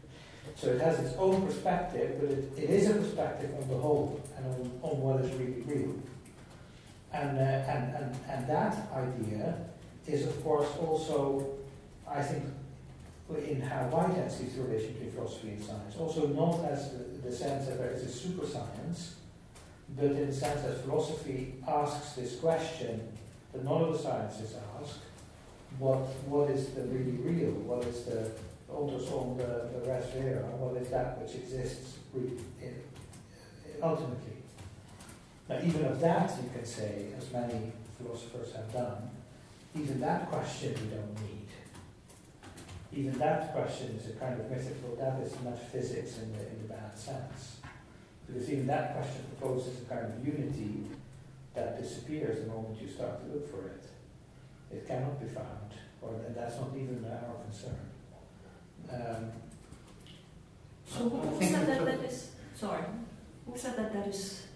so it has its own perspective, but it, it is a perspective on the whole and on, on what is really real. And, uh, and, and, and that idea is, of course, also, I think, in how Whitehead sees the relation between philosophy and science. Also, not as the, sense that there is a super science, but in the sense that philosophy asks this question that none of the sciences ask what, what is the really real? What is the ontos on, the, the res vera? What is that which exists ultimately? Now, even of that, you can say, as many philosophers have done, even that question we don't need. Even that question is a kind of mythical, that is metaphysics in the, in the bad sense. Because even that question proposes a kind of unity that disappears the moment you start to look for it. It cannot be found, or that's not even our concern. Um, So who, who said that that is, sorry, who said that that is,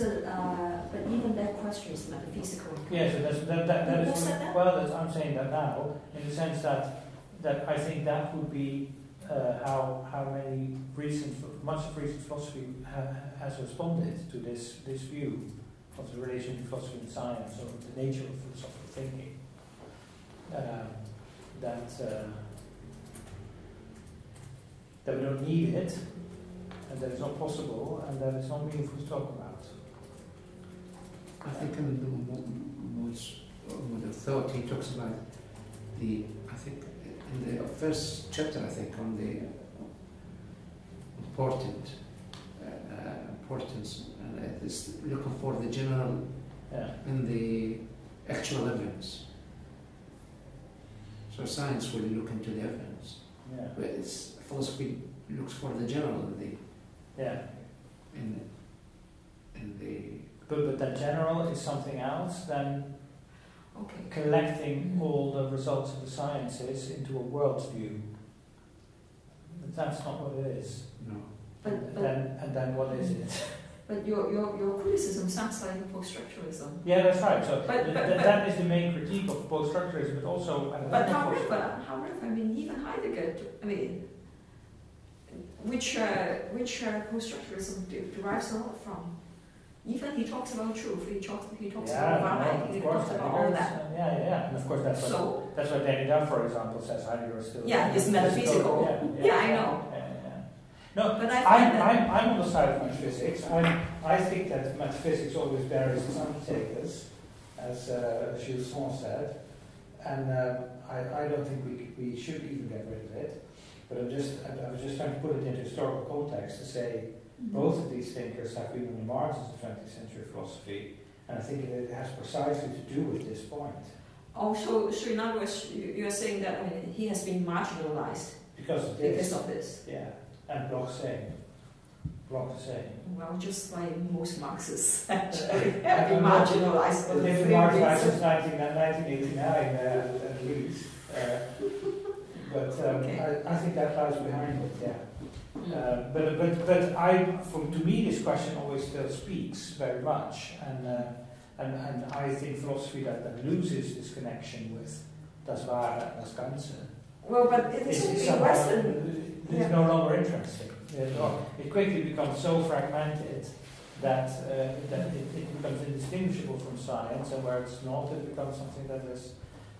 said, uh, but even that question is metaphysical. Yeah, so that's, that, that, that is, that? well, that's, I'm saying that now, in the sense that, that I think that would be uh, how, how many recent, much of recent philosophy ha, has responded to this, this view of the relation between philosophy and science, or the nature of philosophical thinking. Um, that, uh, that we don't need it, and that it's not possible, and that it's not meaningful to talk about. I think in the with the thought he talks about the I think in the first chapter I think on the important uh, uh, importance and it is looking for the general Yeah. and the actual evidence. So science will look into the evidence, Yeah. but it's philosophy looks for the general the Yeah. in in the But, but that general is something else than Okay. collecting all the results of the sciences into a worldview. But that's not what it is. no. But, and, but, then, and then what is it? but your, your, your criticism sounds like post-structuralism. yeah, that's right. So But- but- th- but- that is the main critique of post-structuralism, but also... But however, however, I mean, even Heidegger, I mean, which, uh, which uh, post-structuralism derives a lot from. Even he talks about truth, he talks, he talks yeah, about no, he course, talks about all is, that. uh, yeah, yeah, yeah, and of course that's what So, that's what Derrida, for example, says Heidegger is still. Yeah, it's metaphysical. Yeah, Yeah, I know. Yeah, yeah, yeah. No, but I I'm, I'm, I'm on the side of metaphysics. I'm, I think that metaphysics always buries its undertakers, as uh, Gilson said, and um, I, I don't think we, we should even get rid of it. But I'm just, I, I was just trying to put it into historical context to say both of these thinkers have been on the margins of 20th century philosophy, and I think it has precisely to do with this point. oh, so, so in other words, you, you're saying that, he has been marginalized Because of because this. of this. Yeah, and Bloch saying. Bloch saying. Well, just like most Marxists actually have been marginalized They've been marginalized since 1989 uh, at least. Uh, but um, Okay. I, I think that lies behind it, yeah. Mm. Uh, but, but, but I, from, to me, this question always still speaks very much. And, uh, and, and I think philosophy that, that loses this connection with das Wahre, das Ganze, Well, but it is, only somehow, Western. is yeah. no longer interesting. It, it quickly becomes so fragmented that, uh, that it, it becomes indistinguishable from science, and where it's not, it becomes something that is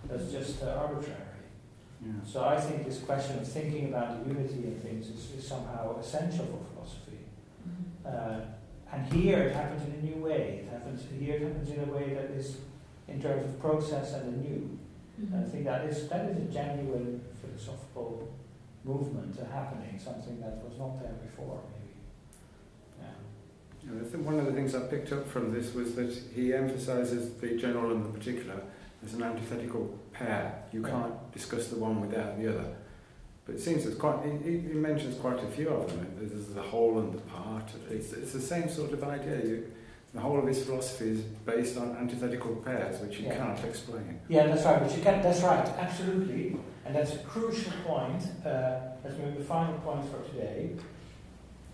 that's just uh, arbitrary. Yeah. So I think this question of thinking about the unity in things is, is somehow essential for philosophy. Mhm. Uh, and here it happens in a new way. It happens here it happens in a way that is, in terms of process and anew. And I Mhm. think that is that is a genuine philosophical movement happening, something that was not there before, maybe. Yeah. Yeah, I think one of the things I picked up from this was that he emphasises the general and the particular as an antithetical pair. You can't discuss the one without the other. But it seems there's quite, he, he mentions quite a few of them. There's the whole and the part. It's, it's the same sort of idea. You, the whole of his philosophy is based on antithetical pairs, which you Yeah. can't explain. Yeah, that's right. But you can. That's right. Absolutely, and that's a crucial point. Uh, that's maybe the final point for today.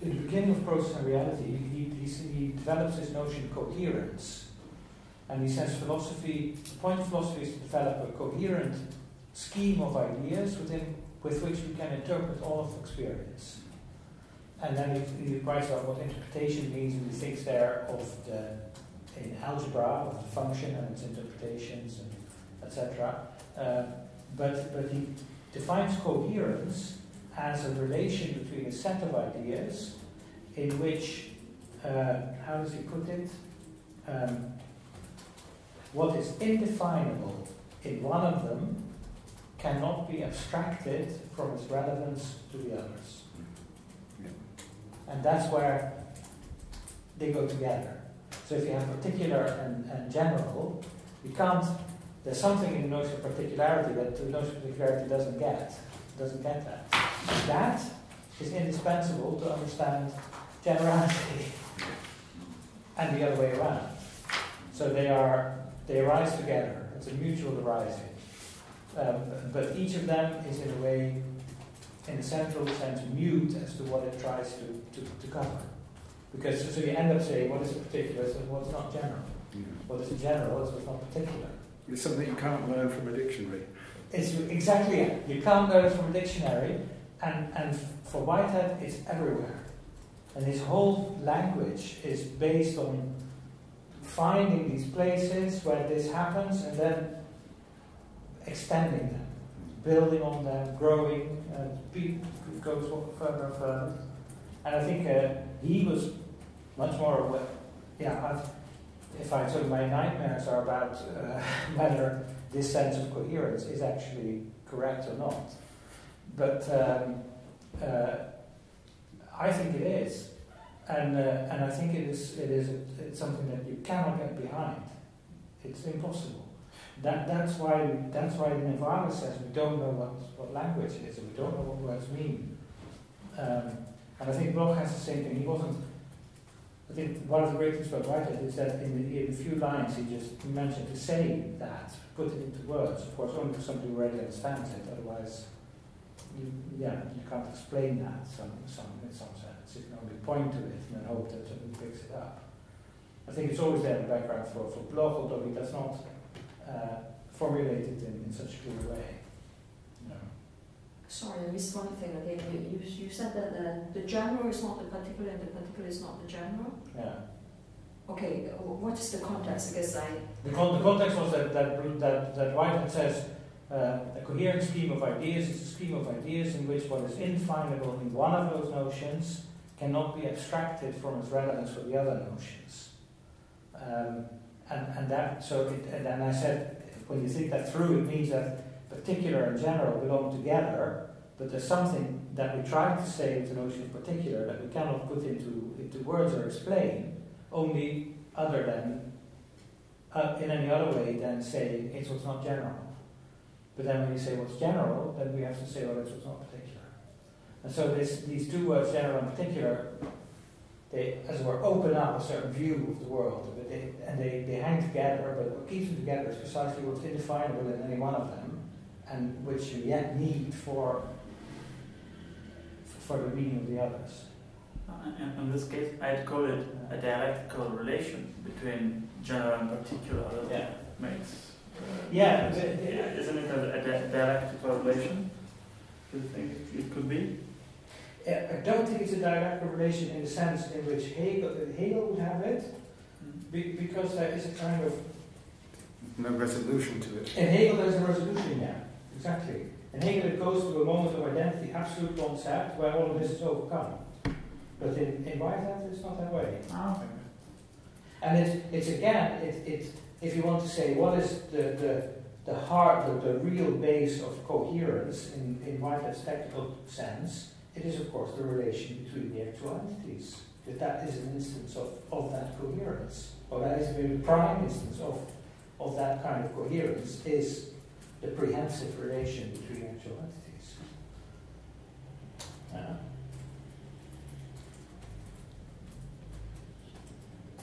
In the beginning of Process and Reality, he, he, he develops this notion of coherence, and he says philosophy. The point of philosophy is to develop a coherent scheme of ideas within with which we can interpret all of experience. and then he, writes about what interpretation means, and he thinks there of the in algebra of the function and its interpretations and etc. Uh, but but he defines coherence as a relation between a set of ideas in which uh, how does he put it? Um, what is indefinable in one of them cannot be abstracted from its relevance to the others. And that's where they go together. So if you have particular and, and general, you can't, there's something in the notion of particularity that the notion of particularity doesn't get, doesn't get that. That is indispensable to understand generality and the other way around. So they are, they arise together. It's a mutual arising. Um, but each of them is in a way, in a central sense, mute as to what it tries to, to, to cover. Because so you end up saying what is particular and what's not general. Yeah. What is general is what's not particular. It's something you can't learn from a dictionary. It's exactly it. You can't learn from a dictionary, and, and for Whitehead, it's everywhere. And his whole language is based on finding these places where this happens and then extending them, building on them, growing, it goes further and further. And I think uh, he was much more aware. Yeah, I've, if I of my nightmares are about uh, whether this sense of coherence is actually correct or not. But um, uh, I think it is, and uh, and I think it is it is it's something that you cannot get behind. It's impossible. That that's why that's why Nirvana says we don't know what, what language is, and we don't know what words mean. Um, and I think Bloch has the same thing. He wasn't. I think one of the great things about Whitehead is that in, the, in a few lines he just mentioned to say that, put it into words. Of course, only for somebody who already understands it. Otherwise, you, yeah, you can't explain that some, some, in some sense. You can only point to it and then hope that somebody picks it up. I think it's always there in the background for, for Bloch, although he does not uh, formulate it in, in such a clear way. Sorry, I missed one thing again. You, you, you said that the, the general is not the particular and the particular is not the general? Yeah. Okay, what is the context? I guess I... The, con- the context was that, that, that, that Whitehead says uh, a coherent scheme of ideas is a scheme of ideas in which what is indefinable in one of those notions cannot be abstracted from its relevance for the other notions. Um, and, and that, so, it, and, I said, when you think that through, it means that particular and general belong together, but there's something that we try to say with the notion of particular that we cannot put into, into words or explain, only other than, uh, in any other way than saying it's what's not general. But then when you say what's general, then we have to say, well, it's what's not. And so this, these two words, general and particular, they, as it were, open up a certain view of the world, but they, and they, they hang together, but what keeps them together is precisely what's indefinable in any one of them and which you yet need for for the meaning of the others. Uh, in, in, this case, I'd call it a dialectical relation between general and particular. Yeah. Makes. Uh, yeah, isn't it a, a, dialectical relation? Do you think it could be? Eh, I don't think it's a direct relation in the sense in which Hegel, Hegel would have it, because there is a kind of no resolution to it. In Hegel, there's a resolution, yeah. Exactly. In Hegel, it goes to a moment of identity, absolute concept, where all of this is overcome. But in, in Whitehead, it's not that way. Oh. And it's, it's again, it, it, if you want to say what is the, the, the heart, the, the real base of coherence in, in Whitehead's technical sense, it is, of course, the relation between the actual entities. That that is an instance of, of that coherence, or that is the prime instance of, of that kind of coherence, is the prehensive relation between actual entities. Uh,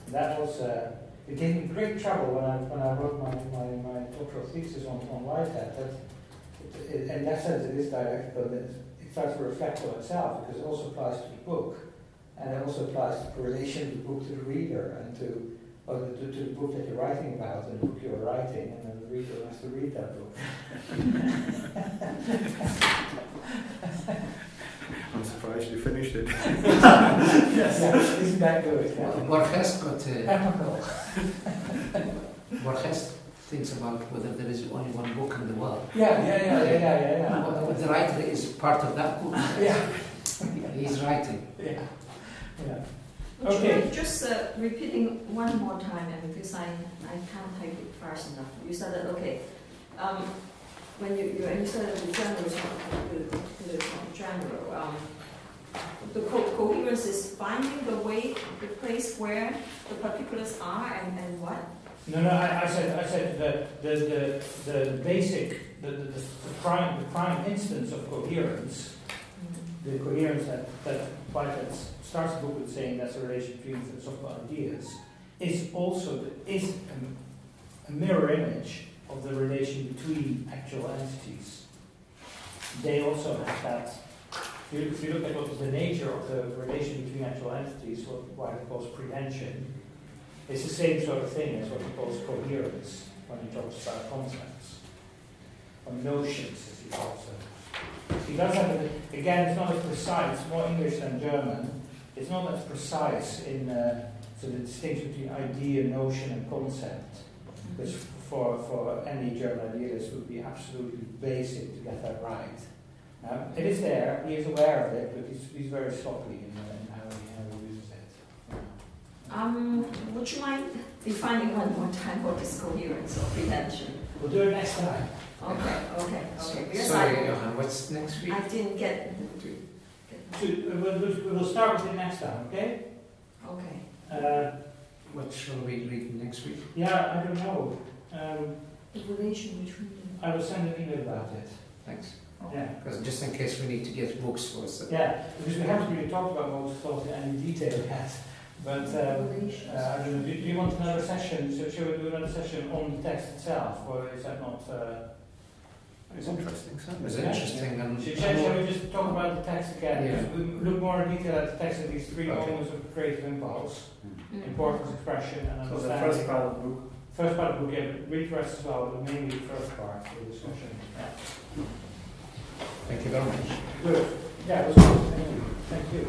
that was, uh, it gave me great trouble when I, when I wrote my, my, my doctoral thesis on, on Whitehead. That it, it, in that sense, it is direct, but it, it starts to reflect on itself because it also applies to the book. And it also applies to the relation of the book to the reader and to or to, to, the book that you're writing about and the book you're writing, and then the reader has to read that book. I'm surprised you finished it. yes. Yeah, isn't that good? Well, Yeah. Borges got uh, Borges thinks about whether there is only one book in the world. Yeah, yeah, yeah, yeah, yeah, yeah. Well, The writer is part of that book. Yeah. He's writing. Yeah. Yeah. Would you Okay. mind just uh, repeating one more time, and because I, I can't type it fast enough. You said that, okay, um, when you, you, and you said that the general, is the, the, the general, um, the co- coherence is finding the way, the place where the particulars are and, and what? No, no, I, I said, I said the, the, the, the basic, the, the, the prime, the prime instance of coherence, the coherence that, that Whitehead starts the book with saying that's a relation between philosophical ideas, is also, the, is a, a mirror image of the relation between actual entities. They also have that, if you, look at what is the nature of the relation between actual entities, what Whitehead calls prehension, it's the same sort of thing as what he calls coherence when he talks about concepts, or notions, as he calls them. He does have, a, again, it's not as precise, more English than German. It's not as precise in uh, so the distinction between idea, notion, and concept, which for, for any German idealist would be absolutely basic to get that right. Um, it is there, he is aware of it, but he's, he's very sloppy in, uh, in how, he, how he uses it. Um, would you mind defining one more time what is coherence or prehension? We'll do it next time. Okay, okay, okay. Because Sorry, I, Johan, what's next week? I didn't get, So, uh, we'll, we'll we'll start with it next time, okay? okay. Uh, What shall we read next week? yeah, I don't know. Um, The relation between them. I will send an email about it. Thanks. Yeah. Because just in case we need to get books for us. Yeah, because we haven't really talked about Modes of Thought in any detail yet. But um, uh, I don't know, do, do you want another session? So shall we do another session on the text itself, or is that not? Uh, It's interesting, It was Yeah. interesting and shall, shall shall we just talk about the text again? Yeah. Just we look more in detail at the text of these three Okay. moments of creative impulse, Mm. importance, expression, and So the first part of the book. First part of the book, yeah, read the rest as well, but mainly the first part for the discussion. Yeah. thank you very much. Good. Yeah, it was good. Thank you. Thank you.